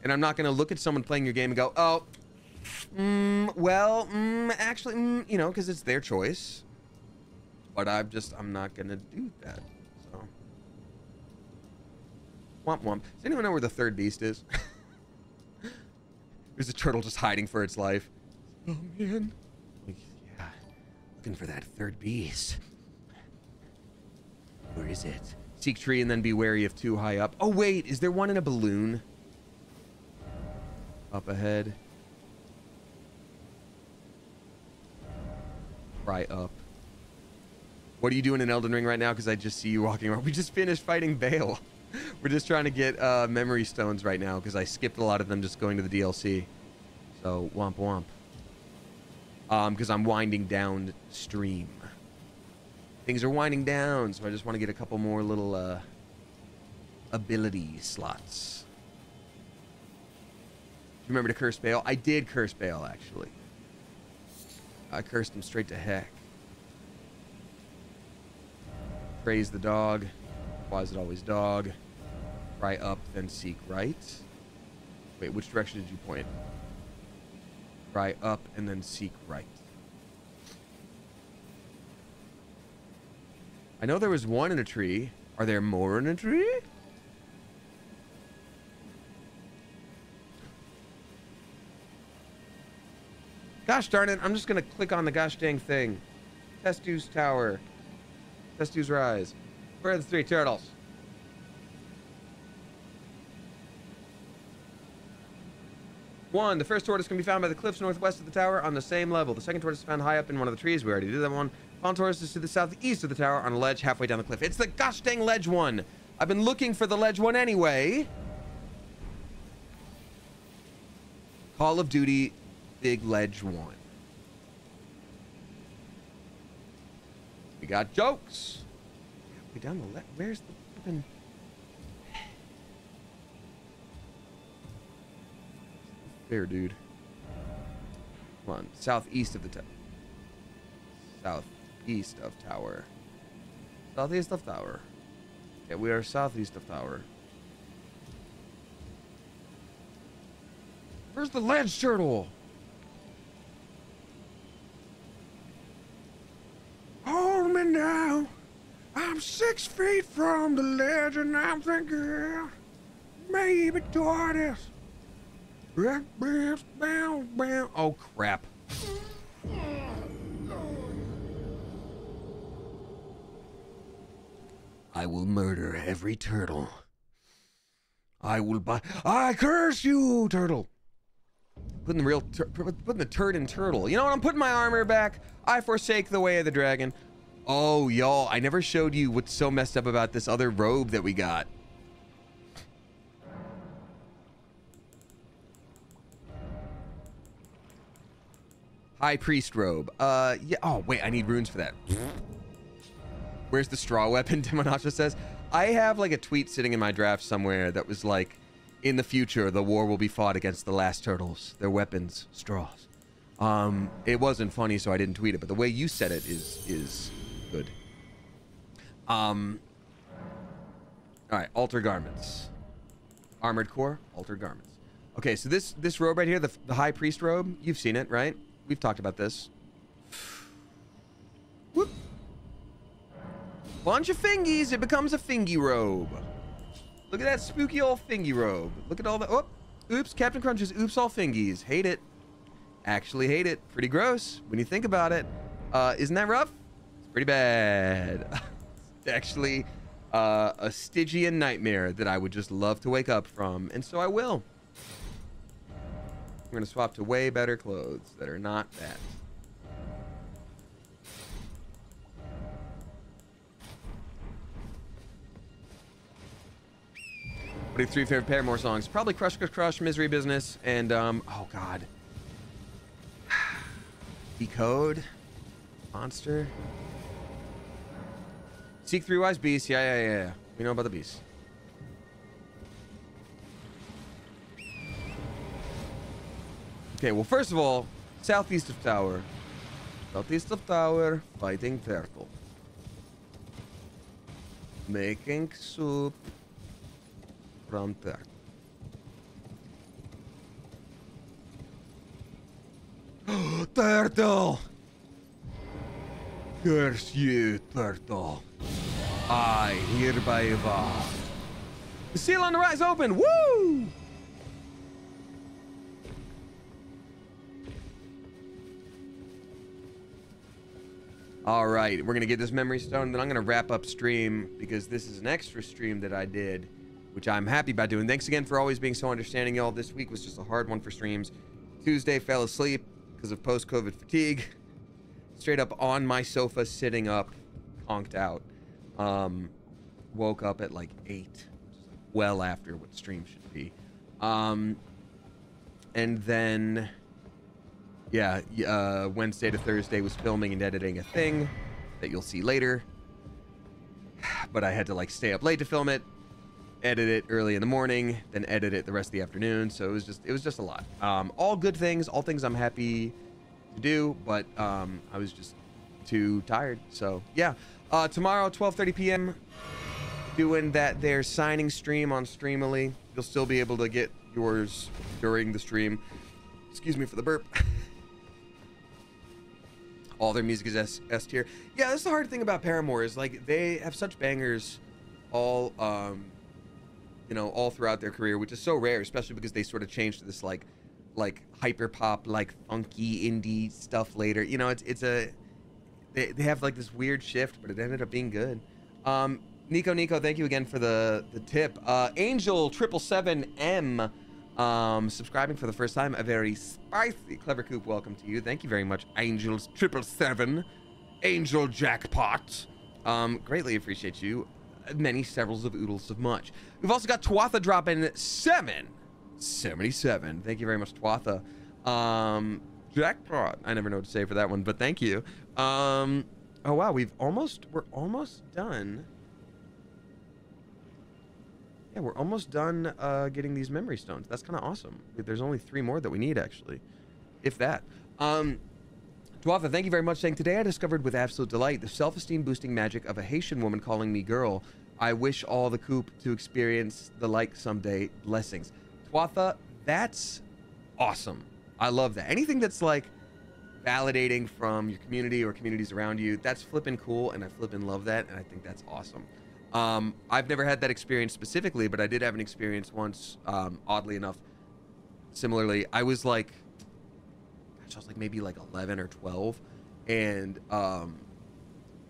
and I'm not gonna look at someone playing your game and go, oh, mm, well, mm, actually, mm, you know, because it's their choice. But I'm just, I'm not gonna do that. So, womp womp. Does anyone know where the third beast is? (laughs) There's a turtle just hiding for its life. Oh man. Like, yeah, looking for that third beast. Where is it? Seek tree and then be wary of too high up. Oh wait, is there one in a balloon? Up ahead. Right up. What are you doing in Elden Ring right now? Because I just see you walking around. We just finished fighting Bayle. (laughs) We're just trying to get uh, memory stones right now because I skipped a lot of them just going to the DLC. So, womp womp. Um, because I'm winding down stream. Things are winding down, so I just want to get a couple more little uh, ability slots. You remember to curse Bayle? I did curse Bayle, actually. I cursed him straight to heck. Praise the dog. Why is it always dog? Try up, then seek right. Wait, which direction did you point? Try up and then seek right. I know there was one in a tree. Are there more in a tree? Gosh darn it, I'm just gonna click on the gosh dang thing. Testu's Tower. Testu's Rise. Where are the three turtles? One, the first tortoise can be found by the cliffs northwest of the tower on the same level. The second tortoise is found high up in one of the trees. We already did that one. Fawn tortoise is to the southeast of the tower on a ledge halfway down the cliff. It's the gosh dang ledge one. I've been looking for the ledge one anyway. Call of Duty Big Ledge 1. We got jokes. We down the left. Where's the flippin' There, dude. Come on, southeast of the tower. Southeast of tower. Southeast of tower. Yeah, we are southeast of tower. Where's the ledge turtle? I'm six feet from the ledge and I'm thinking maybe tortoise. Oh crap. I will murder every turtle. I will buy. I curse you, turtle. Putting the real, putting the turd in turtle. You know what? I'm putting my armor back. I forsake the way of the dragon. Oh, y'all! I never showed you what's so messed up about this other robe that we got. High priest robe. Uh, yeah. Oh, wait. I need runes for that. Where's the straw weapon? (laughs) Demonacha says. I have like a tweet sitting in my draft somewhere that was like, in the future, the war will be fought against the last turtles. Their weapons, straws. Um, it wasn't funny, so I didn't tweet it. But the way you said it is is. Um. All right, altar garments, armored core, altar garments. Okay, so this this robe right here, the the high priest robe, you've seen it, right? We've talked about this. Whoop. Bunch of fingies, it becomes a fingy robe. Look at that spooky old fingy robe. Look at all the. Oh, oops, Captain Crunch's oops all fingies. Hate it. Actually hate it. Pretty gross when you think about it. Uh, isn't that rough? It's pretty bad. (laughs) actually uh, a Stygian nightmare that I would just love to wake up from, and so I will. I'm gonna swap to way better clothes that are not that. What are your three favorite Paramore songs? Probably Crush Crush Crush, Misery Business, and um, oh god. (sighs) Decode. Monster. Seek Three Wise Beasts. Yeah, yeah, yeah, yeah. We know about the beasts. Okay, well, first of all, southeast of tower. Southeast of tower, fighting turtle. Making soup from turtle. (gasps) turtle! Curse you, turtle. I hereby vow. The seal on the rise open. Woo! All right, we're gonna get this memory stone, then I'm gonna wrap up stream because this is an extra stream that I did, which I'm happy about doing. Thanks again for always being so understanding, y'all. This week was just a hard one for streams. Tuesday fell asleep because of post-COVID fatigue. Straight up on my sofa, sitting up, conked out. Um, woke up at like eight, well after what stream should be. Um, and then yeah, uh, Wednesday to Thursday was filming and editing a thing that you'll see later. (sighs) But I had to like stay up late to film it, edit it early in the morning, then edit it the rest of the afternoon. So it was just it was just a lot. Um, all good things, all things I'm happy to do, but um, I was just too tired. So yeah. Uh, tomorrow, 12:30 p.m. Doing that their signing stream on Streamily. You'll still be able to get yours during the stream. Excuse me for the burp. (laughs) All their music is S, S tier. Yeah, that's the hard thing about Paramore is like they have such bangers, all um, you know, all throughout their career, which is so rare, especially because they sort of changed to this like, like hyper pop, like funky indie stuff later. You know, it's it's a they, they have like this weird shift, but it ended up being good. Um, Nico, Nico, thank you again for the the tip. Uh, Angel triple seven M, um, subscribing for the first time. A very spicy, clever coop. Welcome to you. Thank you very much, Angels triple seven, Angel jackpot. Um, greatly appreciate you. Many severals of oodles of much. We've also got Tuatha dropping seven. 77. Thank you very much, Tuatha. Um, jackpot. I never know what to say for that one, but thank you. Um, oh wow, we've almost we're almost done. Yeah, we're almost done uh, getting these memory stones. That's kind of awesome. There's only three more that we need actually, if that. Um, Tuatha, thank you very much. Saying today I discovered with absolute delight the self-esteem boosting magic of a Haitian woman calling me girl. I wish all the coop to experience the like someday. Blessings. Tuatha, that's awesome. I love that. Anything that's like validating from your community or communities around you, that's flipping cool, and I flipping love that, and I think that's awesome. Um, I've never had that experience specifically, but I did have an experience once, um, oddly enough. Similarly, I was like, gosh, I was like maybe like 11 or 12, and um,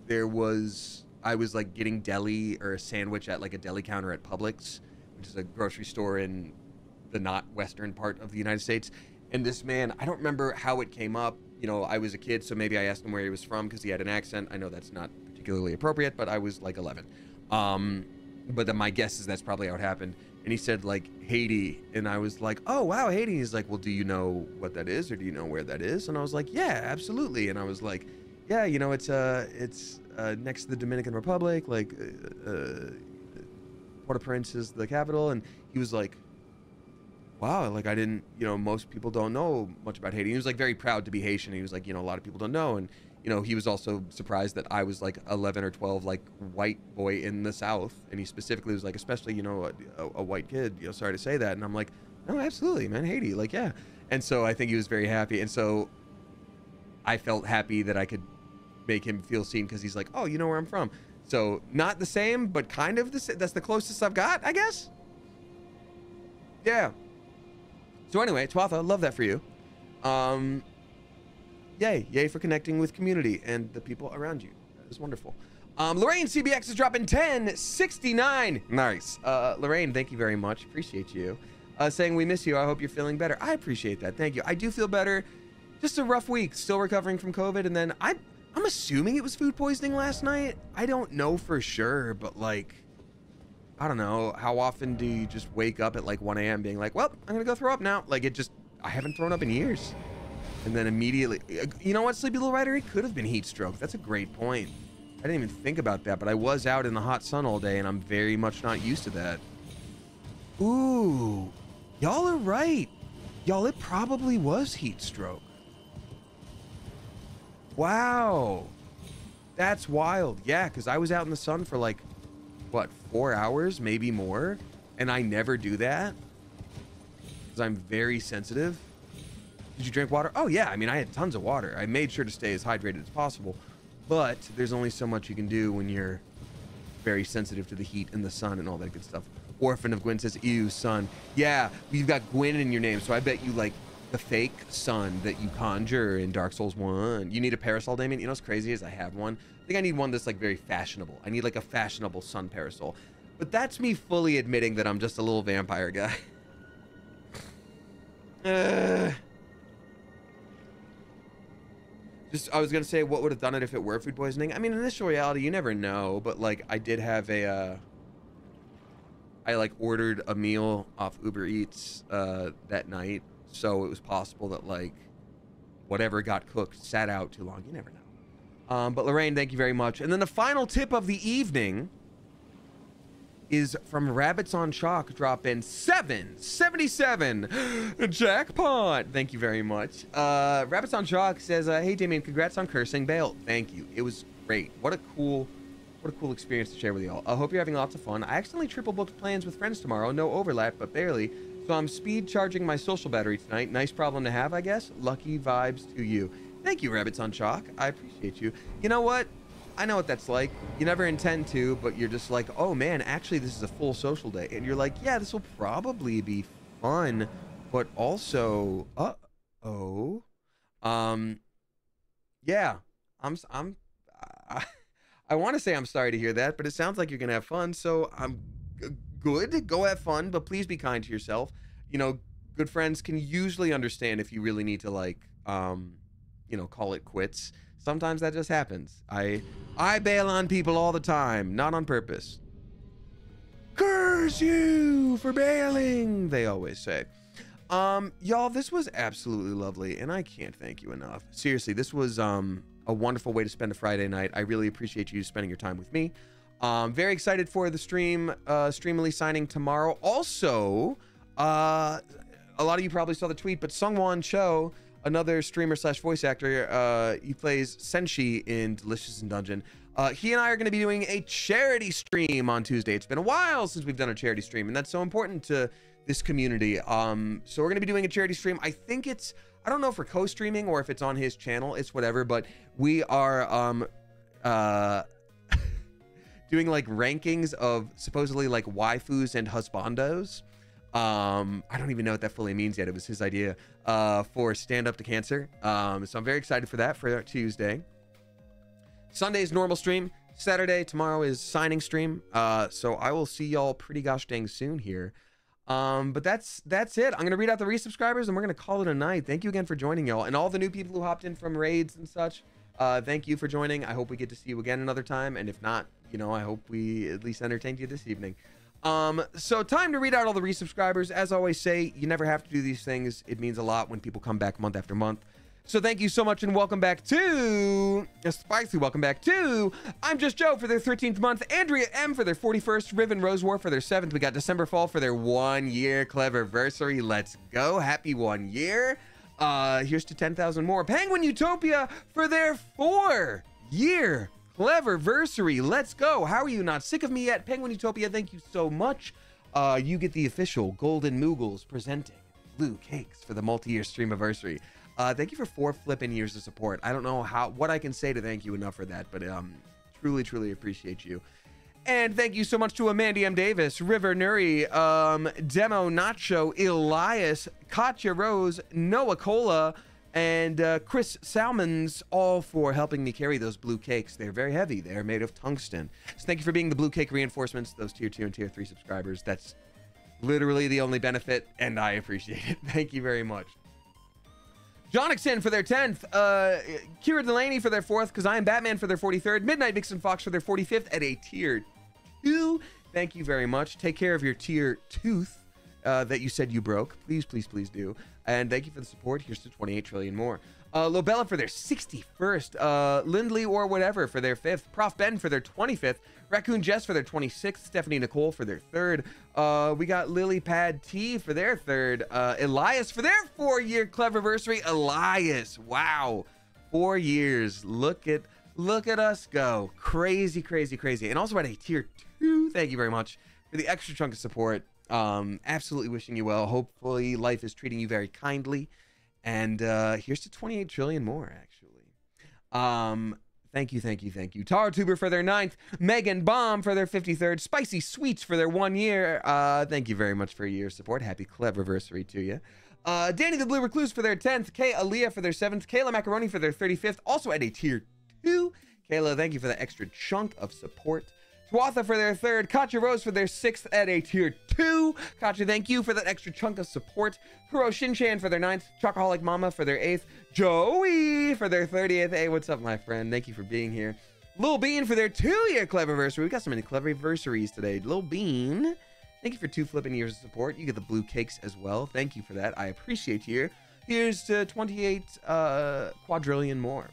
there was, I was like getting deli or a sandwich at like a deli counter at Publix, which is a grocery store in the not western part of the United States. And this man, I don't remember how it came up. You know, I was a kid, so maybe I asked him where he was from because he had an accent. I know that's not particularly appropriate, but I was like 11. Um, but then my guess is that's probably how it happened. And he said like Haiti, and I was like, oh wow, Haiti. He's like, well, do you know what that is, or do you know where that is? And I was like, yeah, absolutely. And I was like, yeah, you know, it's uh, it's uh, next to the Dominican Republic, like uh, uh, Port-au-Prince is the capital. And he was like, wow, like I didn't, you know, most people don't know much about Haiti. He was like very proud to be Haitian. He was like, you know, a lot of people don't know. And, you know, he was also surprised that I was like 11 or 12, like white boy in the South. And he specifically was like, especially, you know, a, a, a white kid, you know, sorry to say that. And I'm like, no, absolutely, man, Haiti. Like, yeah. And so I think he was very happy. And so I felt happy that I could make him feel seen because he's like, oh, you know where I'm from. So not the same, but kind of the same. That's the closest I've got, I guess. Yeah. So anyway, Tuatha, love that for you. Um, yay, yay for connecting with community and the people around you. That is wonderful. Um, Lorraine CBX is dropping 1069. Nice. Uh, Lorraine, thank you very much. Appreciate you. Uh, saying we miss you. I hope you're feeling better. I appreciate that. Thank you. I do feel better. Just a rough week. Still recovering from COVID. And then I, I'm assuming it was food poisoning last night. I don't know for sure, but like, I don't know. How often do you just wake up at like 1 a.m. being like, well, I'm to go throw up now? Like, it just, I haven't thrown up in years. And then immediately, you know what, Sleepy Little Rider? It could have been heat stroke. That's a great point. I didn't even think about that, but I was out in the hot sun all day, and I'm very much not used to that. Ooh, y'all are right. Y'all, it probably was heat stroke. Wow. That's wild. Yeah, because I was out in the sun for like, what, four hours, maybe more? And I never do that because I'm very sensitive. Did you drink water? Oh, yeah. I mean, I had tons of water. I made sure to stay as hydrated as possible. But there's only so much you can do when you're very sensitive to the heat and the sun and all that good stuff. Orphan of Gwyn says, ew, sun. Yeah, you've got Gwyn in your name, so I bet you like the fake sun that you conjure in Dark Souls 1. You need a parasol, Damien? You know what's crazy is I have one. I think I need one that's like very fashionable. I need like a fashionable sun parasol. But that's me fully admitting that I'm just a little vampire guy. (laughs) uh, just I was gonna say what would have done it if it were food poisoning. I mean, in this reality, you never know. But like, I did have a. Uh, I like ordered a meal off Uber Eats uh, that night, so it was possible that like whatever got cooked sat out too long. You never know. Um, but Lorraine, thank you very much. And then the final tip of the evening is from Rabbits on Chalk. Drop in 777 (gasps) jackpot. Thank you very much. Uh, Rabbits on Chalk says, uh, "Hey Damien, congrats on cursing Bayle. Thank you. It was great. What a cool What a cool experience to share with y'all. I hope you're having lots of fun. I accidentally triple booked plans with friends tomorrow. No overlap, but barely. So I'm speed charging my social battery tonight. Nice problem to have, I guess. Lucky vibes to you. Thank you, Rabbits on Chalk. I appreciate you. You know what? I know what that's like. You never intend to, but you're just like, oh man, actually, this is a full social day. And you're like, yeah, this will probably be fun, but also, uh oh. Um, yeah, I'm, I'm, I, (laughs) I want to say I'm sorry to hear that, but it sounds like you're going to have fun. So I'm good. Go have fun, but please be kind to yourself. You know, good friends can usually understand if you really need to, like, um, you know, call it quits sometimes that just happens. I I bail on people all the time, not on purpose. Curse you for bailing, they always say. Um, y'all, this was absolutely lovely, and I can't thank you enough. Seriously, this was um a wonderful way to spend a Friday night. I really appreciate you spending your time with me. Um, very excited for the stream, uh, Streamily signing tomorrow. Also, uh, a lot of you probably saw the tweet, but Sungwon Cho another streamer slash voice actor. Uh, he plays Senshi in Delicious in Dungeon. Uh, he and I are going to be doing a charity stream on Tuesday. It's been a while since we've done a charity stream, and that's so important to this community. Um, so we're going to be doing a charity stream. I think it's I don't know if we're co-streaming or if it's on his channel. It's whatever, but we are um, uh, (laughs) doing like rankings of supposedly like waifus and husbandos um i don't even know what that fully means yet. It was his idea uh for stand up to cancer. Um so i'm very excited for that for tuesday. Sunday's normal stream. Saturday tomorrow is signing stream. Uh so i will see y'all pretty gosh dang soon here. Um but that's that's it. I'm gonna read out the resubscribers and we're gonna call it a night. Thank you again for joining y'all. And all the new people who hopped in from raids and such uh thank you for joining. I hope we get to see you again another time. And if not you know i hope we at least entertained you this evening um, so time to read out all the resubscribers. As I always say, you never have to do these things. It means a lot when people come back month after month. So thank you so much and welcome back to spicy welcome back to I'm just Joe for their 13th month, Andrea M for their 41st, Riven Rose War for their 7th. We got December Fall for their one year clever anniversary. Let's go. Happy one year. Uh here's to 10,000 more. Penguin Utopia for their four year Clever versary. Let's go. How are you not sick of me yet? Penguin Utopia, thank you so much. Uh, you get the official Golden Moogles presenting blue cakes for the multi-year stream anniversary. Uh, thank you for four flipping years of support. I don't know how what I can say to thank you enough for that, but um, truly, truly appreciate you. And thank you so much to Amanda M. Davis, River Nuri, um, Demo Nacho, Elias, Katya Rose, Noah Cola, and uh, Chris Salmons, all for helping me carry those blue cakes. They're very heavy. They're made of tungsten. So thank you for being the blue cake reinforcements, those tier two and tier three subscribers. That's literally the only benefit, and I appreciate it. (laughs) Thank you very much. Jonixon for their 10th, uh, Kira Delaney for their 4th, because I am Batman for their 43rd, Midnight Vixen Fox for their 45th at a tier 2. Thank you very much. Take care of your tier tooth uh, that you said you broke. Please, please, please do. And thank you for the support. Here's to 28 trillion more. Uh, Lobella for their 61st. Uh, Lindley or whatever for their 5th. Prof Ben for their 25th. Raccoon Jess for their 26th. Stephanie Nicole for their 3rd. Uh, we got Lily Pad T for their 3rd. Uh, Elias for their four year clever anniversary. Elias. Wow. Four years. Look at look at us go. Crazy, crazy, crazy. And also at a tier two. Thank you very much for the extra chunk of support. Um, absolutely wishing you well. Hopefully, life is treating you very kindly. And uh, here's to 28 trillion more, actually. Um, thank you, thank you, thank you. Tuber for their ninth, Megan Bomb for their 53rd, Spicy Sweets for their one year. Uh, thank you very much for your support. Happy clever anniversary to you. Uh, Danny the Blue Recluse for their 10th, Kay Aaliyah for their 7th, Kayla Macaroni for their 35th, also at a tier 2. Kayla, thank you for the extra chunk of support. Swatha for their third, Katya Rose for their sixth at a tier two. Katya, thank you for that extra chunk of support. Kuro Shinchan for their ninth, Chocoholic Mama for their eighth, Joey for their 30th. Hey, what's up, my friend? Thank you for being here. Lil Bean for their two-year clever anniversary. We got so many clever today. Lil Bean, thank you for two flipping years of support. You get the blue cakes as well. Thank you for that. I appreciate you. Here's to 28 uh, quadrillion more.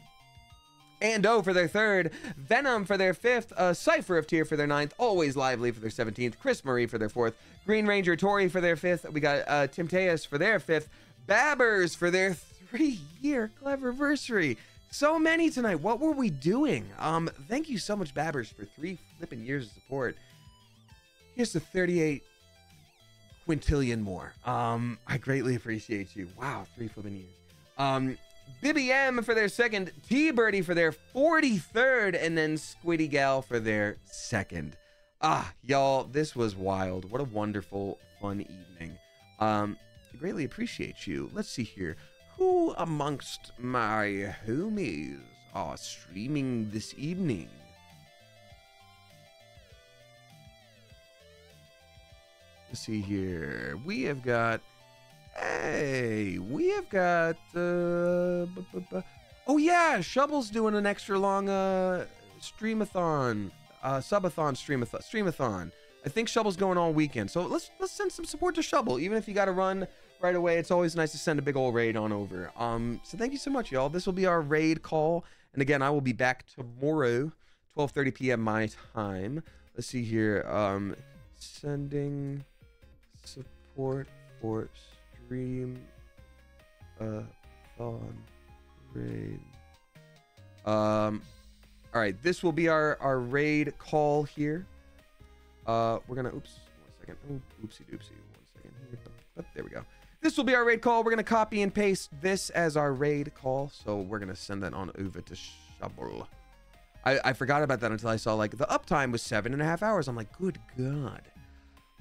Ando for their third, Venom for their fifth, uh, Cypher of Tier for their ninth, Always Lively for their 17th, Chris Marie for their fourth, Green Ranger Tori for their fifth, we got uh, Tim Teas for their fifth, Babbers for their three year clever anniversary. So many tonight. What were we doing? Um, thank you so much, Babbers, for three flipping years of support. Here's the 38 quintillion more. Um, I greatly appreciate you. Wow, three flipping years. Um, Bibby M for their second, T Birdie for their 43rd, and then Squiddy Gal for their second. Ah, y'all, this was wild. What a wonderful, fun evening. Um, I greatly appreciate you. Let's see here. Who amongst my homies are streaming this evening? Let's see here. We have got. Hey, we have got. Uh, oh yeah, Shovel's doing an extra long uh streamathon, uh subathon streamathon, streamathon. I think Shovel's going all weekend, so let's let's send some support to Shovel. Even if you got to run right away, it's always nice to send a big old raid on over. Um, so thank you so much, y'all. This will be our raid call, and again, I will be back tomorrow, 12:30 p.m. my time. Let's see here. Um, sending support for stream uh on raid. Um all right this will be our our raid call here. Uh we're gonna oops one second. Oh oopsie doopsie one second here. But there we go. This will be our raid call. We're gonna copy and paste this as our raid call. So we're gonna send that on over to shovel. I, I forgot about that until I saw like the uptime was seven and a half hours. I'm like, good God.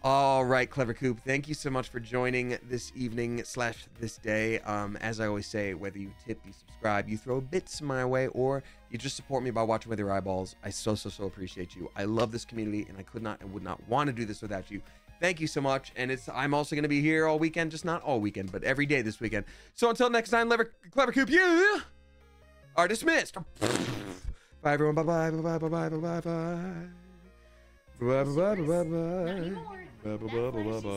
All right, Clever Coop, thank you so much for joining this evening slash this day. Um, as I always say, whether you tip, you subscribe, you throw bits my way, or you just support me by watching with your eyeballs, I so, so, so appreciate you. I love this community, and I could not and would not want to do this without you. Thank you so much. And it's I'm also going to be here all weekend, just not all weekend, but every day this weekend. So until next time, Clever, Clever Coop, you are dismissed. Bye, everyone. Bye, bye, bye, bye, bye, bye, bye, bye. Bye, bye, bye,